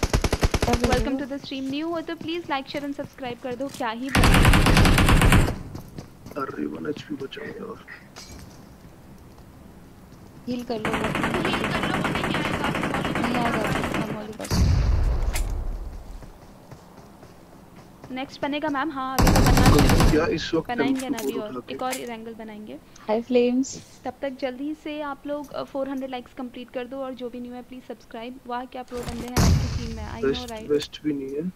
A: welcome to the stream new हो तो please like share and subscribe कर दो क्या ही
G: अरे 1 एचपी बचा यार
D: हील कर लो हील कर लो तो नहीं आएगा हाँ, मॉली बस
A: नेक्स्ट बनेगा मैम हां अभी का तो बनना
G: क्या इस वक्त बनाएंगे ना अभी और एक और
A: एंगल बनाएंगे हाय फ्लेम्स तब तक जल्दी से आप लोग 400 लाइक्स कंप्लीट कर दो और जो भी न्यू है प्लीज सब्सक्राइब वाह क्या प्रो बंदे हैं आपकी टीम में आई नो राइट बेस्ट भी नहीं है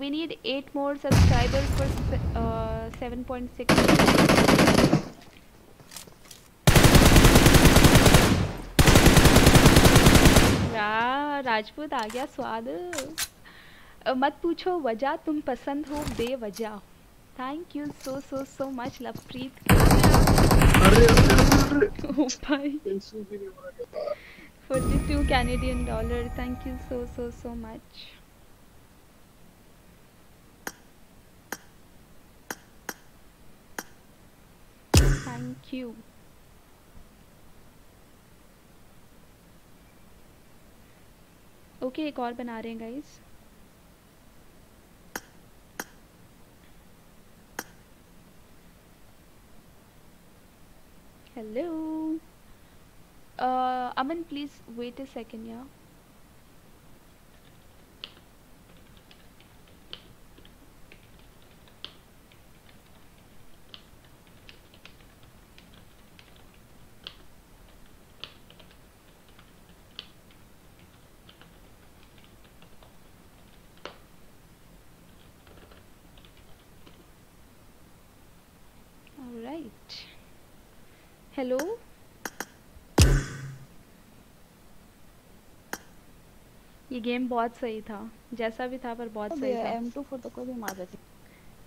A: we need 8 more subscribers for 7.6 Rajput आ गया स्वाद मत पूछो वजह तुम पसंद हो बेवजह thank you so so so much Lovepreet forty two Canadian dollar thank you so so so much thank you okay एक और बना रहे हैं guys hello uh aman please wait a second yeah hello ये गेम बहुत सही था जैसा भी था पर बहुत सही था एम टू फोर तो कोई भी मार देती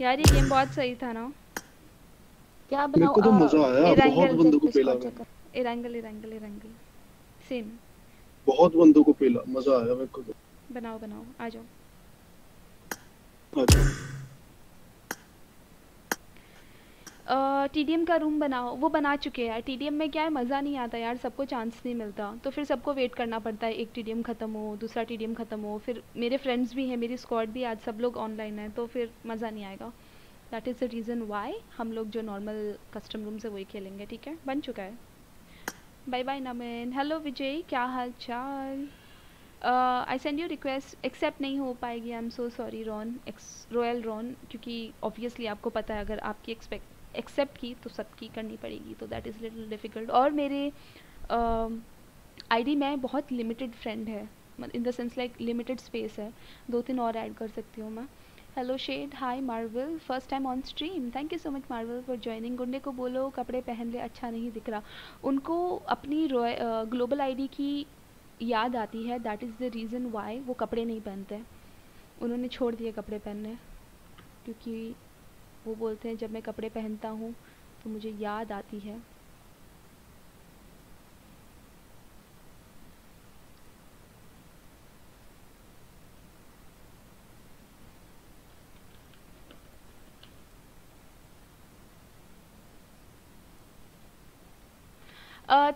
A: यार ये गेम बहुत सही था ना क्या बनाओ मेरे को तो मजा आया बहुत बंदों को पेला एरंगल एरंगल एरंगल सेम
G: बहुत बंदों को पेला मजा आया मेरे को तो
A: बनाओ बनाओ आ जाओ आ जाओ टी का रूम बनाओ वो बना चुके हैं यार टी में क्या है मज़ा नहीं आता यार सबको चांस नहीं मिलता तो फिर सबको वेट करना पड़ता है एक टी ख़त्म हो दूसरा टी ख़त्म हो फिर मेरे फ्रेंड्स भी हैं मेरी स्क्वाड भी आज सब लोग ऑनलाइन हैं तो फिर मज़ा नहीं आएगा that is the reason why हम लोग जो नॉर्मल कस्टम रूम से वही खेलेंगे ठीक है बन चुका है बाय बाय नमेन हेलो विजय क्या हाल चाल I send you request accept नहीं हो पाएगी I am so sorry Ron X royal Ron क्योंकि ऑब्वियसली आपको पता है अगर आपकी एक्सपेक्ट एक्सेप्ट की तो सबकी करनी पड़ेगी तो दैट इज़ लिटिल डिफ़िकल्ट और मेरे आईडी में बहुत लिमिटेड फ्रेंड है in the sense like limited space है दो तीन और ऐड कर सकती हूँ मैं hello shade hi Marvel first time on stream thank you so much Marvel for joining गुंडे को बोलो कपड़े पहन ले अच्छा नहीं दिख रहा उनको अपनी ग्लोबल आईडी की याद आती है that is the reason why वो कपड़े नहीं पहनते उन्होंने छोड़ दिए कपड़े पहनने क्योंकि वो बोलते हैं जब मैं कपड़े पहनता हूँ तो मुझे याद आती है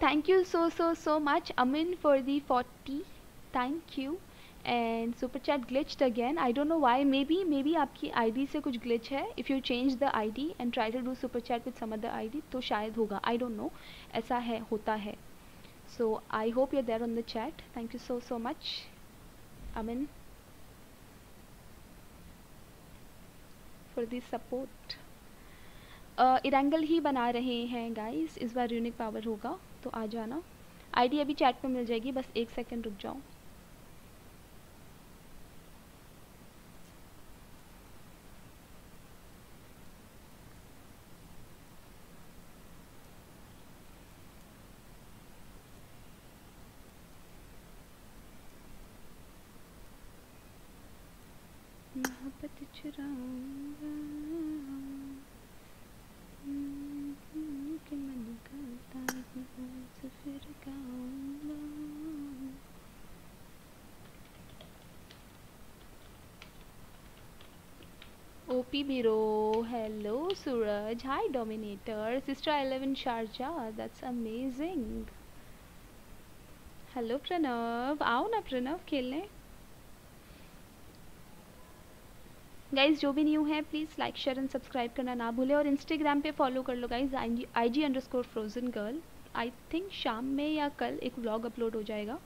A: thank you so so so much Amin for the forty thank you and super chat glitched again I don't know why maybe maybe आपकी आईडी से कुछ ग्लिच है if you change the ID and try to do super chat with some other ID तो शायद होगा I don't know ऐसा है होता है so I hope you there on the chat thank you so so much Amin for this support Erangel ही बना रहे हैं गाइस इस बार यूनिक पावर होगा तो आ जाना आईडी अभी चैट पे मिल जाएगी बस एक सेकंड रुक जाऊँ happy Biro. Hello Suraj hi dominator sister eleven Sharjah that's amazing hello Pranav आओ ना प्रणव खेलने गाइज जो भी न्यू है please like share and subscribe करना ना भूले और इंस्टाग्राम पे फॉलो कर लो guys I G underscore frozen girl I think शाम में या कल एक व्लॉग अपलोड हो जाएगा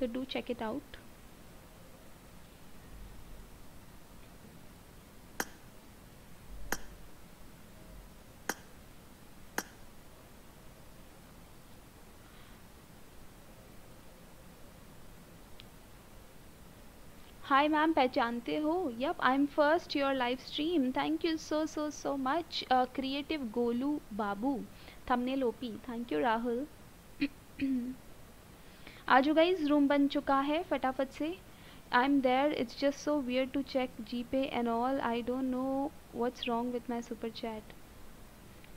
A: तो do check it out hi ma'am पहचानते हो yup I am first your live stream thank you so so so much creative Golu Babu थमने लोपी थैंक यू राहुल आज गाइज रूम बन चुका है फटाफट से I am there it's just so weird to check G Pay and all I don't know what's wrong with my super chat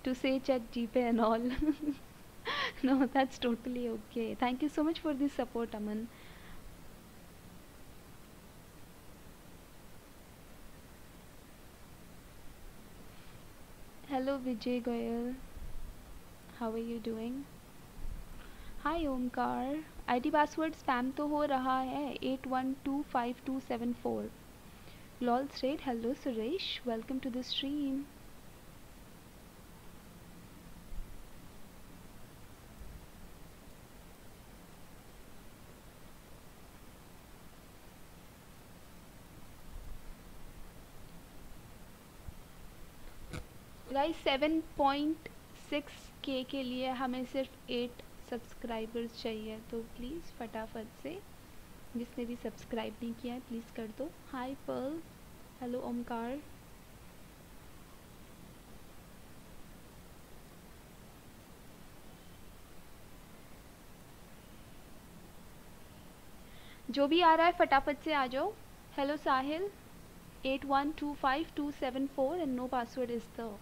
A: to say check G Pay and all no that's totally okay thank you so much for this support Aman hello Vijay Goyal how are you doing hi Omkar ID password spam तो हो रहा है eight one two five two seven four lol straight hello Suresh welcome to the stream guys six K के लिए हमें सिर्फ 8 subscribers चाहिए तो प्लीज़ फटाफट से जिसने भी सब्सक्राइब नहीं किया है प्लीज़ कर दो हाय पर्ल हेलो ओमकार जो भी आ रहा है फटाफट से आ जाओ hello Sahil eight one two two five seven four and no password is the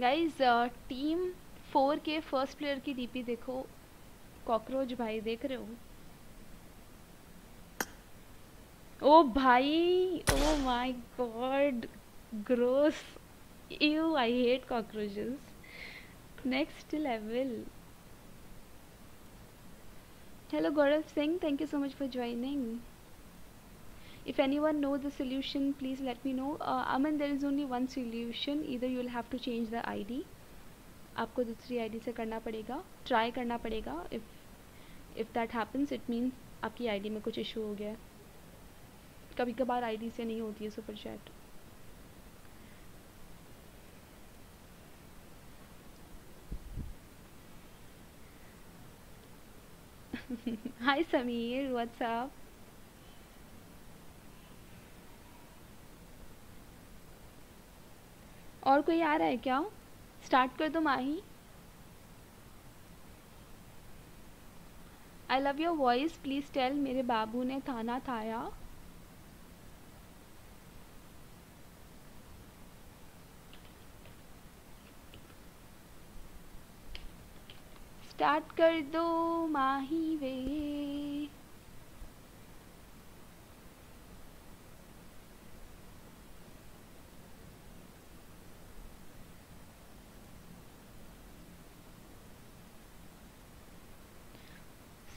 A: guys team four के फर्स्ट प्लेयर की डीपी देखो कॉकरोच भाई देख रहे हो ओ भाई oh my god gross you I hate cockroaches next level hello Gaurav Singh thank you so much for joining if anyone knows the solution please let me know uh, Aman there is only one solution either you will have to change the ID आपको दूसरी ID से करना पड़ेगा try करना पड़ेगा if if that happens it mean आपकी ID में कुछ इशू हो गया kabhi कभी कभार आईडी से नहीं होती है super chat Hi Samir, what's up? और कोई आ रहा है क्या स्टार्ट कर दो Mahi I love your voice please tell मेरे बाबू ने थाना थाया स्टार्ट कर दो माही वे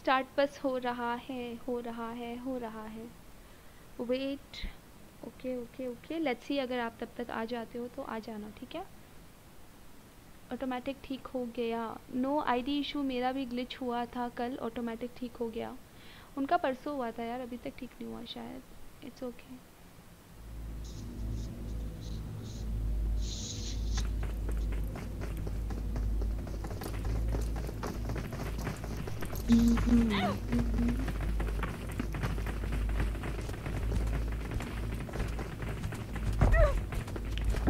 A: स्टार्ट बस हो रहा है हो रहा है हो रहा है wait okay okay okay let's see अगर आप तब तक आ जाते हो तो आ जाना ठीक है ऑटोमेटिक ठीक हो गया नो आईडी इशू मेरा भी ग्लिच हुआ था कल ऑटोमेटिक ठीक हो गया उनका परसों हुआ था यार अभी तक ठीक नहीं हुआ शायद इट्स ओके okay.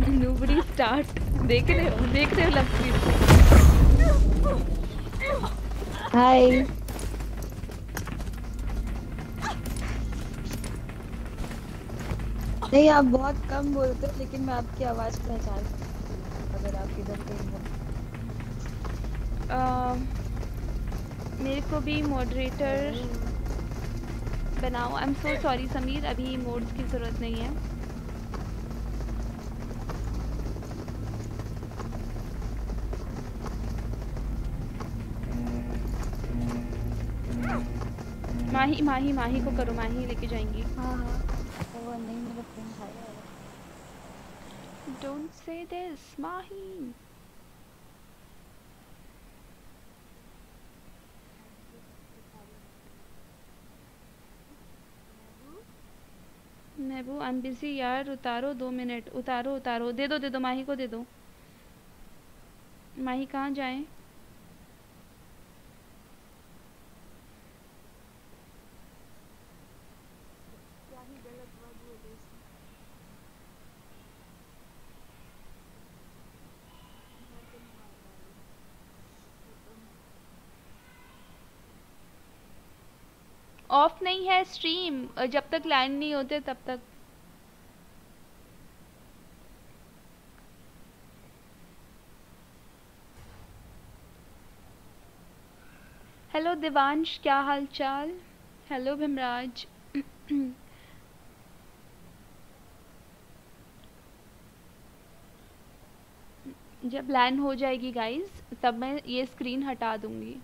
A: नूबरी स्टार्ट देख रहे हो देख रहे हो लवप्रीत
E: हाय नहीं आप
A: बहुत कम बोलते हो लेकिन मैं आपकी आवाज पहचान अगर आप किधर कहीं हो um, मेरे को भी मॉडरेटर बनाओ I am so sorry Sameer अभी मोड्स की ज़रूरत नहीं है माही माही माही को करो माही लेके जाएंगी हाँ हाँ
B: वो नहीं मेरे फ्रेंड खाया
A: don't say this Mahi Mehboob I am busy यार उतारो दो मिनट उतारो उतारो दे दो दे दो माही को दे दो माही कहाँ जाए ऑफ नहीं है स्ट्रीम जब तक लाइन नहीं होते तब तक हेलो दिवांश क्या हाल चाल हेलो भीमराज जब लैंड हो जाएगी गाइस तब मैं ये स्क्रीन हटा दूंगी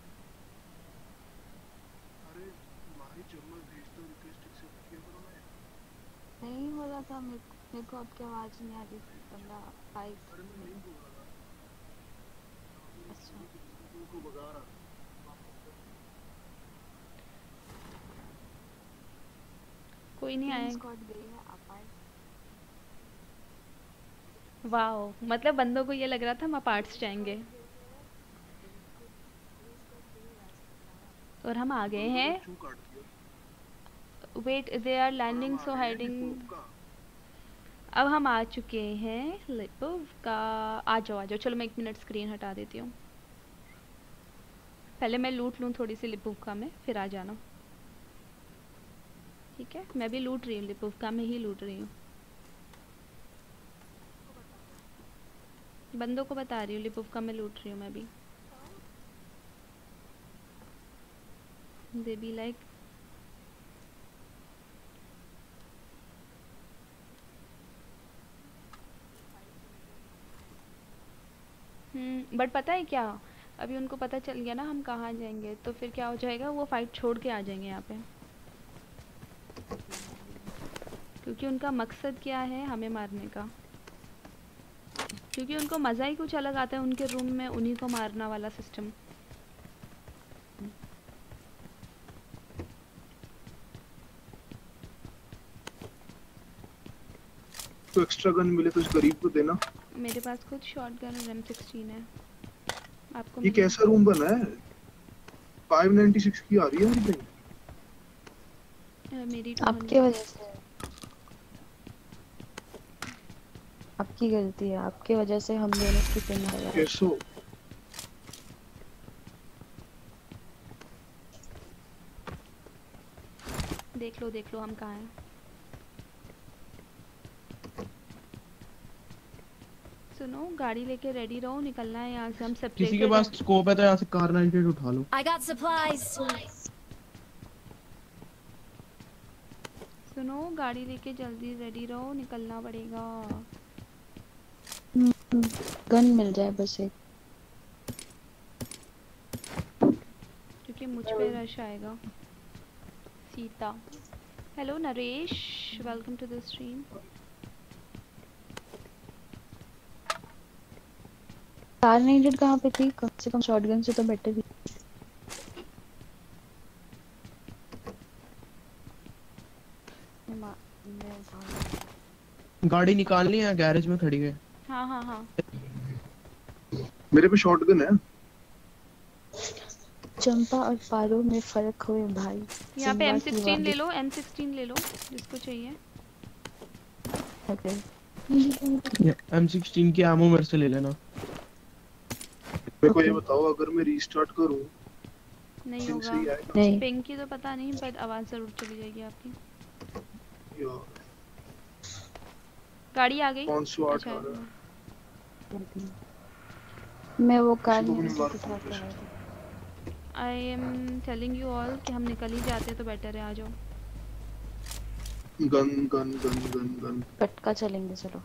A: नहीं हो रहा था मेरे को आपकी आवाज नहीं आ रही थी बंदा बाइक
E: अच्छा
A: कोई नहीं आया वाह मतलब बंदों को ये लग रहा था हम अपार्ट्स जाएंगे और हम आ गए हैं wait they are landing so hiding अब हम आ चुके हैं का आ जाओ आ जाओ चलो मैं एक मिनट स्क्रीन हटा देती हूँ पहले मैं लूट लूँ थोड़ी सी लिपोव का मैं फिर आ जाना ठीक है मैं भी लूट रही हूँ का में ही लूट रही हूँ बंदों को बता रही हूँ का मैं लूट रही हूँ मैं भी दे बी लाइक बट पता है क्या अभी उनको पता चल गया ना हम कहाँ जाएंगे तो फिर क्या हो जाएगा वो फाइट छोड़ के आ जाएंगे यहाँ पे क्योंकि उनका मकसद क्या है हमें मारने का क्योंकि उनको मज़ा ही कुछ अलग आता है उनके रूम में उन्हीं को मारना वाला सिस्टम
G: तो एक्स्ट्रा गन मिले तो गरीब को देना
A: मेरे पास खुद शॉर्ट गन और एम सिक्सटीन है आपको ये कैसा
G: रूम बना है 596 की आ रही है
A: मेरी आपके वजह से आपकी गलती है आपके वजह से हम दोनों की पिन आ गया कैसो देख लो देख लो हम कहाँ हैं सुनो गाड़ी लेके रेडी रहो निकलना है यहाँ से हम सब किसी के पास
G: स्कोप है तो यहाँ से कार 98 उठा लो
A: I got supplies. सुनो गाड़ी लेके जल्दी रेडी रहो निकलना पड़ेगा हम्म, गन मिल जाए बस एक क्योंकि मुझ पे रश आएगा Sita hello Naresh welcome to the stream car नहीं कहाँ पे थी कम से कम शॉटगन से तो बेटर थी
G: गाड़ी निकालनी है गैरेज में खड़ी है
F: हाँ, हाँ, हाँ।
G: मेरे पे शॉटगन है
A: चंपा और पारो में फर्क हुए भाई यहाँ पे M16 ले लो M16 ले लो जिसको चाहिए
G: ओके M16 की आमो मेरे से ले लेना मेरे को ये बताओ अगर मैं रीस्टार्ट करूँ
A: नहीं होगा नहीं पिंकी तो पता नहीं पर आवाज जरूर चली जाएगी आपकी गाड़ी आ गई कौन सी आ रहा अच्छा। है मैं वो car I am telling you all कि हम निकल ही जाते तो बेटर है आ जाओ
G: gun gun gun gun gun पटका
A: चलेंगे चलो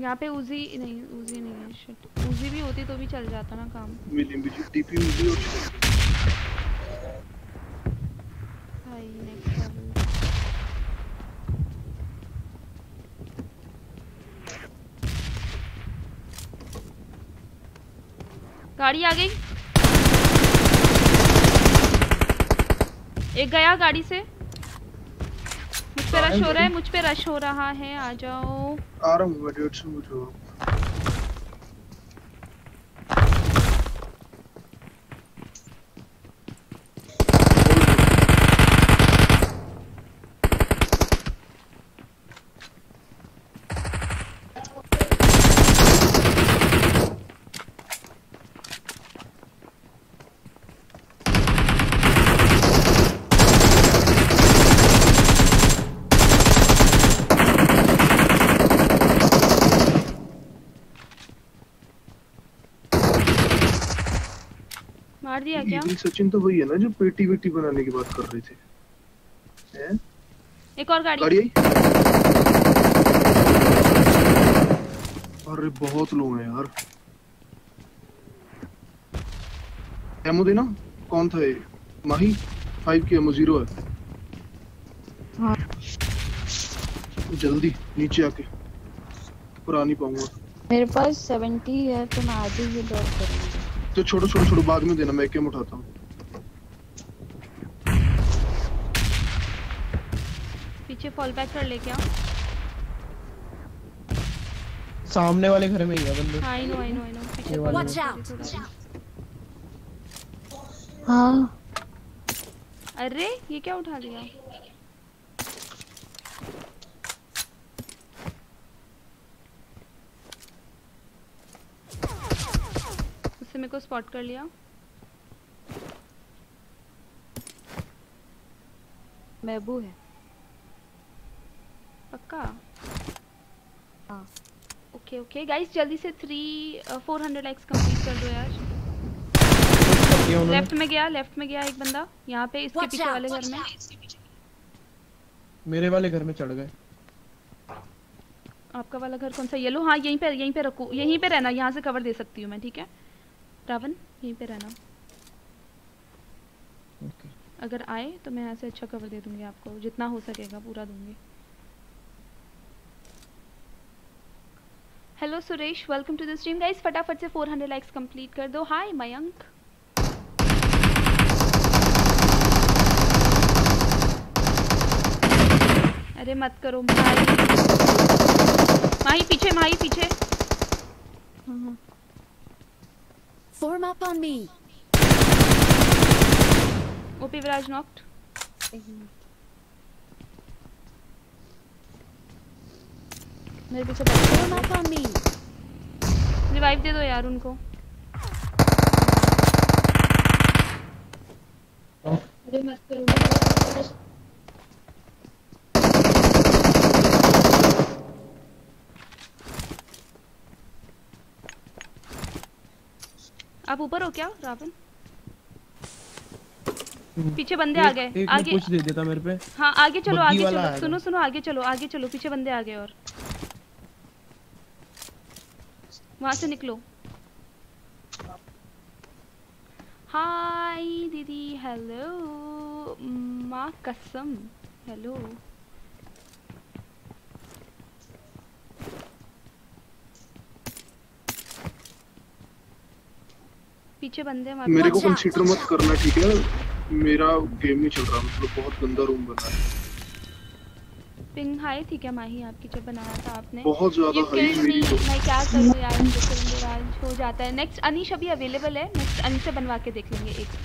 A: यहाँ पे उजी नहीं उजी नहीं है शिट उजी भी होती तो भी चल जाता ना काम
G: मिली मिली टीपी उजी और भाई नेक्स्ट लेवल
A: गाड़ी आ गई एक गया गाड़ी से पे रश हो रहा है मुझ पे रश हो रहा है आ
G: जाओ आ रहा हूं मैं रेड से मुझे है क्या सचिन तो वही है ना जो पेटी वेटी बनाने की बात कर रहे थे एक और गाड़ी, गाड़ी अरे बहुत लोग हैं यार एमओ देना कौन था ये माही फाइव की एमओ जीरो है हाँ। जल्दी नीचे आके पुरानी पाऊंगा
A: मेरे पास सेवेंटी है तो मैं आज ही ड्रॉप करूंगा
G: तो छोड़ो छोड़ो छोड़ो बाद में देना मैं उठाता हूँ
A: पीछे फॉल बैक कर लेके आओ
B: सामने वाले घर में ही है बंदे I know
A: I know I know पीछे वॉच आउट हां अरे ये क्या उठा लिया इससे मेरे को स्पॉट कर लिया महबू है पक्का हाँ ओके ओके गाइस जल्दी से three four hundred x complete कर दो यार लेफ्ट में गया लेफ्ट में गया एक बंदा यहाँ पे इसके पीछे वाले घर में
G: मेरे वाले घर में चढ़ गए
A: आपका वाला घर कौन सा येलो हाँ यहीं पे यहीं पे रखो यहीं पे रहना यहाँ से कवर दे सकती हूँ मैं ठीक है रावण यहीं पे रहना okay. अगर आए तो मैं यहाँ से अच्छा कवर दे दूंगी आपको जितना हो सकेगा पूरा दूंगी hello Suresh welcome to the stream guys फटाफट से 400 लाइक्स कंप्लीट कर दो हाय मयंक अरे मत करो माही माही पीछे माही पीछे हाँ हाँ Form up on me. OP Viraj knocked. मेरे पीछे बैठो ना पा रिवाइव दे दो यार उनको
E: अरे मत करो
A: आप ऊपर हो क्या रावण हम्म। पीछे बंदे आ गए आगे कुछ दे देता मेरे पे हाँ आगे चलो आगे चलो सुनो सुनो आगे चलो आगे चलो पीछे बंदे आ गए और वहां से निकलो हाय दीदी हेलो माँ कसम हेलो पीछे बंदे हमारे मेरे को अच्छा कंसीडर मत अच्छा
G: करना ठीक है मेरा गेम नहीं चल रहा मतलब बहुत गंदा रूम बना है
A: पिंग हाई थी क्या माही आपकी जो बनाया था आपने बहुत ज्यादा हाई मेरी तो। मैं क्या करूं यार मुझे फिल्म तो हो जाता है नेक्स्ट अनीश अभी अवेलेबल है नेक्स्ट अनीश से बनवा के देख लेंगे एक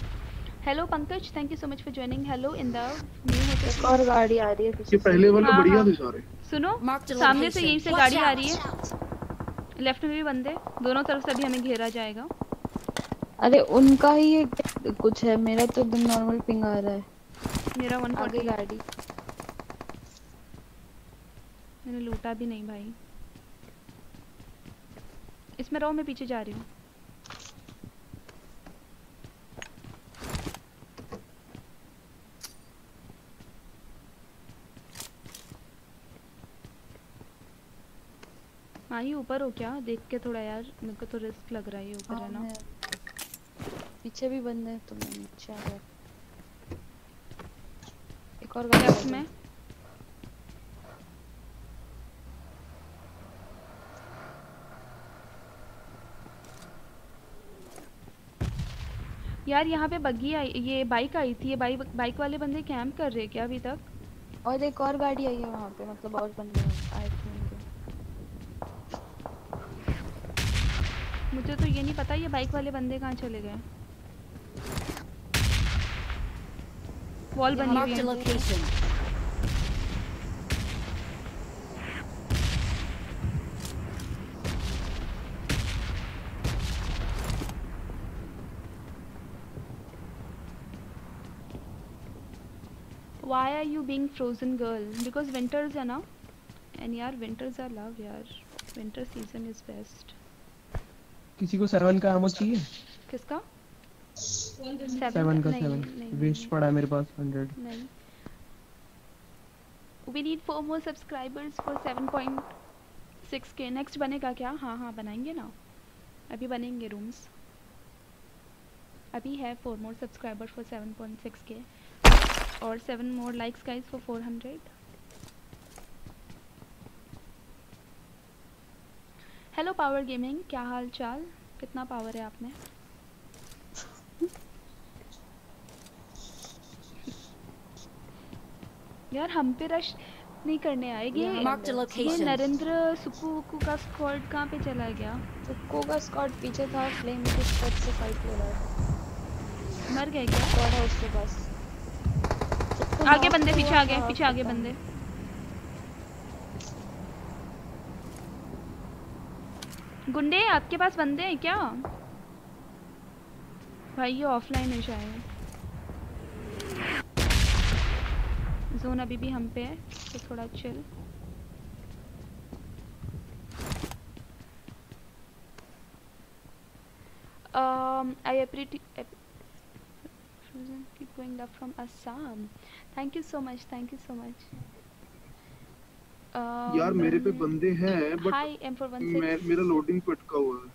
A: hello Pankaj thank you so much for joining hello in the new
G: hotel और गाड़ी आ रही है ये पहले वाले हाँ, बढ़िया हाँ। थे सारे
A: सुनो सामने से यहीं से गाड़ी आ रही है लेफ्ट में भी बंदे दोनों तरफ से अभी हमें घेरा जाएगा अरे उनका ही ये कुछ है मेरा तो एकदम नॉर्मल पिंग आ रहा है मेरा वन आगे गाड़ी मैंने लूटा भी नहीं भाई इसमें रहो मैं पीछे जा रही हूँ माही हाँ, ऊपर हो क्या देख के थोड़ा यार मेरे को तो रिस्क लग रहा है ऊपर है हाँ, ना पीछे भी बंदे है तो नीचे आ गया एक और गया उसमें यार यहाँ पे बग्गी आई ये बाइक आई थी ये बाइक बाइक वाले बंदे कैंप कर रहे क्या अभी तक और एक और गाड़ी आई है वहाँ पे मतलब और बंदे आए थे मुझे तो ये नहीं पता ये बाइक वाले बंदे कहाँ चले गए वॉल बनी
D: हुई है
A: why are you being frozen girl because winters are now and yar winters are love yar. winter season is best
G: किसी को सेवन का एमओ चाहिए
A: किसका सेवन का सेवन वेस्ट पड़ा है
E: मेरे पास hundred
A: we need four more subscribers for seven point six के नेक्स्ट बनेगा क्या हाँ हाँ बनाएंगे ना अभी बनेंगे रूम्स अभी है four more subscribers for seven point six के और seven more likes guys for four hundred hello power gaming क्या हाल चाल कितना पावर है आपने यार हम पे रश नहीं करने आएगी ये नरेंद्र सुकू का स्कॉट कहाँ पे चला गया सुकू का स्कॉट पीछे था फ्लेम के स्कॉट से फाइट ले रहा है मर गए क्या स्क्वाड है उसके पास आगे बंदे पीछे आगे पीछे आगे बंदे गुंडे आपके पास बंदे हैं क्या भाई ये ऑफलाइन है शायद जोन अभी भी हम पे है तो थोड़ा चिल आई एप्रीटी from Assam thank you so much thank you so much uh,
G: यार मेरे पे बंदे हैं बट मैं मेरा लोडिंग पे अटका हुआ है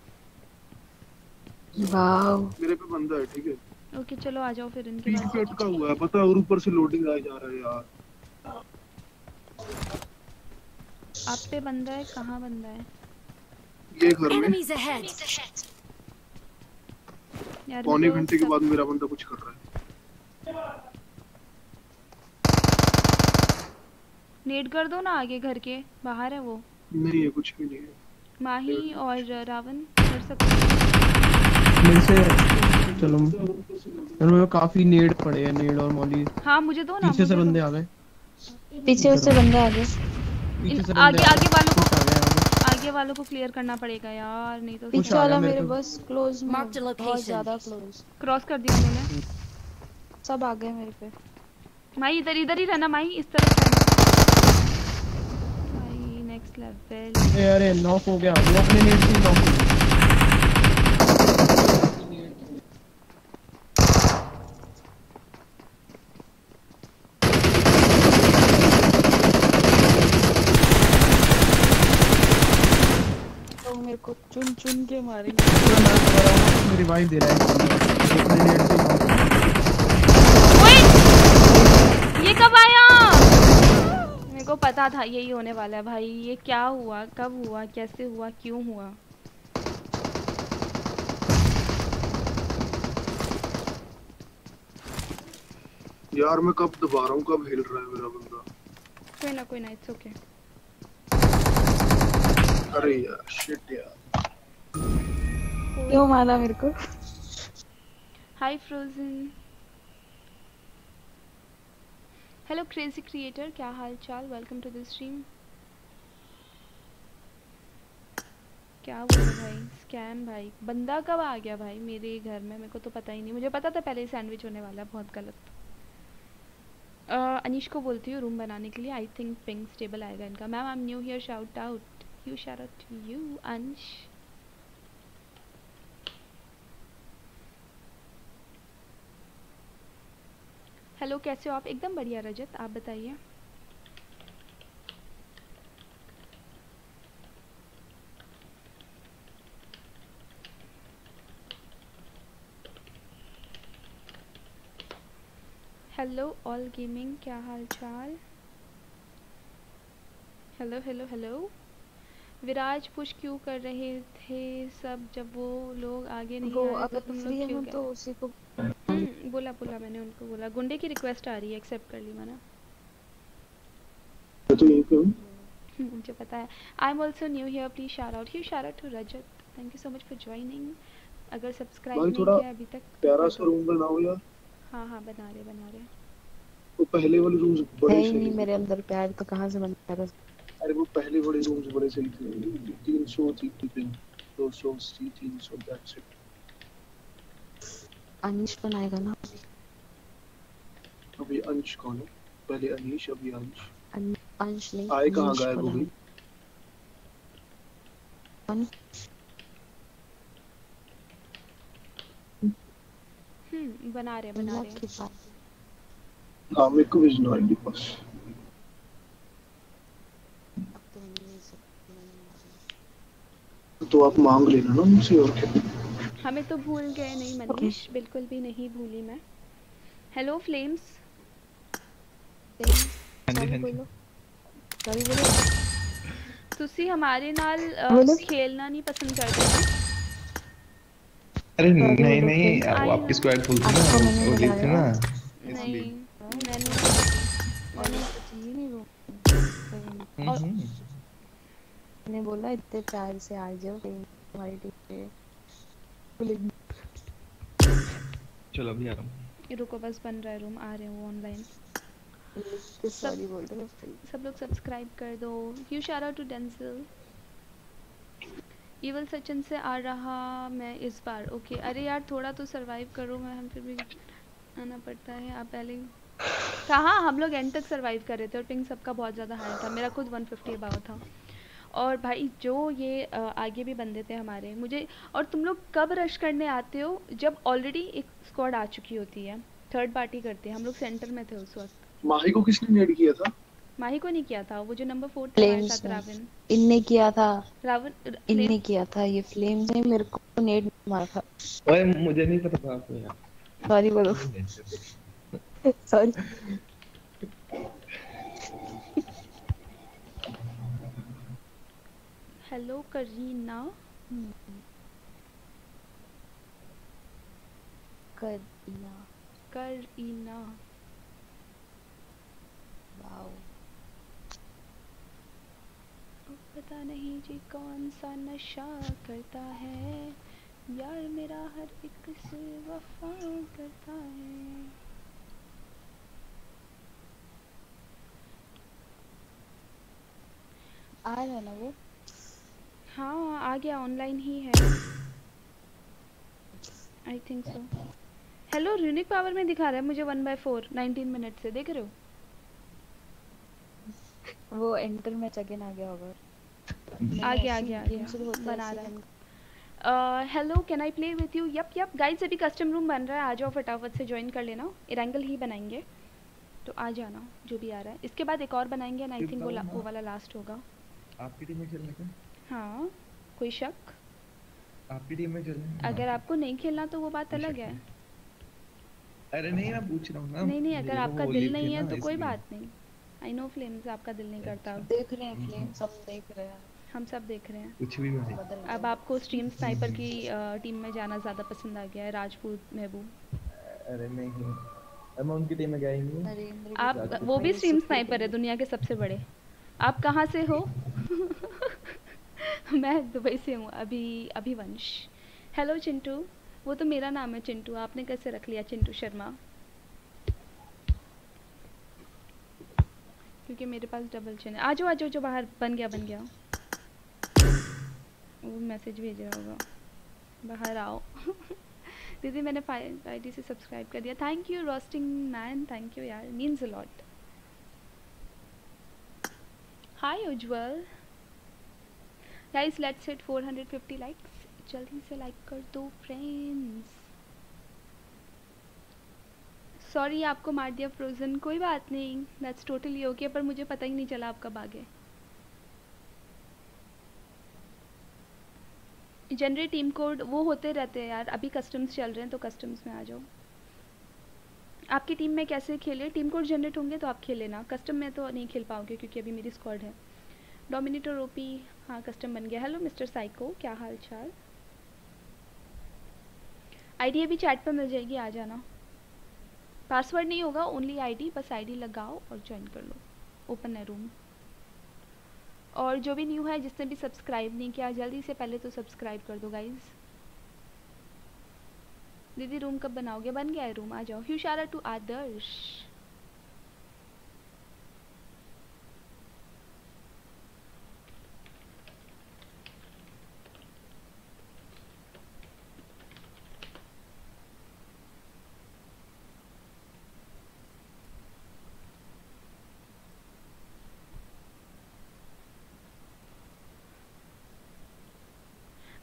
G: वाओ मेरे पे बंदा है ठीक है
A: ओके चलो आ जाओ फिर इनके पास पे अटका
G: हुआ है पता और ऊपर से लोडिंग आ जा रहा है यार
A: आप पे बंदा है कहां बंदा है
G: ये घर में एनिमीज
A: अहेड यार पौने
G: घंटे के बाद मेरा बंदा कुछ कर रहा है
A: नेट कर दो ना आगे घर के बाहर है वो
G: नहीं है कुछ भी नहीं है
A: माही और रावण कर सकते
B: मेरे से चलो मेरे काफी नेट पड़े हैं नेट और मॉली
A: हां मुझे दो ना पीछे से
B: बंदे आ गए पीछे से बंदे आ गए आगे आगे
A: वालों को आगे वालों को क्लियर करना पड़ेगा यार नहीं तो पीछे वाला मेरे बस क्लोज मार्क द लोकेशन ज्यादा क्लोज क्रॉस कर दिया मैंने सब आ गए मेरे पे माई इधर इधर ही रहना माई इस तरफ रहना तो मेरे
D: को चुन चुन के मारेंगे रिवाइव
G: दे रहा है
A: को पता था यही होने वाला है भाई ये क्या हुआ कब हुआ कैसे हुआ क्यों हुआ
G: यार मैं कब दबा रहा हूँ कब हिल रहा है मेरा बंदा
A: कोई ना कोई ना इट्स ओके
G: अरे यार शिट यार
A: क्यों मारा मेरे को hi frozen hello crazy creator क्या हाल चाल वेलकम टू दिस स्ट्रीम क्या हुआ भाई स्कैम भाई बंदा कब आ गया भाई मेरे घर में मेरे को तो पता ही नहीं मुझे पता था पहले ही सैंडविच होने वाला बहुत गलत अनिश को बोलती हूँ रूम बनाने के लिए आई थिंक पिंग स्टेबल आएगा इनका ma'am I am new here shout out you shout you Ansh hello कैसे हो आप एकदम बढ़िया रजत आप बताइए हेलो ऑल गेमिंग क्या हाल चाल hello hello hello Viraj push क्यों कर रहे थे सब जब वो लोग आगे नहीं आए तो तुम लोग क्यों तो उसी को हम्म, बोला बोला मैंने उनको बोला गुंडे की रिक्वेस्ट आ रही है एक्सेप्ट कर ली मैंने
G: तो हम्म,
A: मुझे पता है I am also new here please shout out you shout out to Rajat thank you so much for joining अगर सब्सक्राइब
G: नहीं किया अभी तक तो प्यारा तो सा रूम बनाओ यार
E: हां हां बना रहे बना रहे
G: वो पहले वाले रूम्स बड़े से नहीं मेरे अंदर प्यार तो कहां से बनता था अरे वो पहले वाले रूम्स बड़े से निकले 300 300 200 300 दैट्स इट
A: अनिश बनाएगा ना अभी
G: अभी अंश कौन है पहले अनिश अभी अंश
E: अंश नहीं आए कहाँ गए वो भी कौन
A: हम्म बना रहे बना रहे
G: हाँ मेरे को भेजना है पास तो आप मांग लेना ना मुझसे और क्या
A: हमें तो भूल गए नहीं मनीष okay. बिल्कुल भी नहीं भूली मैं हेलो हाँ हाँ फ्लेम्स तुसी हमारे नाल खेलना नहीं पसंद करते
G: अरे नहीं नहीं आपकी स्क्वाड फुल थी ना वो ली थी ना नहीं मैंने
A: हम्म, हम्म। मैंने बोला इतने प्यार से आ जाओ हमारी टीम पे
G: चलो अभी आ रहा
A: हूँ रुको बस बन रहा है रूम आ रहे हैं ऑनलाइन सॉरी बोल दो सब लोग सब्सक्राइब कर दो यू शार टू डेंसिल इवल सचिन से आ रहा मैं इस बार ओके अरे यार थोड़ा तो सरवाइव करो मैं हम फिर भी आना पड़ता है आप पहले कहाँ हाँ, हम लोग एंड तक सरवाइव कर रहे थे और पिंग सबका बहुत ज़्यादा हाई था मेरा खुद 150 फिफ्टी था और भाई जो ये आगे भी बंदे थे हमारे मुझे और तुम लोग कब रश करने आते हो जब ऑलरेडी एक स्क्वाड आ चुकी होती है थर्ड पार्टी करते हैं हम लोग सेंटर में थे उस वक्त
G: माही को किसने नेड किया था
A: माही को नहीं किया था वो जो नंबर फोर था रावण इनने किया था रावण इनने किया था ये फ्लेम ने मेरे को नेड मारा था
G: ओए मुझे नहीं पता था
E: सॉरी बोलो sorry
A: hello Kareena Kareena Kareena wow पता नहीं जी कौन सा नशा करता है यार मेरा हर एक
E: से वफा करता है आ रहा है ना वो
A: हाँ आ गया ऑनलाइन ही है I think so hello runic power में दिखा रहा है मुझे one by four nineteen minute से देख रहे हो वो एंटर मैच अगेन आ गया होगा
D: आ गया आ गया बना
A: रहा है hello can I play with you yup yup guys अभी कस्टम रूम बन रहा है आ जाओ फटाफट से ज्वाइन कर लेना इरेंगल ही बनाएंगे तो आ जाना जो भी आ रहा है इसके बाद एक और बनाएंगे एंड आई थिंक वो, वो वाला लास्ट होगा
B: आपकी टीम में खेलने का
A: हाँ कोई शक
B: आपकी टीम में खेलना
G: अगर
A: हाँ। आपको नहीं खेलना तो वो बात अलग है
G: अरे नहीं मैं पूछ रहा हूँ ना नहीं नहीं अगर आपका दिल नहीं है तो कोई बात
A: नहीं आई नो फ्लेम्स आपका दिल नहीं करता अच्छा। देख रहे हैं फ्लेम हम्म, हम्म। सब देख रहे हैं हम सब देख रहे हैं
E: कुछ भी नहीं
A: अब आपको स्ट्रीम हम्म, स्नाइपर की टीम में जाना ज्यादा पसंद आ गया है राजपूत महबूब
G: अरे नहीं मैं उनकी टीम में गया ही नहीं आप वो भी स्ट्रीम
A: स्नाइपर है दुनिया के सबसे बड़े आप कहां से हो मैं दुबई से हूँ अभी अभी वंश हेलो चिंटू वो तो मेरा नाम है चिंटू आपने कैसे रख लिया चिंटू शर्मा क्योंकि मेरे पास डबल चिन है आ जाओ आ जाओ जो बाहर बन गया बन गया वो मैसेज भेज रहा होगा बाहर आओ दीदी मैंने आईडी से सब्सक्राइब कर दिया thank you roasting man thank you यार means a lot hi Ujjwal guys let's hit 450 likes जल्दी से लाइक कर दो फ्रेंड्स सॉरी आपको मार दिया फ्रोजन कोई बात नहीं दैट्स टोटली ओके पर मुझे पता ही नहीं चला आप कब आ गए जनरेट टीम कोड वो होते रहते हैं यार अभी कस्टम्स चल रहे हैं तो कस्टम्स में आ जाओ आपकी टीम में कैसे खेले टीम कोड जनरेट होंगे तो आप खेले ना कस्टम में तो नहीं खेल पाओगे क्योंकि अभी मेरी स्क्वाड है डोमिनेटर ओपी हाँ कस्टम बन गया हेलो मिस्टर साइको क्या हाल चाल आईडी अभी चैट पर मिल जाएगी आ जाना पासवर्ड नहीं होगा ओनली आईडी बस आईडी लगाओ और ज्वाइन कर लो ओपन है रूम और जो भी न्यू है जिसने भी सब्सक्राइब नहीं किया जल्दी से पहले तो सब्सक्राइब कर दो गाइज़ दीदी रूम कब बनाओगे बन गया है रूम आ जाओ ह्यूशारा टू आदर्श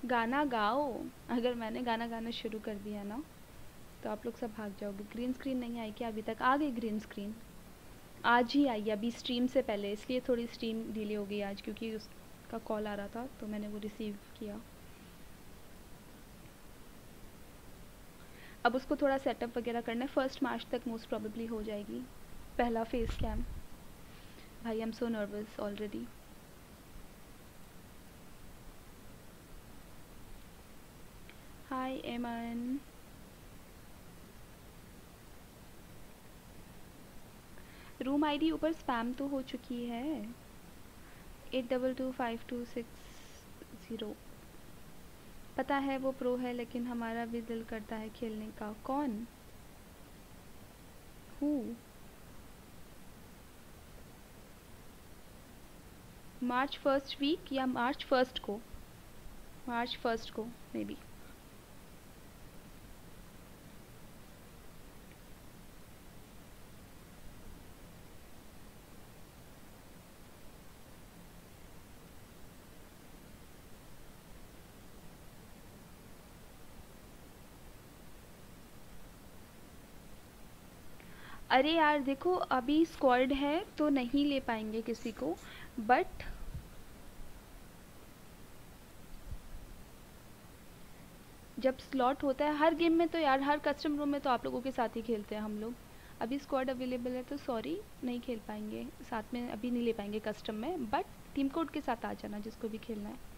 A: गाना गाओ अगर मैंने गाना गाना शुरू कर दिया ना तो आप लोग सब भाग जाओगे ग्रीन स्क्रीन नहीं आई क्या अभी तक आ गई ग्रीन स्क्रीन आज ही आई अभी स्ट्रीम से पहले इसलिए थोड़ी स्ट्रीम डिले हो गई आज क्योंकि उसका कॉल आ रहा था तो मैंने वो रिसीव किया अब उसको थोड़ा सेटअप वगैरह करना है फर्स्ट मार्च तक मोस्ट प्रॉबेबली हो जाएगी पहला फेस कैम भाई I am so nervous already Paimon. Room ID ऊपर स्पैम तो हो चुकी है eight double two five two six zero पता है वो प्रो है लेकिन हमारा भी दिल करता है खेलने का कौन हु मार्च फर्स्ट वीक या मार्च फर्स्ट को मार्च फर्स्ट को मे बी अरे यार देखो अभी स्क्वाड है तो नहीं ले पाएंगे किसी को बट जब स्लॉट होता है हर गेम में तो यार हर कस्टम रूम में तो आप लोगों के साथ ही खेलते हैं हम लोग अभी स्क्वाड अवेलेबल है तो सॉरी नहीं खेल पाएंगे साथ में अभी नहीं ले पाएंगे कस्टम में बट टीम कोड के साथ आ जाना जिसको भी खेलना है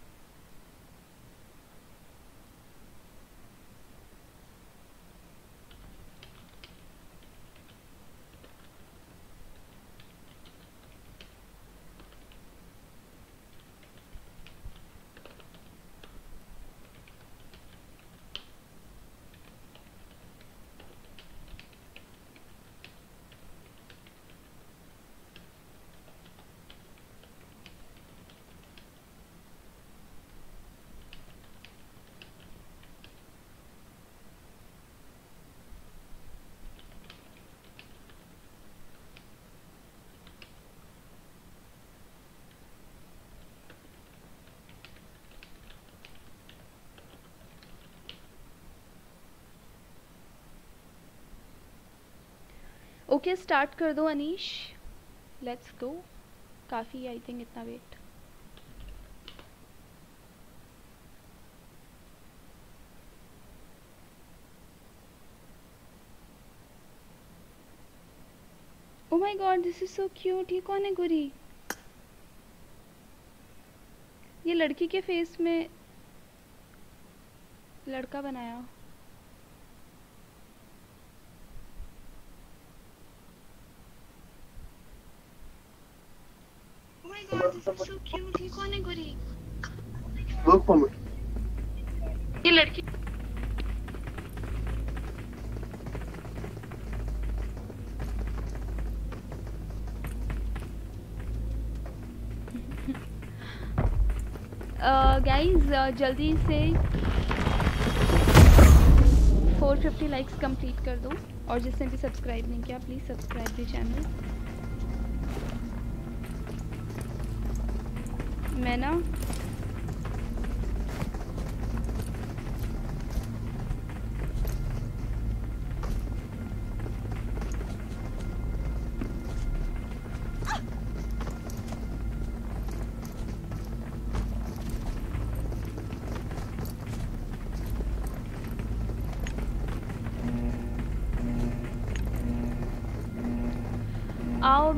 A: ओके स्टार्ट कर दो अनीश लेट्स गो काफ़ी आई थिंक इतना wait oh my god this is so cute ये कौन है गुरी ये लड़की के फेस में लड़का बनाया so ये लड़की गाइस uh, uh, जल्दी से 450 लाइक्स कंप्लीट कर दो और जिसने भी सब्सक्राइब नहीं किया प्लीज़ सब्सक्राइब दी चैनल मैं ना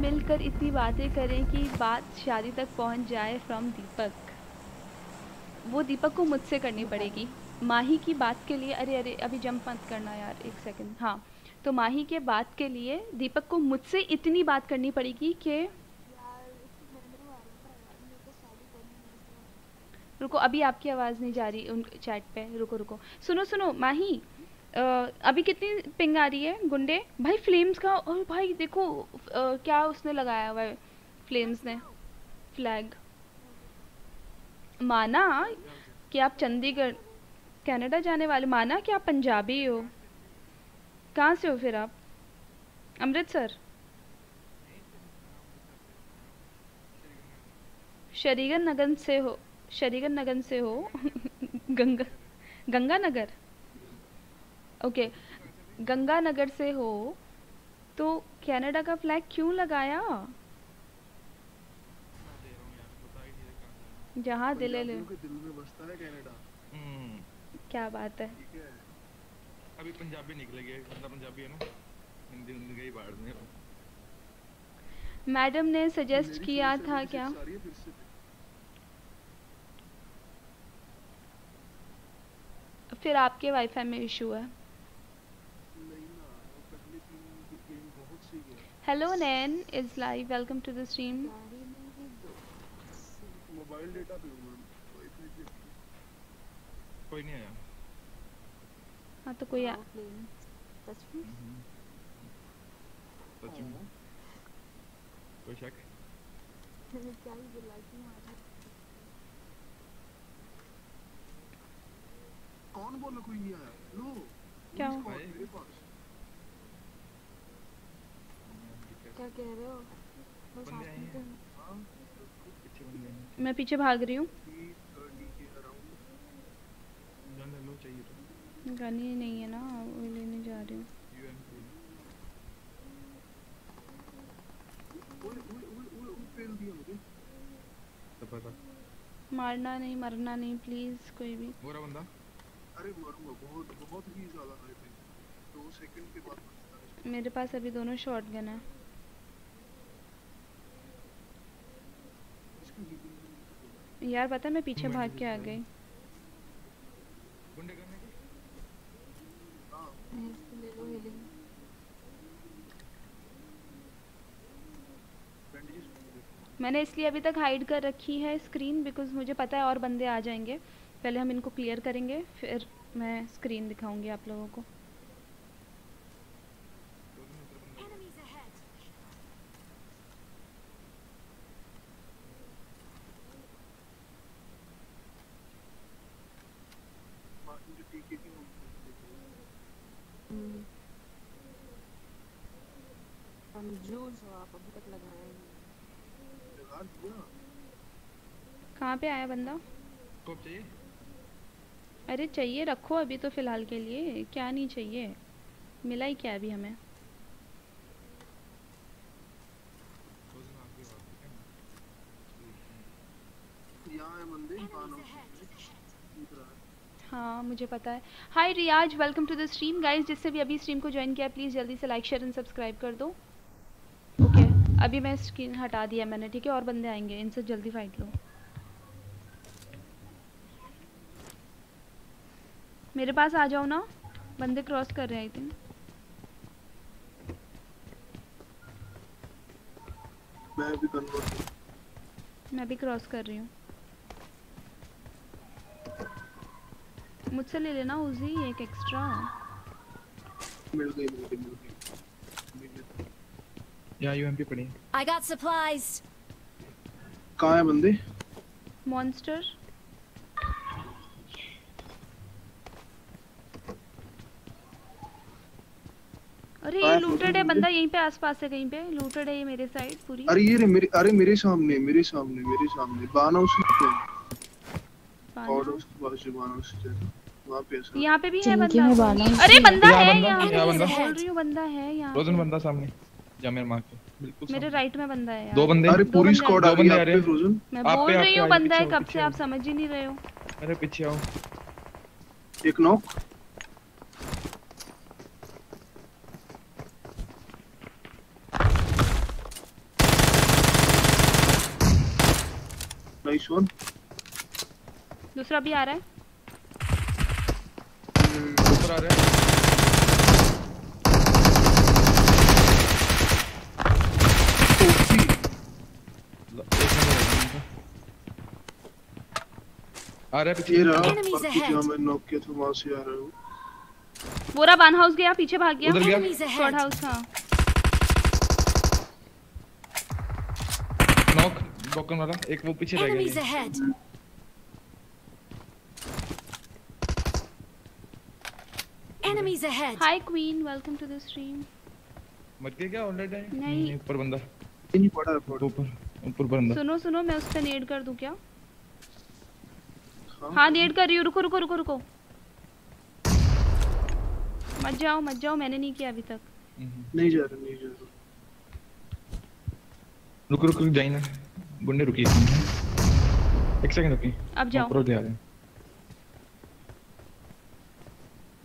A: मिलकर ऐसी बातें करें कि बात शादी तक पहुंच जाए फ्रॉम दीपक वो दीपक को मुझसे करनी पड़ेगी माही की बात के लिए अरे अरे अभी जंप मत करना यार एक सेकंड हाँ तो माही के बात के लिए दीपक को मुझसे इतनी बात करनी पड़ेगी कि रुको अभी आपकी आवाज़ नहीं जा रही उन चैट पे रुको रुको सुनो सुनो माही अभी कितनी पिंग आ रही है गुंडे भाई फ्लेम्स का और भाई देखो क्या उसने लगाया हुआ है फ्लेम्स ने फ्लैग माना कि आप चंडीगढ़ कनाडा जाने वाले माना कि आप पंजाबी हो कहाँ से हो फिर आप अमृतसर शरीगन नगर से हो शरीगर नगर से हो गंगा गंगानगर ओके गंगानगर से हो तो कनाडा का फ्लैग क्यों लगाया जहाँ दिल ले
G: हम्म। क्या बात है अभी पंजाबी निकलेगी पंजाबी है ना हिंदी हिंदी गई बाहर में
A: मैडम ने सजेस्ट किया था क्या फिर आपके वाईफाई में इशू है
G: Hello Nan,
A: it's live. Welcome to the stream.
G: Mobile data mm-hmm. कोई नहीं आया
A: हाँ तो
E: तो- हाँ, मैं पीछे भाग
A: रही हूँ गन नहीं है ना वो लेने जा रही हूँ तो मारना नहीं मरना नहीं प्लीज कोई भी
G: बुरा बंदा अरे मारूंगा बहुत बहुत ही ज्यादा
A: मेरे पास अभी दोनों शॉटगन है यार पता मैं पीछे भाग के आ गई मैंने इसलिए अभी तक हाइड कर रखी है स्क्रीन बिकॉज मुझे पता है और बंदे आ जाएंगे पहले हम इनको क्लियर करेंगे फिर मैं स्क्रीन दिखाऊंगी आप लोगों को
E: आप अभी तक लगाए नहीं
A: कहाँ पे आया बंदा तो चाहिए अरे चाहिए रखो अभी तो फिलहाल के लिए क्या नहीं चाहिए मिला ही क्या अभी हमें हाँ मुझे पता है hi Riyaz welcome to the stream guys जिससे भी अभी स्ट्रीम को ज्वाइन किया प्लीज़ जल्दी से लाइक शेयर एंड सब्सक्राइब कर दो अभी मैं स्क्रीन हटा दिया मैंने ठीक है और बंदे आएंगे इनसे जल्दी फाइट लो मेरे पास आ जाओ ना बंदे क्रॉस कर रहे हैं आई थिंक
G: मैं भी
A: मैं भी क्रॉस कर रही हूँ मुझसे ले लेना उसी एक एक्स्ट्रा
G: मिल गई मिल गई मिल गई या यूएमपी पड़ी है
F: आई गॉट सप्लाइज कहां है बंदे मॉन्स्टर
A: अरे ये लूटेड है बंदा यहीं पे आसपास है कहीं पे लूटेड है ये मेरे साइड पूरी
G: अरे ये रे मेरे अरे मेरे सामने मेरे सामने मेरे सामने बाना उसी पे और उसके पास जो बाना उसी पे वहां पे है यहाँ पे भी है बंदा अरे बंदा है यहाँ बोल रही
A: हूं बंदा है यहाँ रोजन
G: बंदा सामने जा मेरे मार के मेरे
A: राइट में बंदा है यार दो बंदे अरे पूरी स्क्वाड आ गई आप पे
G: फ्रोजन मैं बोल रही हूं बंदा है
A: कब से आप समझ ही नहीं
E: रहे हो
G: अरे पीछे आओ एक नॉक नाइस वन
A: दूसरा भी आ रहा है
G: दूसरा हम्म, आ रहा है अरे पीछे रहा मैं नॉक किया था वहां से आ रहा हूं
A: बोरा बान हाउस गया पीछे भाग गया उधर गया शॉट हाउस हां
G: नॉक बॉकन वाला एक वो पीछे रह
C: गया Enemies
A: ahead. Hi Queen, welcome to the stream.
G: मर गया क्या ऑलरेडी नहीं ऊपर बंदा नहीं पड़ा ऊपर ऊपर बंदा
A: सुनो सुनो मैं उस पे नेड कर दूं क्या हाँ डेट कर रही हूँ रुको रुको रुको रुको मत जाओ मत जाओ मैंने नहीं किया अभी तक
E: हम्म। नहीं जा रहा नहीं जा रहा
G: रुक रुक रुक जाइए ना बुंडे रुकी एक सेकंड रुकी अब जाओ ऊपर दे आ रहे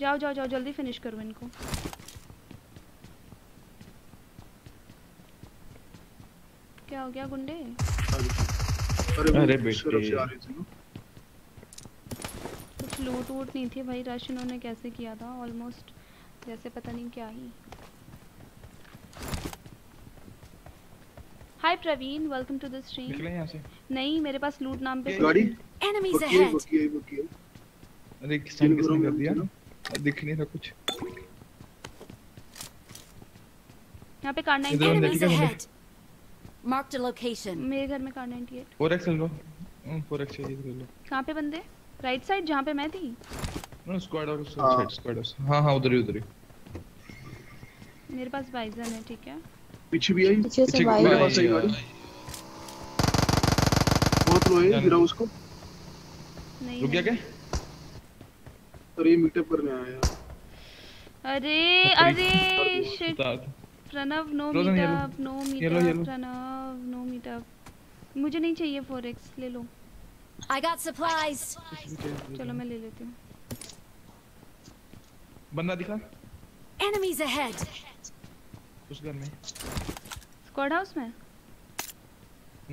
A: जाओ जाओ जाओ जल्दी फिनिश करो इनको क्या हो गया गुंडे
E: अरे बेटे
A: कुछ लूट वूट नहीं थी भाई रश उन्होंने कैसे किया था ऑलमोस्ट जैसे पता नहीं क्या ही hi Praveen welcome to the stream निकले यहां से नहीं मेरे पास लूट नाम पे गाड़ी एनिमीज अहेड
G: अरे किसने किसने कर दिया दिख नहीं रहा कुछ यहां
A: पे car 98 ahead mark the location मेरे घर में कार 98
G: 4x लो 4x चाहिए ले लो हम्म, तो
A: कहां पे बंदे राइट साइड जहां पे मैं थी
G: नो स्क्वाड और साइड स्क्वाड हां हां उधर ही उधर ही
A: मेरे पास बाइजन है ठीक है
G: पीछे भी आई पीछे से भाई मेरे पास आई गाड़ी बहुत लो है गिरा उसको नहीं रुक गया क्या अरे मीटअप करने आया
A: अरे अरे shit Pranav no meetup no meetup Pranav no meetup मुझे नहीं चाहिए 4x ले लो I got supplies.
G: चलो मैं ले लेती हूँ. बंदा दिखा?
C: Enemies ahead. उस घर में. Squad house में?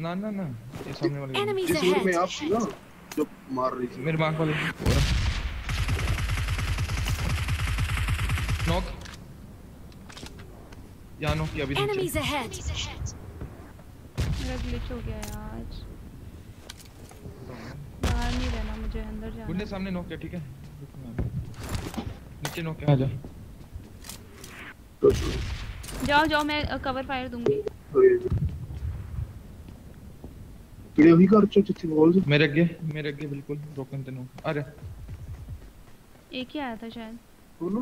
G: ना ना ना ये सामने वाले. Enemies ahead. जिस में आप ना जो मार रही थी. मेरे बांक वाले. Knock. यहाँ knock किया अभी. Enemies
C: ahead. मेरा glitch हो गया आज. बाहर
A: नहीं रहना मुझे अंदर जाना गुंडे
G: सामने नॉक किया ठीक है नीचे नॉक किया आ जा
A: जाओ जाओ मैं कवर फायर दूंगी
G: पीड़े भी कर चुके थे बॉल मेरे आगे मेरे आगे बिल्कुल रोकन तेनो अरे
A: एक ही आया था शायद
G: बोलो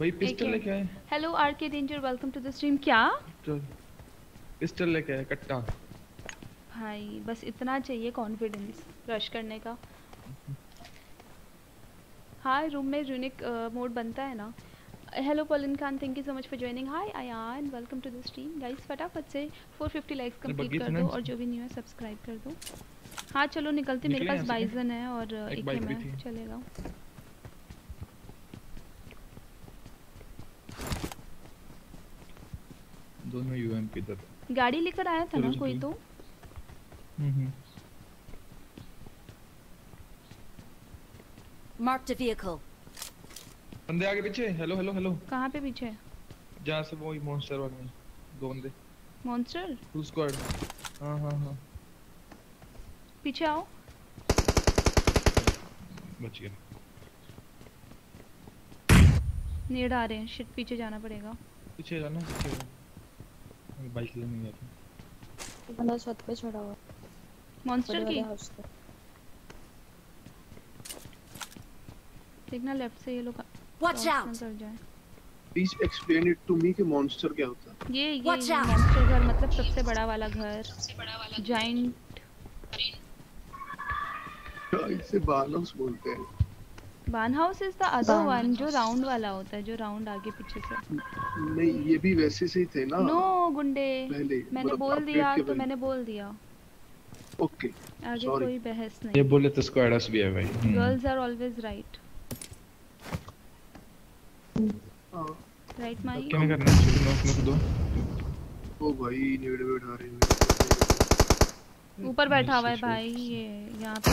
G: भाई पिस्टल लेके आए
A: hello R K danger welcome to the stream क्या
G: पिस्टल लेके आए कट्टा
A: भाई बस इतना चाहिए कॉन्फिडेंस रश करने का हाँ रूम में यूनिक मोड uh, बनता है ना hello pollen Khan thank you so much for joining hi Ayaan welcome to the stream guys फटाफट से 450 लाइक्स कंप्लीट कर दो और जो भी न्यू है सब्सक्राइब कर दो हाँ चलो निकलते मेरे पास बाइजन है और एक, एक एम चलेगा
G: दोनों यूएमपी
A: गाड़ी लेकर आया था ना कोई तो
G: हम्म, हम्म।
F: marked a vehicle
G: bande aage piche hello hello hello
F: kahan pe piche hai
G: jahan se वो monster wale do bande monster two squad ha ha ha
A: piche aao bach gaya नेड़ आ रहे हैं शिट पीछे जाना पड़ेगा
G: पीछे जाना पीछे बाइक लेने गया था
A: बंदा छत पे चढ़ा हुआ मॉन्स्टर की देखना लेफ्ट से ये लोग वॉच आउट कर जाए
G: please explain it to me कि मॉन्स्टर क्या होता
A: है ये ये मॉन्स्टर घर मतलब सबसे बड़ा वाला घर सबसे बड़ा वाला जाइंट
G: इसे बान हाउस बोलते हैं
A: बान house is the other one जो राउंड वाला होता है जो राउंड आगे पीछे से
G: नहीं ये भी वैसे से ही थे ना नो no,
A: गुंडे मतलब तो मैंने बोल दिया तो मैंने बोल दिया
G: ओके आगे कोई बहस नहीं ये बोले तो इसको भी है भाई गर्ल्स
A: आर ऑलवेज राइट
G: ऊपर
A: बैठा हुआ है भाई ये यहाँ पे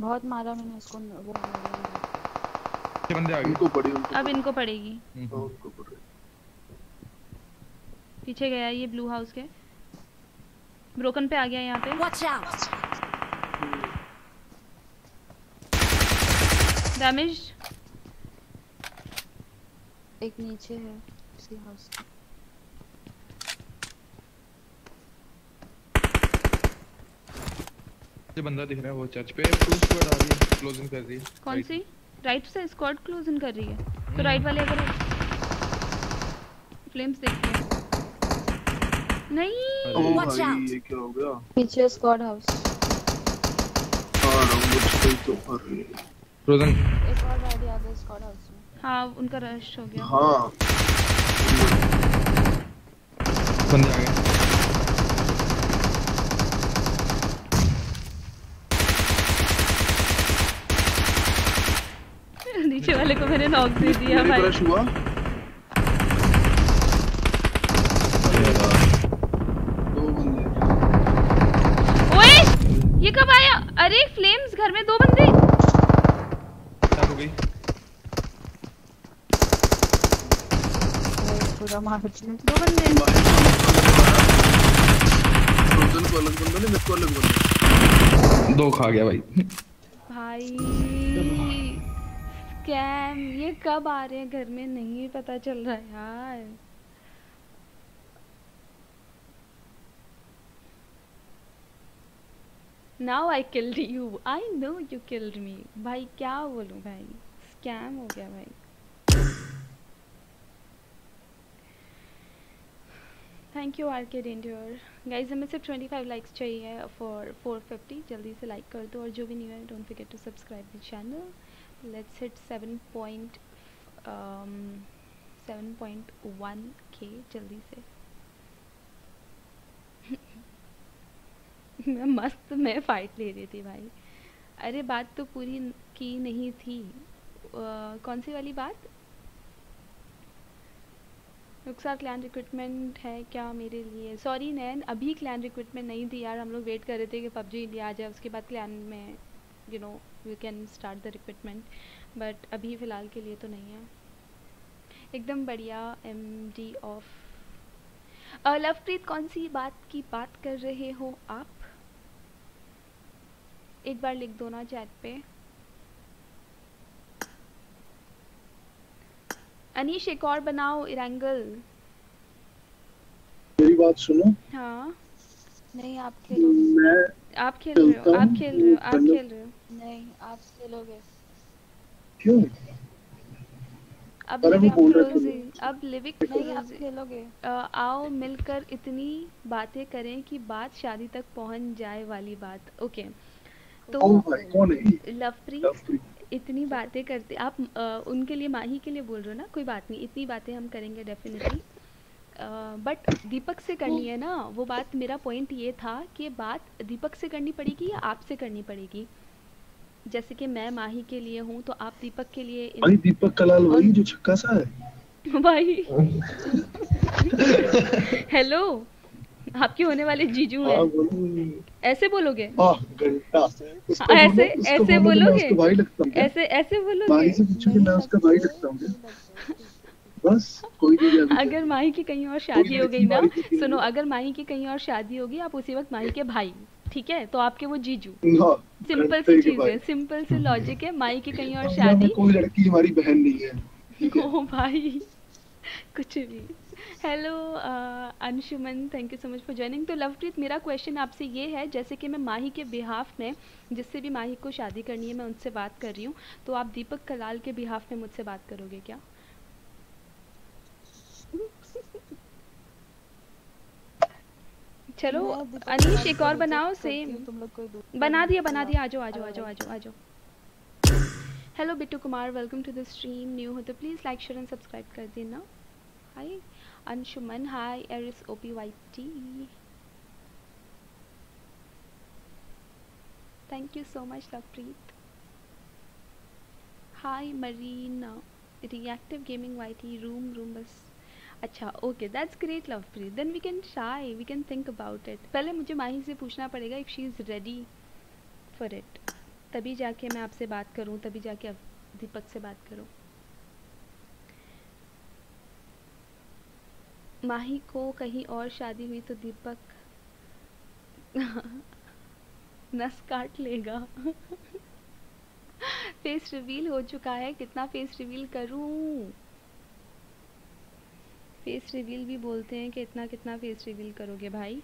A: बहुत मारा मैंने उसको वो
G: बंदे इनको पड़ी
A: अब इनको पड़ेगी
G: हम्म। हाँ,
A: पीछे गया ये ब्लू हाउस के ब्रोकन पे आ गया यहाँ पे डैमेज एक नीचे है उसी हाउस
G: ये बंदा दिख रहा है वो चर्च पे टू स्क्वाड आ रही है क्लोजिंग कर रही है कौन सी
A: राइट से स्क्वाड क्लोजिंग कर रही है तो राइट वाले अगर फ्लेम्स देखते हैं
D: नहीं वॉच आउट oh, ये क्या हो गया
A: पीछे स्क्वाड हाउस और हम कुछ तो कर रहे हैं क्लोजिंग एक और गाड़ी आ गई स्क्वाड हाउस हाँ उनका रश हो
G: गया हाँ बंदे आ गए
A: नीचे वाले को मैंने नॉक दे दिया भाई रश हुआ ये कब आया अरे फ्लेम्स घर में दो बंदे
G: दो खा गया भाई भाई
A: स्कैम ये कब आ रहे हैं घर में नहीं पता चल रहा है यार now I killed you I know you killed me भाई क्या बोलूँ भाई स्कैम हो गया भाई थैंक यू आर के डेंडियोर गाइज हमें सिर्फ ट्वेंटी फाइव लाइक्स चाहिए फॉर फोर फिफ्टी जल्दी से लाइक कर दो और जो भी न्यू है don't forget to subscribe the channel let's hit seven point seven point one K जल्दी से मैं मस्त मैं फाइट ले रही थी भाई अरे बात तो पूरी की नहीं थी uh, कौन सी वाली बात रुखसार क्लैन रिक्रूटमेंट है क्या मेरे लिए सॉरी नैन अभी क्लैन रिक्रूटमेंट नहीं थी यार हम लोग वेट कर रहे थे कि पबजी इंडिया आ जाए उसके बाद क्लैन में you know we can start the recruitment but अभी फ़िलहाल के लिए तो नहीं है एकदम बढ़िया एम डी ऑफ लवप्रीत कौन सी बात की बात कर रहे हो आप एक बार लिख दो ना चैट पे अनिश एक और बनाओ इरेंगल
G: मेरी बात सुनो
A: हाँ नहीं आप
G: खेलो मैं
A: आप खेल रहे हो आप खेल रहे हो आप खेल रहे हो नहीं आप खेलोगे क्यों अब लिविक क्लोजिंग अब लिविक नहीं आप खेलोगे आओ मिलकर इतनी बातें करें कि बात शादी तक पहुंच जाए वाली बात ओके oh तो लवप्रीत इतनी बातें करते आप आ, उनके लिए माही के लिए बोल रहे हो ना कोई बात नहीं इतनी बातें हम करेंगे डेफिनेटली बट दीपक से करनी है ना वो बात मेरा पॉइंट ये था कि बात दीपक से करनी पड़ेगी या आपसे करनी पड़ेगी जैसे कि मैं माही के लिए हूँ तो आप दीपक के लिए भाई
G: दीपक कलाल वही जो छक्का सा
A: है भाई हेलो आपके होने वाले जीजू हैं ऐसे बोलोगे
E: घंटा ऐसे ऐसे बोलोगे ऐसे
A: ऐसे बोलोगे बस कोई नहीं अगर माही की कहीं और शादी हो गई ना सुनो अगर माही की कहीं और शादी होगी आप उसी वक्त माही के भाई ठीक है तो आपके वो जीजू
G: हाँ, सिंपल सी चीज है
A: सिंपल सी लॉजिक है माई की कहीं और शादी कोई
G: लड़की हमारी बहन नहीं है
A: ओ भाई कुछ भी hello Anshuman thank you so much for joining तो लवप्रीत मेरा क्वेश्चन आपसे ये है जैसे कि मैं माही के बिहाफ में जिससे भी माही को शादी करनी है मैं उनसे बात कर रही हूँ तो आप दीपक कलाल के बिहाफ में मुझसे बात करोगे क्या चलो अनिश एक और बनाओ सेम बना दिया बना दिया आ जाओ आ जाओ आ जाओ आ जाओ आ जाओ hello Bittu Kumar welcome to the stream new हो तो please like share and subscribe कर देना हाय Anshuman, hi, Aries OPYT. Thank you so much, Lovepreet. Hi, Marina. Reactive Gaming YT, room, room बस अच्छा okay that's great love free then we can try we can think about it पहले मुझे माही से पूछना पड़ेगा if she is ready for it तभी जाके मैं आपसे बात करूँ तभी जाके दीपक से बात करूँ माही को कहीं और शादी हुई तो दीपक नस काट लेगा फेस रिवील हो चुका है कितना फेस रिवील करूं फेस रिवील भी बोलते हैं कि इतना कितना फेस रिवील करोगे भाई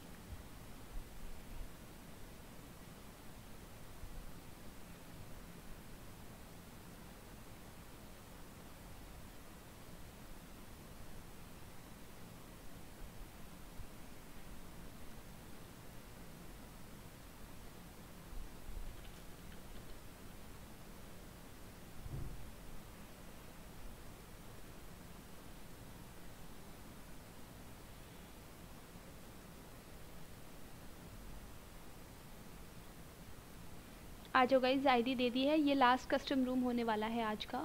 A: आ जाओ गाइज आईडी दे दी है ये लास्ट कस्टम रूम होने वाला है आज का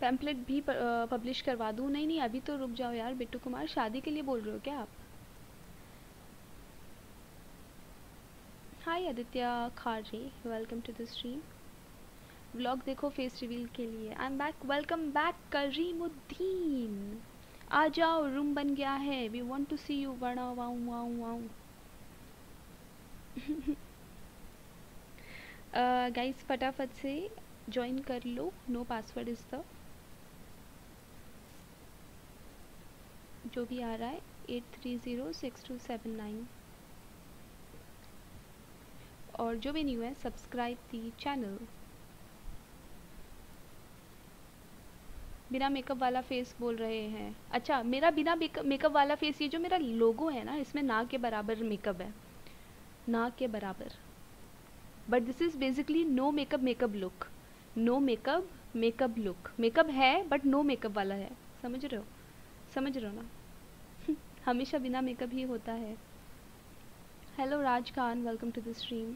A: पैम्पलेट भी पब्लिश करवा दूँ नहीं नहीं अभी तो रुक जाओ यार बिट्टू कुमार शादी के लिए बोल रहे हो क्या आप hi Aditya Khare welcome to the stream vlog देखो फेस रिवील के लिए I am back welcome back Karimuddin आ जाओ रूम बन गया है we want to see you वड़ा वाऊ वाऊ वाऊ गाइस फटाफट से ज्वाइन कर लो नो पासवर्ड इज़ द जो भी आ रहा है eight three zero six two seven nine और जो भी न्यू है सब्सक्राइब दी चैनल बिना मेकअप वाला फेस बोल रहे हैं अच्छा मेरा बिना मेकअप वाला फेस ये जो मेरा लोगो है ना इसमें ना के बराबर मेकअप है ना के बराबर but this is basically no makeup makeup look no makeup makeup look makeup है बट नो मेकअप वाला है समझ रहे हो समझ रहे हो ना हमेशा बिना मेकअप ही होता है hello Raj Khan welcome to the stream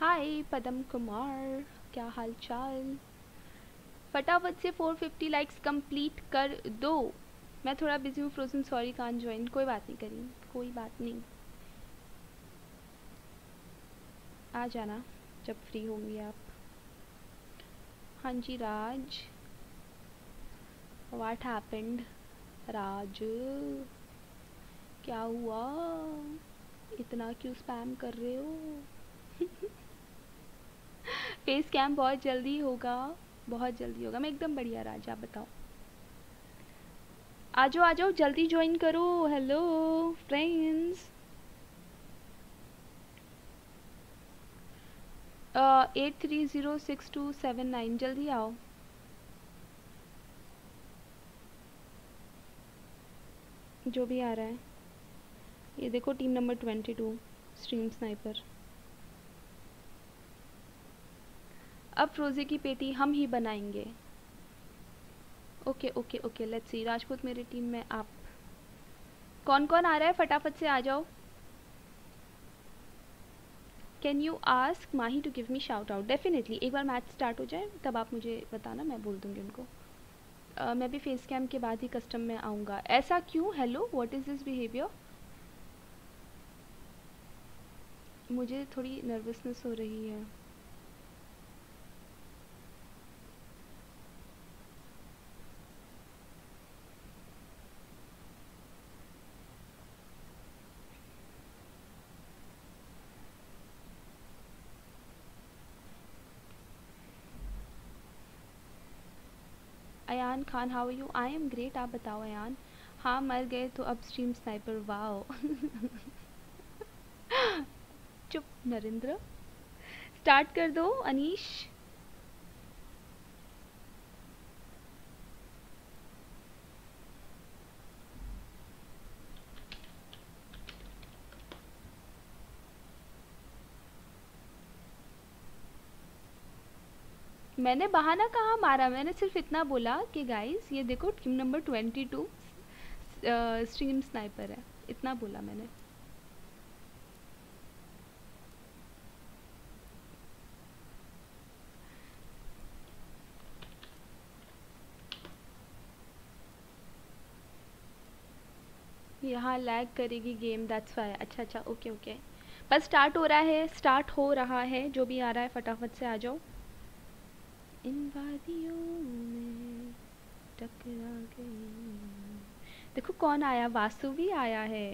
A: hi Padam Kumar क्या हाल चाल फटाफट से 450 लाइक्स कंप्लीट कर दो मैं थोड़ा बिजी हूँ फ्रोजन सॉरी कान ज्वाइन कोई बात नहीं करी कोई बात नहीं आ जाना जब फ्री होंगी आप हाँ जी राज वाट हैपेंड राज क्या हुआ इतना क्यों स्पैम कर रहे हो फेस कैम बहुत जल्दी होगा बहुत जल्दी होगा मैं एकदम बढ़िया राज आप बताओ आ जाओ आ जाओ जल्दी ज्वाइन करो hello friends eight three zero six two seven nine जल्दी आओ जो भी आ रहा है ये देखो team number twenty two stream sniper अब रोज़े की पेटी हम ही बनाएंगे okay okay okay let's see Rajput मेरी टीम में आप कौन कौन आ रहा है फटाफट से आ जाओ can you ask Mahi to give me shout out definitely एक बार मैच स्टार्ट हो जाए तब आप मुझे बताना मैं बोल दूँगी उनको uh, मैं भी फेस कैम के बाद ही कस्टम में आऊँगा ऐसा क्यों hello what is this behaviour मुझे थोड़ी नर्वसनेस हो रही है अन Khan how you I am great आप बताओ अन हाँ मर गए तो अब स्ट्रीम स्नाइपर वाओ चुप नरेंद्र स्टार्ट कर दो अनीश मैंने बहाना कहाँ मारा मैंने सिर्फ इतना बोला कि गाइस ये देखो team number twenty two stream sniper है इतना बोला मैंने यहाँ लैग करेगी गेम दैट्स वाई अच्छा अच्छा ओके ओके बस स्टार्ट हो रहा है स्टार्ट हो रहा है जो भी आ रहा है फटाफट से आ जाओ इन वादियों में टकरा गई देखो कौन आया वासु भी आया है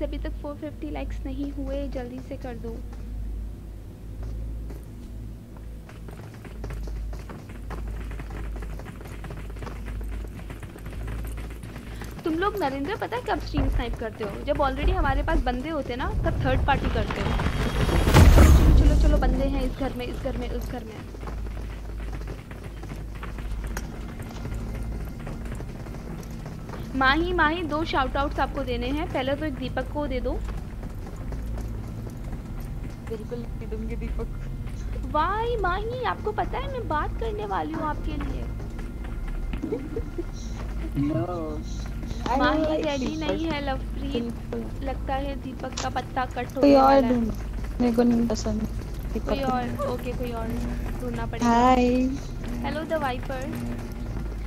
A: गाइज अभी तक 450 लाइक्स नहीं हुए जल्दी से कर दो तुम लोग नरेंद्र पता है कब स्ट्रीम स्नाइप करते हो जब ऑलरेडी हमारे पास बंदे होते ना तब थर्ड पार्टी करते हो चलो चलो चलो बंदे हैं इस घर में इस घर में उस घर में माही माही दो शाउट आउट्स आपको देने हैं पहले तो एक दीपक को दे दो बिल्कुल दीपक वाई माही आपको पता है मैं बात करने वाली हूँ आपके लिए
E: माही रेडी नहीं है
A: लवप्रीत लगता है दीपक का पत्ता कट हो गया मेरे को नहीं पसंद कोई और ओके कोई और ढूंढना पड़ेगा हेलो द वाइपर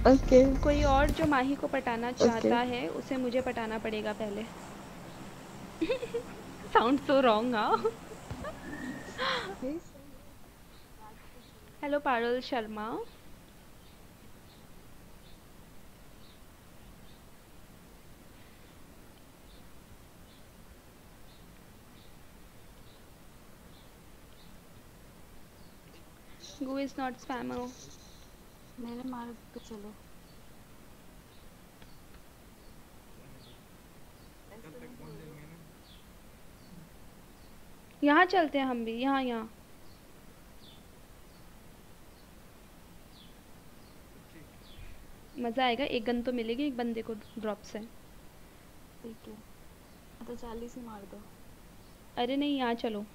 A: ओके कोई और जो माही को पटाना चाहता है उसे मुझे पटाना पड़ेगा पहले sound so wrong hello Parul Sharma Goo is not spammer. मेरे मार्ग पे चलो यहाँ चलते हैं हम भी यहाँ यहाँ मज़ा आएगा एक गन तो मिलेगी एक बंदे को ड्रॉप से ठीक है तो चालीस ही मार दो अरे नहीं यहाँ चलो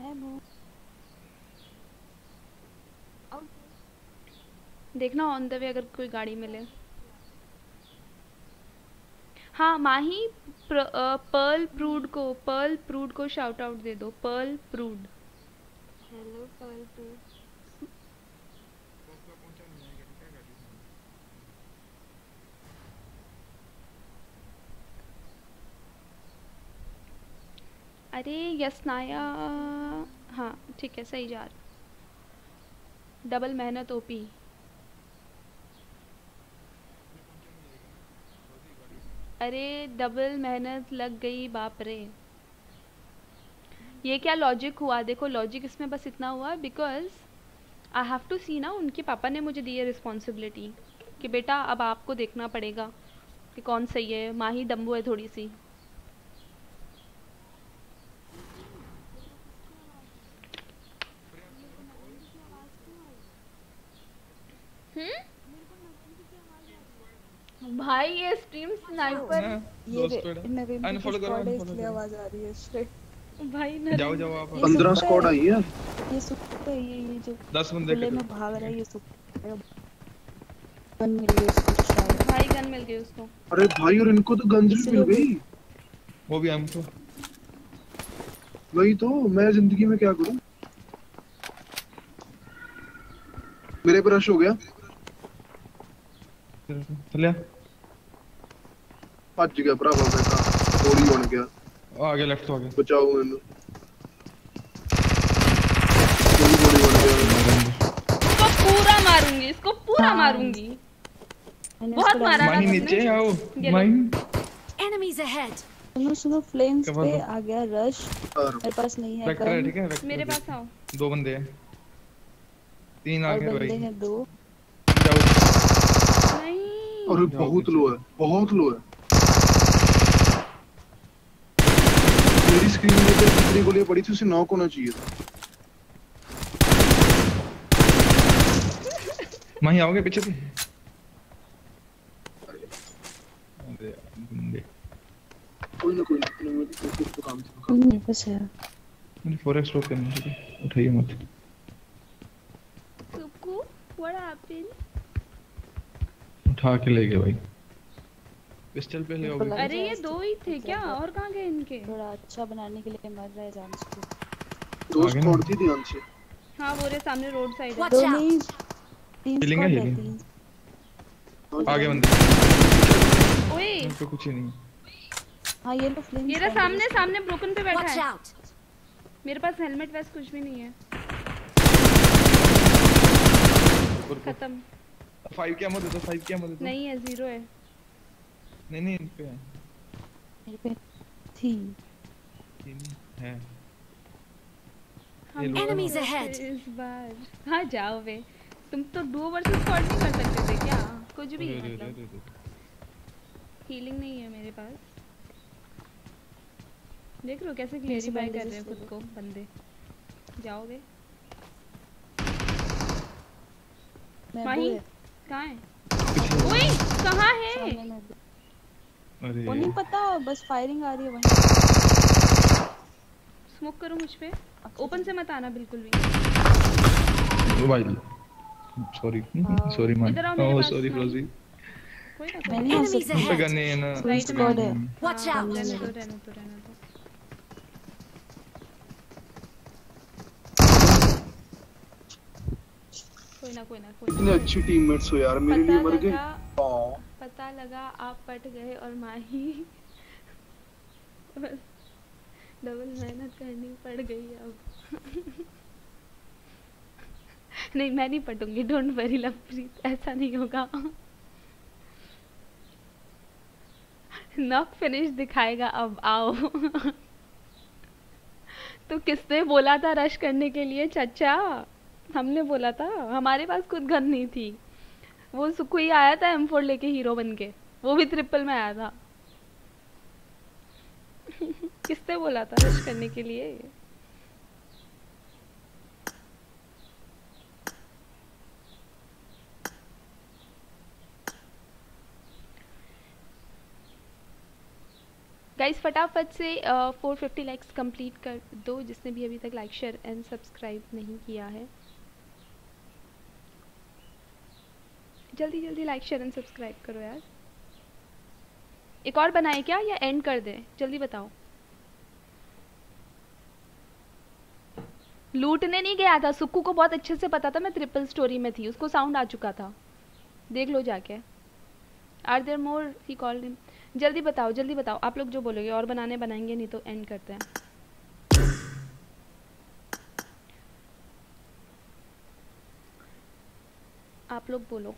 A: है देखना ऑन द वे अगर कोई गाड़ी मिले हाँ माही प्र, आ, पर्ल प्रूड को पर्ल प्रूड को शाउट आउट दे दो Pearl Prude
E: hello Pearl Prude
A: अरे यसनाया हाँ ठीक है सही जा रहा डबल मेहनत ओपी अरे डबल मेहनत लग गई बाप रे ये क्या लॉजिक हुआ देखो लॉजिक इसमें बस इतना हुआ because I have to see ना उनके पापा ने मुझे दी है रिस्पॉन्सिबिलिटी कि बेटा अब आपको देखना पड़ेगा कि कौन सही है माँ ही दम्बू है थोड़ी सी हम्म भाई ये स्ट्रीम स्नाइपर ये अनफॉलो करो इसलिए आवाज आ रही है स्ट्रेट भाई ना जाओ जाओ आप 15 स्क्वाड आई है ये सुपर है ये ये जो
G: 10 बंदे के में भाग
A: रहा है ये सुपर
G: गन मिल गई उसको
A: भाई गन मिल गई उसको
G: अरे भाई और इनको तो गन भी मिल गई वो भी हमको वही तो मैं जिंदगी में क्या करूं मेरे पर रश हो गया चलिए ਭੱਜ ਗਿਆ ਭਰਾਵਾ ਮੈਂ ਤਾਂ ਥੋੜੀ ਹੋਣ ਗਿਆ ਆ ਗਿਆ ਲੈਫਟ ਤੋਂ ਆ ਗਿਆ ਬਚਾਓ ਮੈਨੂੰ
C: इसको पूरा मारूंगी इसको पूरा हाँ। मारूंगी बहुत मारा माइन नीचे आओ माइन एनिमीज अहेड सुनो सुनो फ्लेम्स पे आ गया रश हाँ। मेरे पास नहीं है वेक्टर है ठीक है मेरे पास आओ
G: दो बंदे हैं तीन आ गए भाई बंदे हैं दो जाओ नहीं अरे बहुत लो है बहुत लो है मेरी स्क्रीन में तो जितनी गोलियां पड़ी थी उसे नॉक होना चाहिए था ही आओगे पीछे से कोई ना कोई ना तो काम से है उठाइए मत
A: सबको व्हाट हैपेंड
G: उठा के ले गए भाई पिस्टल पे लगाओ अरे ये दो तो ही थे क्या
A: और कहां गए इनके थोड़ा अच्छा बनाने के लिए मर रहे जान से
G: दो स्क्वाड थी ध्यान से
A: हां वो रे सामने रोड साइड है दो नहीं तीन है हीलिंग आगे बंदे ओए इनको कुछ नहीं हां ये लो फ्लिंग ये रे सामने सामने ब्रोकन पे बैठा है मेरे पास हेलमेट वैसे कुछ भी नहीं है
G: खत्म 5 क्या मत दे तो 5 क्या मत दे तो। नहीं है जीरो है नहीं नहीं इन पे
A: मेरे पे थी
E: है एनिमीज अहेड
A: इस बार हां जाओ बे तुम तो डुओ वर्सेस स्क्वाड नहीं कर सकते थे क्या कुछ भी मतलब हीलिंग नहीं है मेरे पास देख लो कैसे क्लियरिफाई कर रहे हैं खुद को बंदे जाओगे वहीं कहाँ है ओए कहाँ है अरे वो नहीं पता बस फायरिंग आ रही है वहीं स्मोक करूं मुझ पे ओपन से मत आना बिल्कुल भी
G: ओ भाई sorry sorry ma'am oh sorry फ्रोजी
F: मैंने ऐसे तो गन है ना वेट स्क्वाड है वॉच आउट
A: कोई ना कोई ना कोई ना अच्छी
G: टीममेट्स हो यार मेरे लिए
A: मर
F: गए
A: पता लगा आप पट गए और माही डबल मेहनत करनी पड़ गई अब नहीं मैं नहीं पटूंगी डोंट वरी प्रीत ऐसा नहीं होगा नॉक फिनिश दिखाएगा अब आओ तो किसने बोला था रश करने के लिए चचा हमने बोला था हमारे पास खुद गन नहीं थी वो ही आया था एम फोर लेके हीरो बन के वो भी ट्रिपल में आया था किसने बोला था रश करने के लिए गाइस फटाफट से uh, 450 लाइक्स कंप्लीट कर दो जिसने भी अभी तक लाइक शेयर एंड सब्सक्राइब नहीं किया है जल्दी जल्दी लाइक शेयर एंड सब्सक्राइब करो यार एक और बनाए क्या या एंड कर दे जल्दी बताओ लूटने नहीं गया था सुक्कू को बहुत अच्छे से पता था मैं ट्रिपल स्टोरी में थी उसको साउंड आ चुका था देख लो जाके आर देर मोर ही कॉल हिम जल्दी बताओ जल्दी बताओ आप लोग जो बोलोगे और बनाने बनाएंगे नहीं तो एंड करते हैं आप लोग बोलो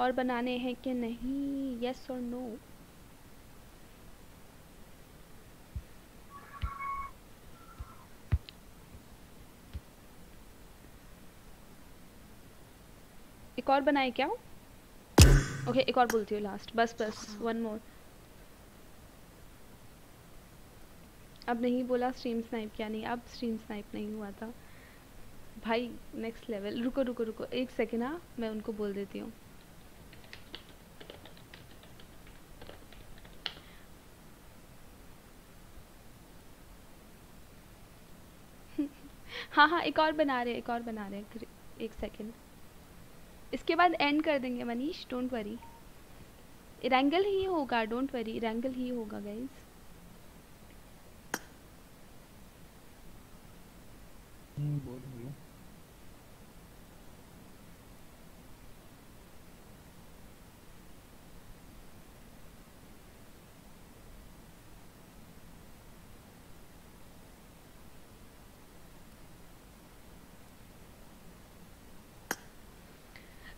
A: और बनाने हैं कि नहीं यस और नो एक और बनाए क्या ओके okay, एक और बोलती हूँ लास्ट बस बस वन हाँ। मोर अब नहीं बोला स्ट्रीम स्नाइप क्या नहीं अब स्ट्रीम स्नाइप नहीं हुआ था भाई नेक्स्ट लेवल रुको रुको रुको एक सेकेंड हाँ मैं उनको बोल देती हूँ हाँ हाँ एक और बना रहे एक और बना रहे एक सेकेंड इसके बाद एंड कर देंगे मनीष डोंट वरी इरेंगल ही होगा डोंट वरी इरेंगल ही होगा गाइज हम्म, बोल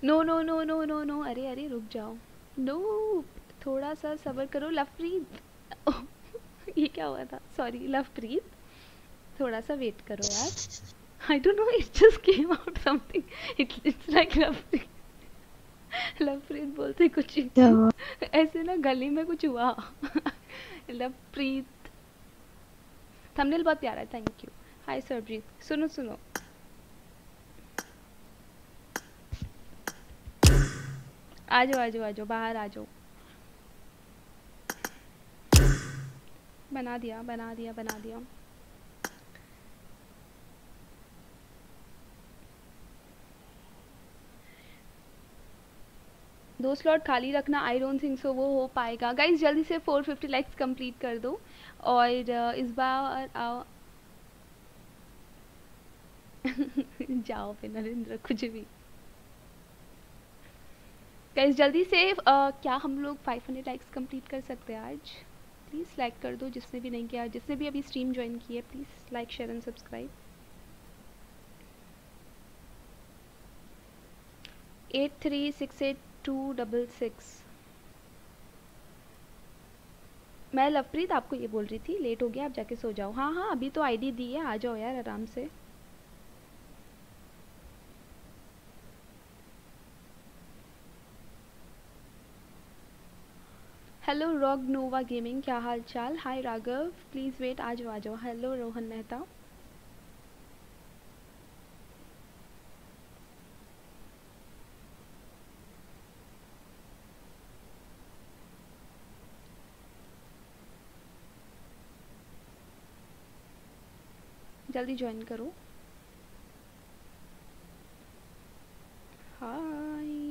A: no no no no no no अरे अरे रुक जाओ नो थोड़ा सा सबर करो लवप्रीत ये क्या हुआ था सॉरी लवप्रीत थोड़ा सा वेट करो यार I don't know it just came out something it's like Lovepreet Lovepreet बोलते कुछ
E: ऐसे
A: ना गली में कुछ हुआ लवप्रीत थंबनेल बहुत प्यारा है थैंक यू हाय सरप्रीत सुनो सुनो आ जाओ आ जाओ आ जाओ बाहर आ जाओ बना दिया बना दिया बना दिया दो स्लॉट खाली रखना आई डोंट थिंक सो वो हो पाएगा गाइज जल्दी से 450 लाइक्स कंप्लीट कर दो और uh, इस बार आओ uh, जाओ फिर नरेंद्र कुछ भी गाइज जल्दी से आ, क्या हम लोग 500 लाइक्स कंप्लीट कर सकते हैं आज प्लीज़ लाइक कर दो जिसने भी नहीं किया जिसने भी अभी स्ट्रीम ज्वाइन की है please like share and subscribe eight three six eight two double six मैं लवप्रीत आपको ये बोल रही थी लेट हो गया आप जाके सो जाओ हाँ हाँ अभी तो आईडी दी है आ जाओ यार आराम से हेलो रॉग नोवा गेमिंग क्या हाल चाल हाय राघव प्लीज़ वेट आ जाओ आ जाओ हेलो रोहन मेहता जल्दी ज्वाइन करो hi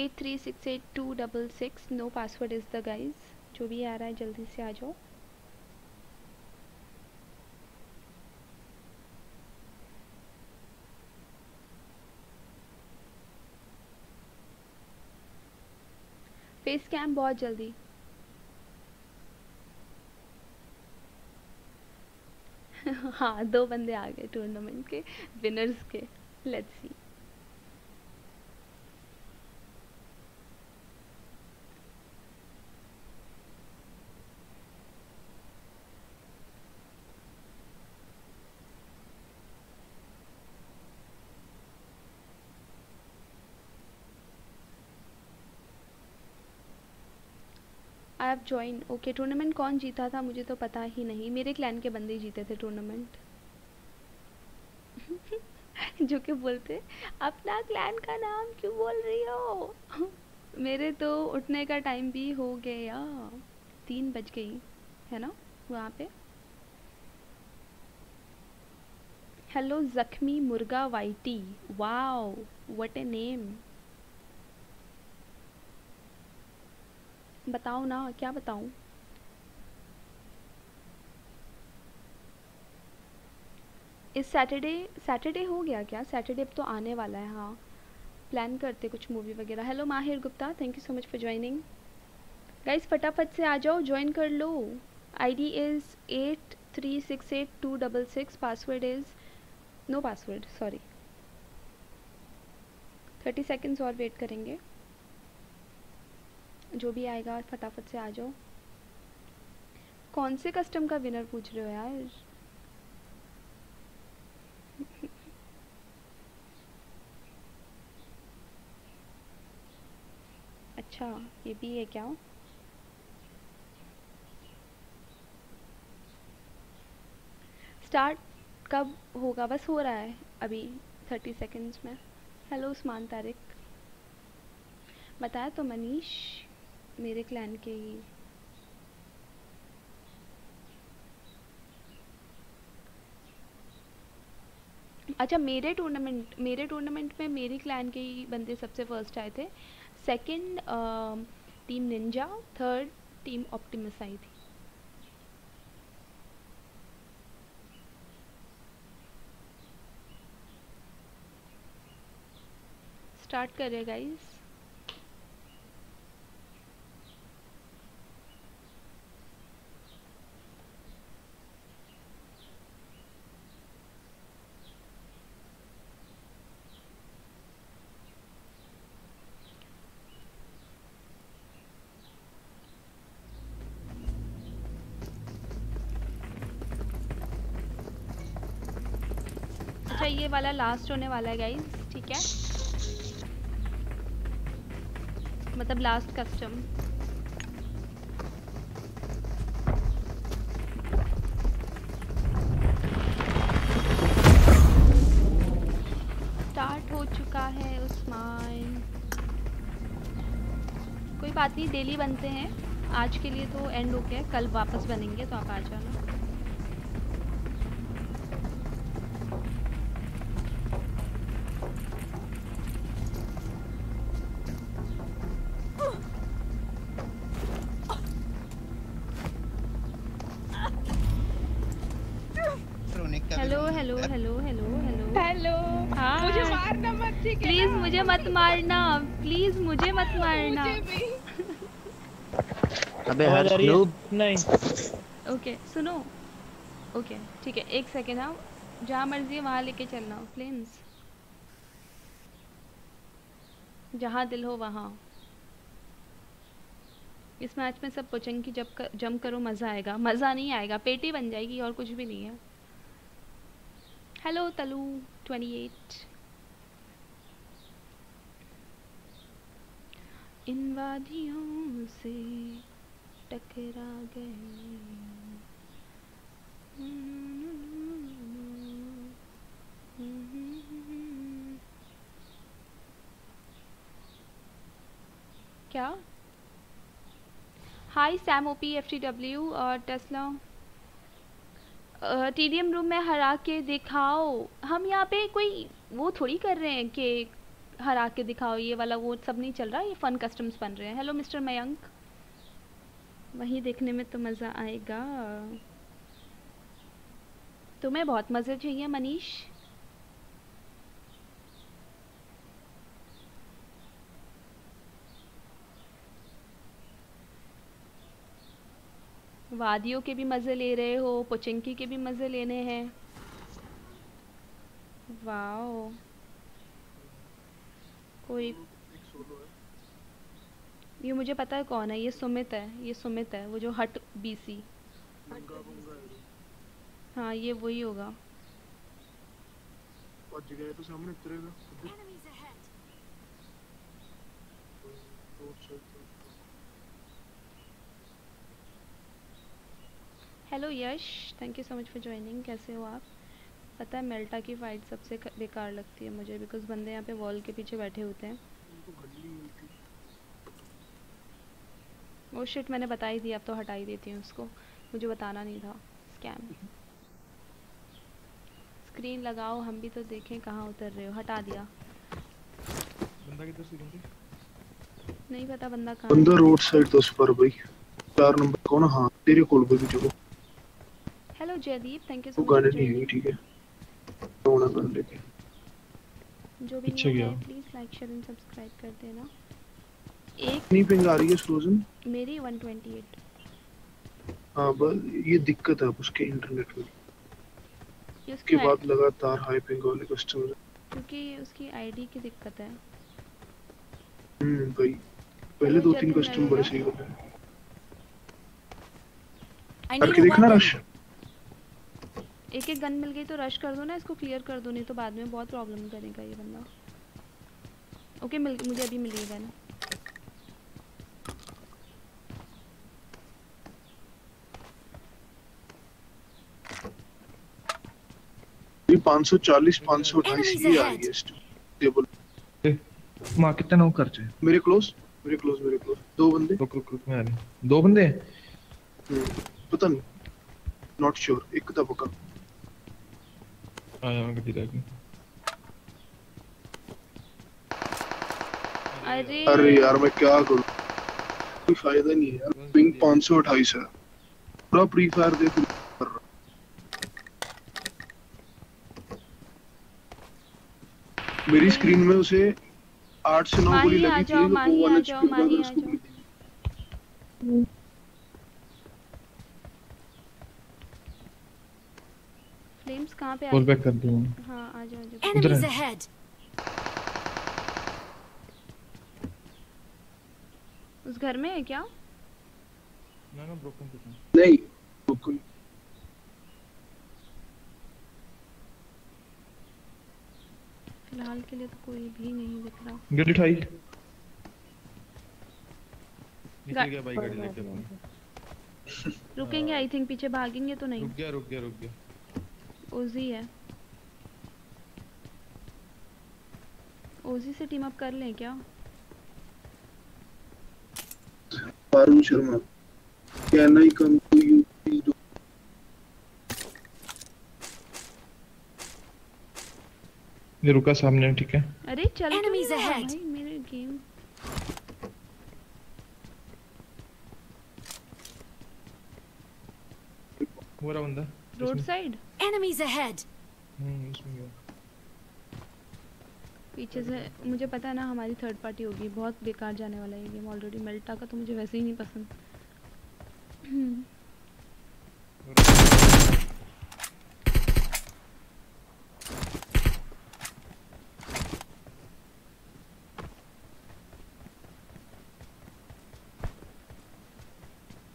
A: eight three six eight two double six no password is the guys जो भी आ रहा है जल्दी से आ जाओ फेस कैम बहुत जल्दी हाँ दो बंदे आ गए टूर्नामेंट के विनर्स के let's see have join okay tournament कौन जीता था मुझे तो पता ही नहीं मेरे क्लैन के बंदे ही जीते थे टूर्नामेंट जो कि बोलते अपना क्लैन का नाम क्यों बोल रही हो मेरे तो उठने का टाइम भी हो गया तीन बज गई है ना वहाँ पे हेलो जख्मी मुर्गा वाइटी वाओ व्हाट ए नेम बताओ ना क्या बताऊँ इस सैटरडे सैटरडे हो गया क्या सैटरडे अब तो आने वाला है हाँ प्लान करते कुछ मूवी वगैरह hello Mahir Gupta thank you so much for joining guys फटाफट से आ जाओ ज्वाइन कर लो ID is eight three six eight two double six password is no password sorry thirty seconds और वेट करेंगे जो भी आएगा फटाफट से आ जाओ कौन से कस्टम का विनर पूछ रहे हो यार अच्छा ये भी है क्या स्टार्ट कब होगा बस हो रहा है अभी थर्टी सेकेंड्स में हेलो उस्मान तारिक बताया तो मनीष मेरे क्लैन के ही अच्छा मेरे टूर्नामेंट मेरे टूर्नामेंट में मेरी क्लैन के ही बंदे सबसे फर्स्ट आए थे second team Ninja third team Optimus आई थी स्टार्ट करें गाइस वाला लास्ट होने वाला है गाइज ठीक है मतलब लास्ट कस्टम स्टार्ट हो चुका है उस्मान कोई बात नहीं डेली बनते हैं आज के लिए तो एंड हो गया कल वापस बनेंगे तो आप आ जाना प्लीज मुझे मत मारना प्लीज मुझे मत मारना
E: अबे नहीं
A: ओके सुनो ओके ठीक है एक सेकेंड हाँ जहाँ मर्जी है वहाँ लेके चलना हो प्लेन्स जहाँ दिल हो वहाँ इस मैच में सब पूछेंगे कि जब कर, जम करो मज़ा आएगा मज़ा नहीं आएगा पेटी बन जाएगी और कुछ भी नहीं है हेलो तलू ट्वेंटी एट इन वादियों से टकरा गए क्या hi Sam O P F T W और टेस्ला एम रूम में हरा के दिखाओ हम यहाँ पे कोई वो थोड़ी कर रहे हैं कि हरा के दिखाओ ये वाला वो सब नहीं चल रहा ये फ़न कस्टम्स बन रहे हैं हेलो मिस्टर मयंक वहीं देखने में तो मज़ा आएगा तुम्हें बहुत मज़े चाहिए मनीष वादियों के भी मज़े ले रहे हो पुचिंकी के भी मज़े लेने हैं वाह कोई ये मुझे पता है कौन है ये सुमित है ये सुमित है वो जो हट बीसी हाँ ये वही होगा
G: तो सामने
A: hello Yash thank you so much for joining कैसे हो आप पता है मेल्टा की फ़ाइट सबसे बेकार लगती है मुझे बिकॉज बंदे यहाँ पे वॉल के पीछे बैठे होते हैं वो oh शिट मैंने बता ही दिया अब तो हटा ही देती हूँ उसको मुझे बताना नहीं था स्कैम स्क्रीन लगाओ हम भी तो देखें कहाँ उतर रहे हो हटा दिया
G: बंदा किधर से
A: नहीं पता बंदा कहाँ बंदा रोड साइड तो
G: सुपर भाई चार नंबर कौन हाँ तेरे कोल भी जो
A: hello Jaideep thank you so much गाने
G: नहीं हुई ठीक है थोड़ा बंद देखे
A: जो भी पीछे गया please like share and subscribe कर देना
G: एक नहीं पिंग आ रही है फ्रोजन
A: मेरी 128
G: हां बस ये दिक्कत है उसके इंटरनेट में इसके बाद लगातार हाई पिंग वाले कस्टमर
A: क्योंकि उसकी आईडी की दिक्कत है
G: हम्म भाई पहले तो दो तीन कस्टमर बड़े सही हो गए करके देखना रश
A: एक एक गन मिल गई तो रश कर दो ना इसको क्लियर कर दो नहीं तो बाद में बहुत प्रॉब्लम करेगा ये बंदा ओके मिल मुझे अभी मिली गन
G: पाँच सौ चालीस पाँच सौ अट्ठाईस ये कितना कर चाहिए मेरे क्लोज मेरे क्लोज मेरे क्लोज दो बंदे रुक रुक रुक मैं दो बंदे हम्म, पता नहीं नॉट श्योर एक दबका आया मैं
D: अरे अरे यार
G: मैं क्या करूं कोई फायदा नहीं यार पिंग 528 है पूरा प्री फायर देख मेरी स्क्रीन में उसे आठ से नौ गोली लगी थी तो वो वन एचपी का उसको
C: सेम्स कहां पे पुल बैक कर दूं हां आ जाओ आ जाओ एनिमीज अहेड
A: उस घर में है क्या
G: ना ना ब्रोकन किचन नहीं ब्रोकन
A: फिलहाल के लिए तो कोई भी नहीं दिख रहा
G: गाड़ी उठाई निकल गया भाई गाड़ी लेके रुकेंगे
A: आई थिंक पीछे भागेंगे तो नहीं रुक
G: गया रुक गया रुक गया
A: ओजी है ओजी से टीम अप कर लें क्या
G: Parul Sharma can I come to you ये रुका सामने ठीक है
A: अरे चल एनिमीज तो अहेड भाई मेरे गेम
G: हो रहा बंदा रोड
C: साइड एनिमीज अहेड पीछे से मुझे
A: पता है ना हमारी थर्ड पार्टी होगी बहुत बेकार जाने वाला है ये गेम ऑलरेडी मेल्टा का तो मुझे वैसे ही नहीं पसंद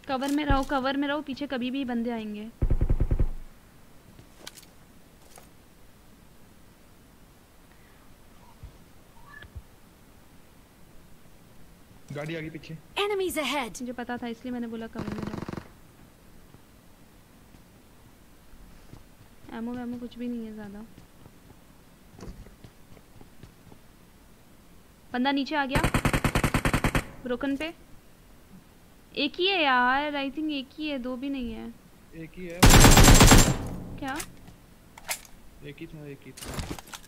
A: कवर में रहो कवर में रहो पीछे कभी भी बंदे आएंगे
G: गाड़ी आगे पीछे
C: एनिमीज अहेड मुझे पता था इसलिए
A: मैंने बोला कवर में रहो एमओ वेमो कुछ भी नहीं है ज्यादा बंदा नीचे आ गया ब्रोकन पे एक ही है यार आई थिंक एक ही है दो भी नहीं है
E: एक ही है
G: क्या एक ही था एक ही था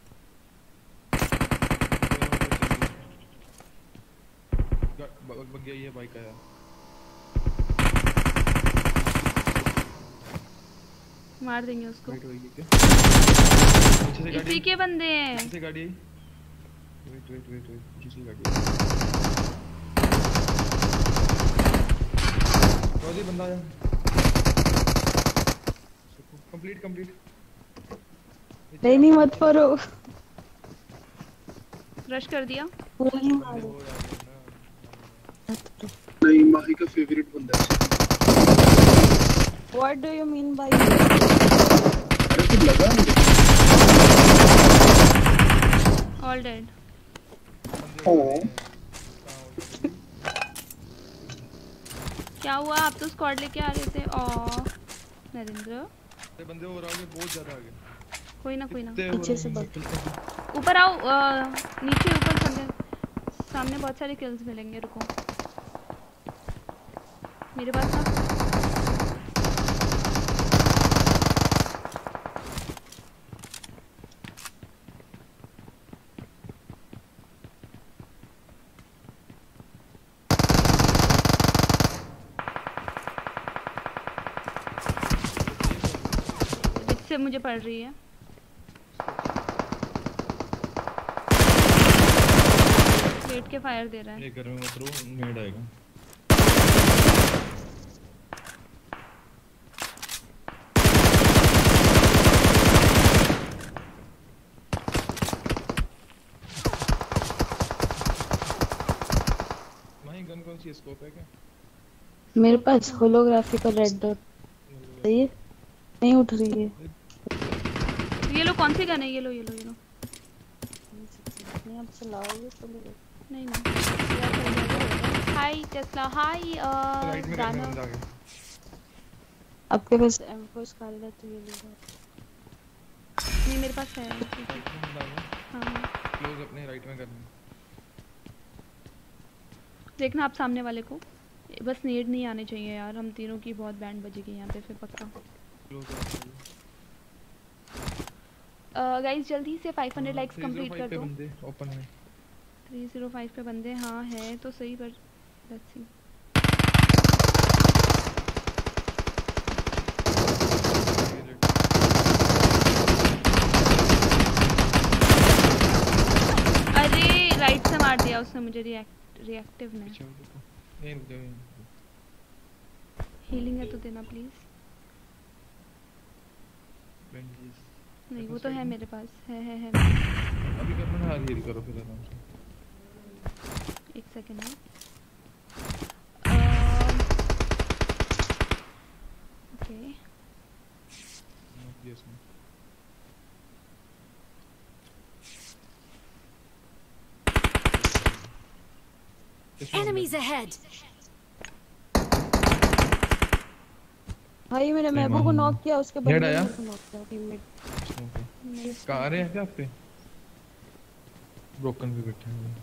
G: बग गया ये बाइक आया
A: मार देंगे उसको
D: इसी के बंदे हैं इसी
A: गाड़ी वेट वेट
E: वेट वेट इसी गाड़ी
G: रोजी बंदा आया कंप्लीट कंप्लीट
A: नहीं नहीं मत करो रश कर दिया पूरा ही मारो
G: माही का फेवरेट बंदा है
E: what do you mean bye अरे
D: तू लगा नहीं ऑल डेड ओ
A: क्या हुआ आप तो स्क्वाड लेके आ रहे थे ओ नरेंद्र
G: बंदे हो रहा बहुत
D: ज्यादा आगे कोई ना कोई ना पीछे से
A: ऊपर आओ नीचे ऊपर सामने बहुत सारे किल्स मिलेंगे रुको मेरे पास था मुझे पड़ रही है गेट के फायर दे रहा
G: है घर में मत मेड आएगा की स्कोप है क्या
A: मेरे पास होलोग्राफी का रेड डॉट सही है नहीं उठ रही है ये लो कौन सी गन है ये लो ये लो ये लो नहीं आप चलाओगे तो नहीं नहीं हाय टेस्ला हाय राना
D: आपके पास
A: एम4 स्कार है तो ये ले लो नहीं मेरे पास है
G: हां क्लोज अपने राइट में करना
A: देखना आप सामने वाले को बस नेड नहीं आने चाहिए यार हम तीनों की बहुत बैंड बजेगी यहाँ पे फिर पक्का गाइस जल्दी से 500 लाइक्स कंप्लीट कर दो ओपन है 305 पे बंदे हाँ है तो सही पर लेट्स सी अरे राइट से मार दिया उसने मुझे रिएक्ट रिएक्टिव
D: तो- नहीं नहीं
A: हीलिंग है तो देना प्लीज बैंडेज नहीं अच्छा, वो तो है मेरे पास है है है
G: अभी कर मैं हाल हील करो फिर आराम
A: से एक सेकंड है
G: okay yes ma'am
C: Enemies ahead. भाई मैंने मैं को नॉक किया उसके बाद टीममेट
G: कहां रहे हैं क्या आप पे ब्रोकन भी बैठे हैं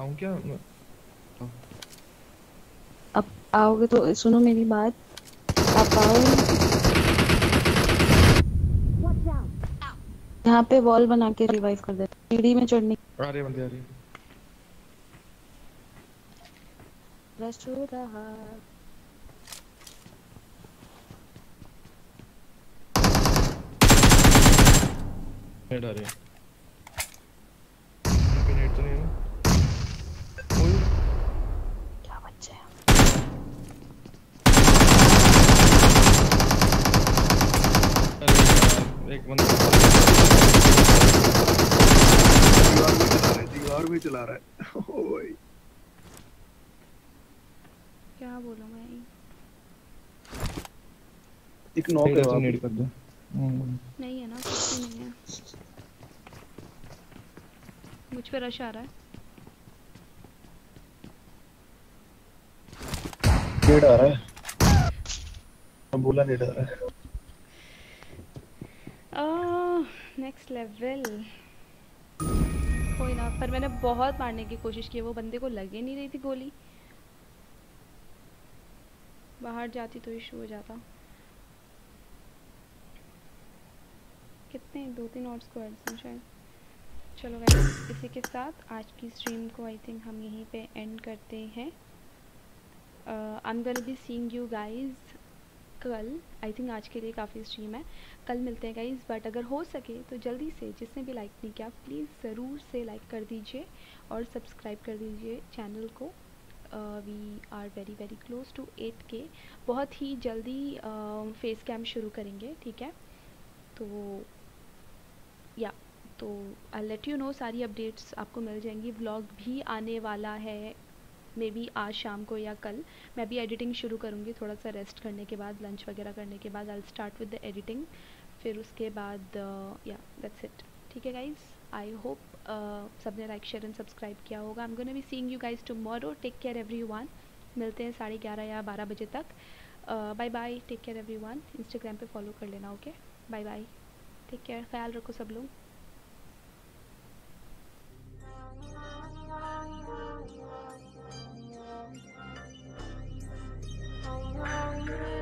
G: आऊं
E: क्या
A: अब आओगे तो सुनो मेरी बात आप आओ यहाँ पे वॉल बना के रिवाइव कर देते सीढ़ी में चढ़ने
G: आ रहे बंदे आ रहे
A: रश हो रहा
G: हेड आ रहे ग्रेनेड तो नहीं है क्या बच्चे हैं
D: एक बंदा हजार भी चला रहा है
E: क्या बोलूं मैं
G: एक नॉक है वहां नेड कर दो
D: नहीं
A: है ना कुछ नहीं है मुझ पे रश आ रहा है
G: नीड आ रहा है मैं बोला नीड आ रहा है
E: आ
A: नेक्स्ट लेवल कोई ना पर मैंने बहुत मारने की कोशिश की वो बंदे को लगे नहीं रही थी गोली बाहर जाती तो इशू हो जाता कितने दो तीन और स्क्वाड्स हैं शायद चलो गाइस इसी के साथ आज की स्ट्रीम को आई थिंक हम यहीं पे एंड करते हैं I am gonna be seeing you guys कल आई थिंक आज के लिए काफ़ी स्ट्रीम है कल मिलते हैं गाइज बट अगर हो सके तो जल्दी से जिसने भी लाइक नहीं किया प्लीज़ ज़रूर से लाइक कर दीजिए और सब्सक्राइब कर दीजिए चैनल को we are very very close to eight K बहुत ही जल्दी फेस कैम शुरू करेंगे ठीक है तो या तो आई लेट यू नो सारी अपडेट्स आपको मिल जाएंगी ब्लॉग भी आने वाला है मे बी आज शाम को या कल मैं भी एडिटिंग शुरू करूँगी थोड़ा सा रेस्ट करने के बाद लंच वगैरह करने के बाद I start with the editing फिर उसके बाद या दैट्स इट ठीक है गाइज आई होप ने लाइक शेयर एंड सब्सक्राइब किया होगा I am gonna be seeing you guys tomorrow take care everyone मिलते हैं साढ़े ग्यारह या बारह बजे तक bye bye take care everyone Instagram पर फॉलो कर लेना okay bye bye take care ख्याल रखो सब लोग you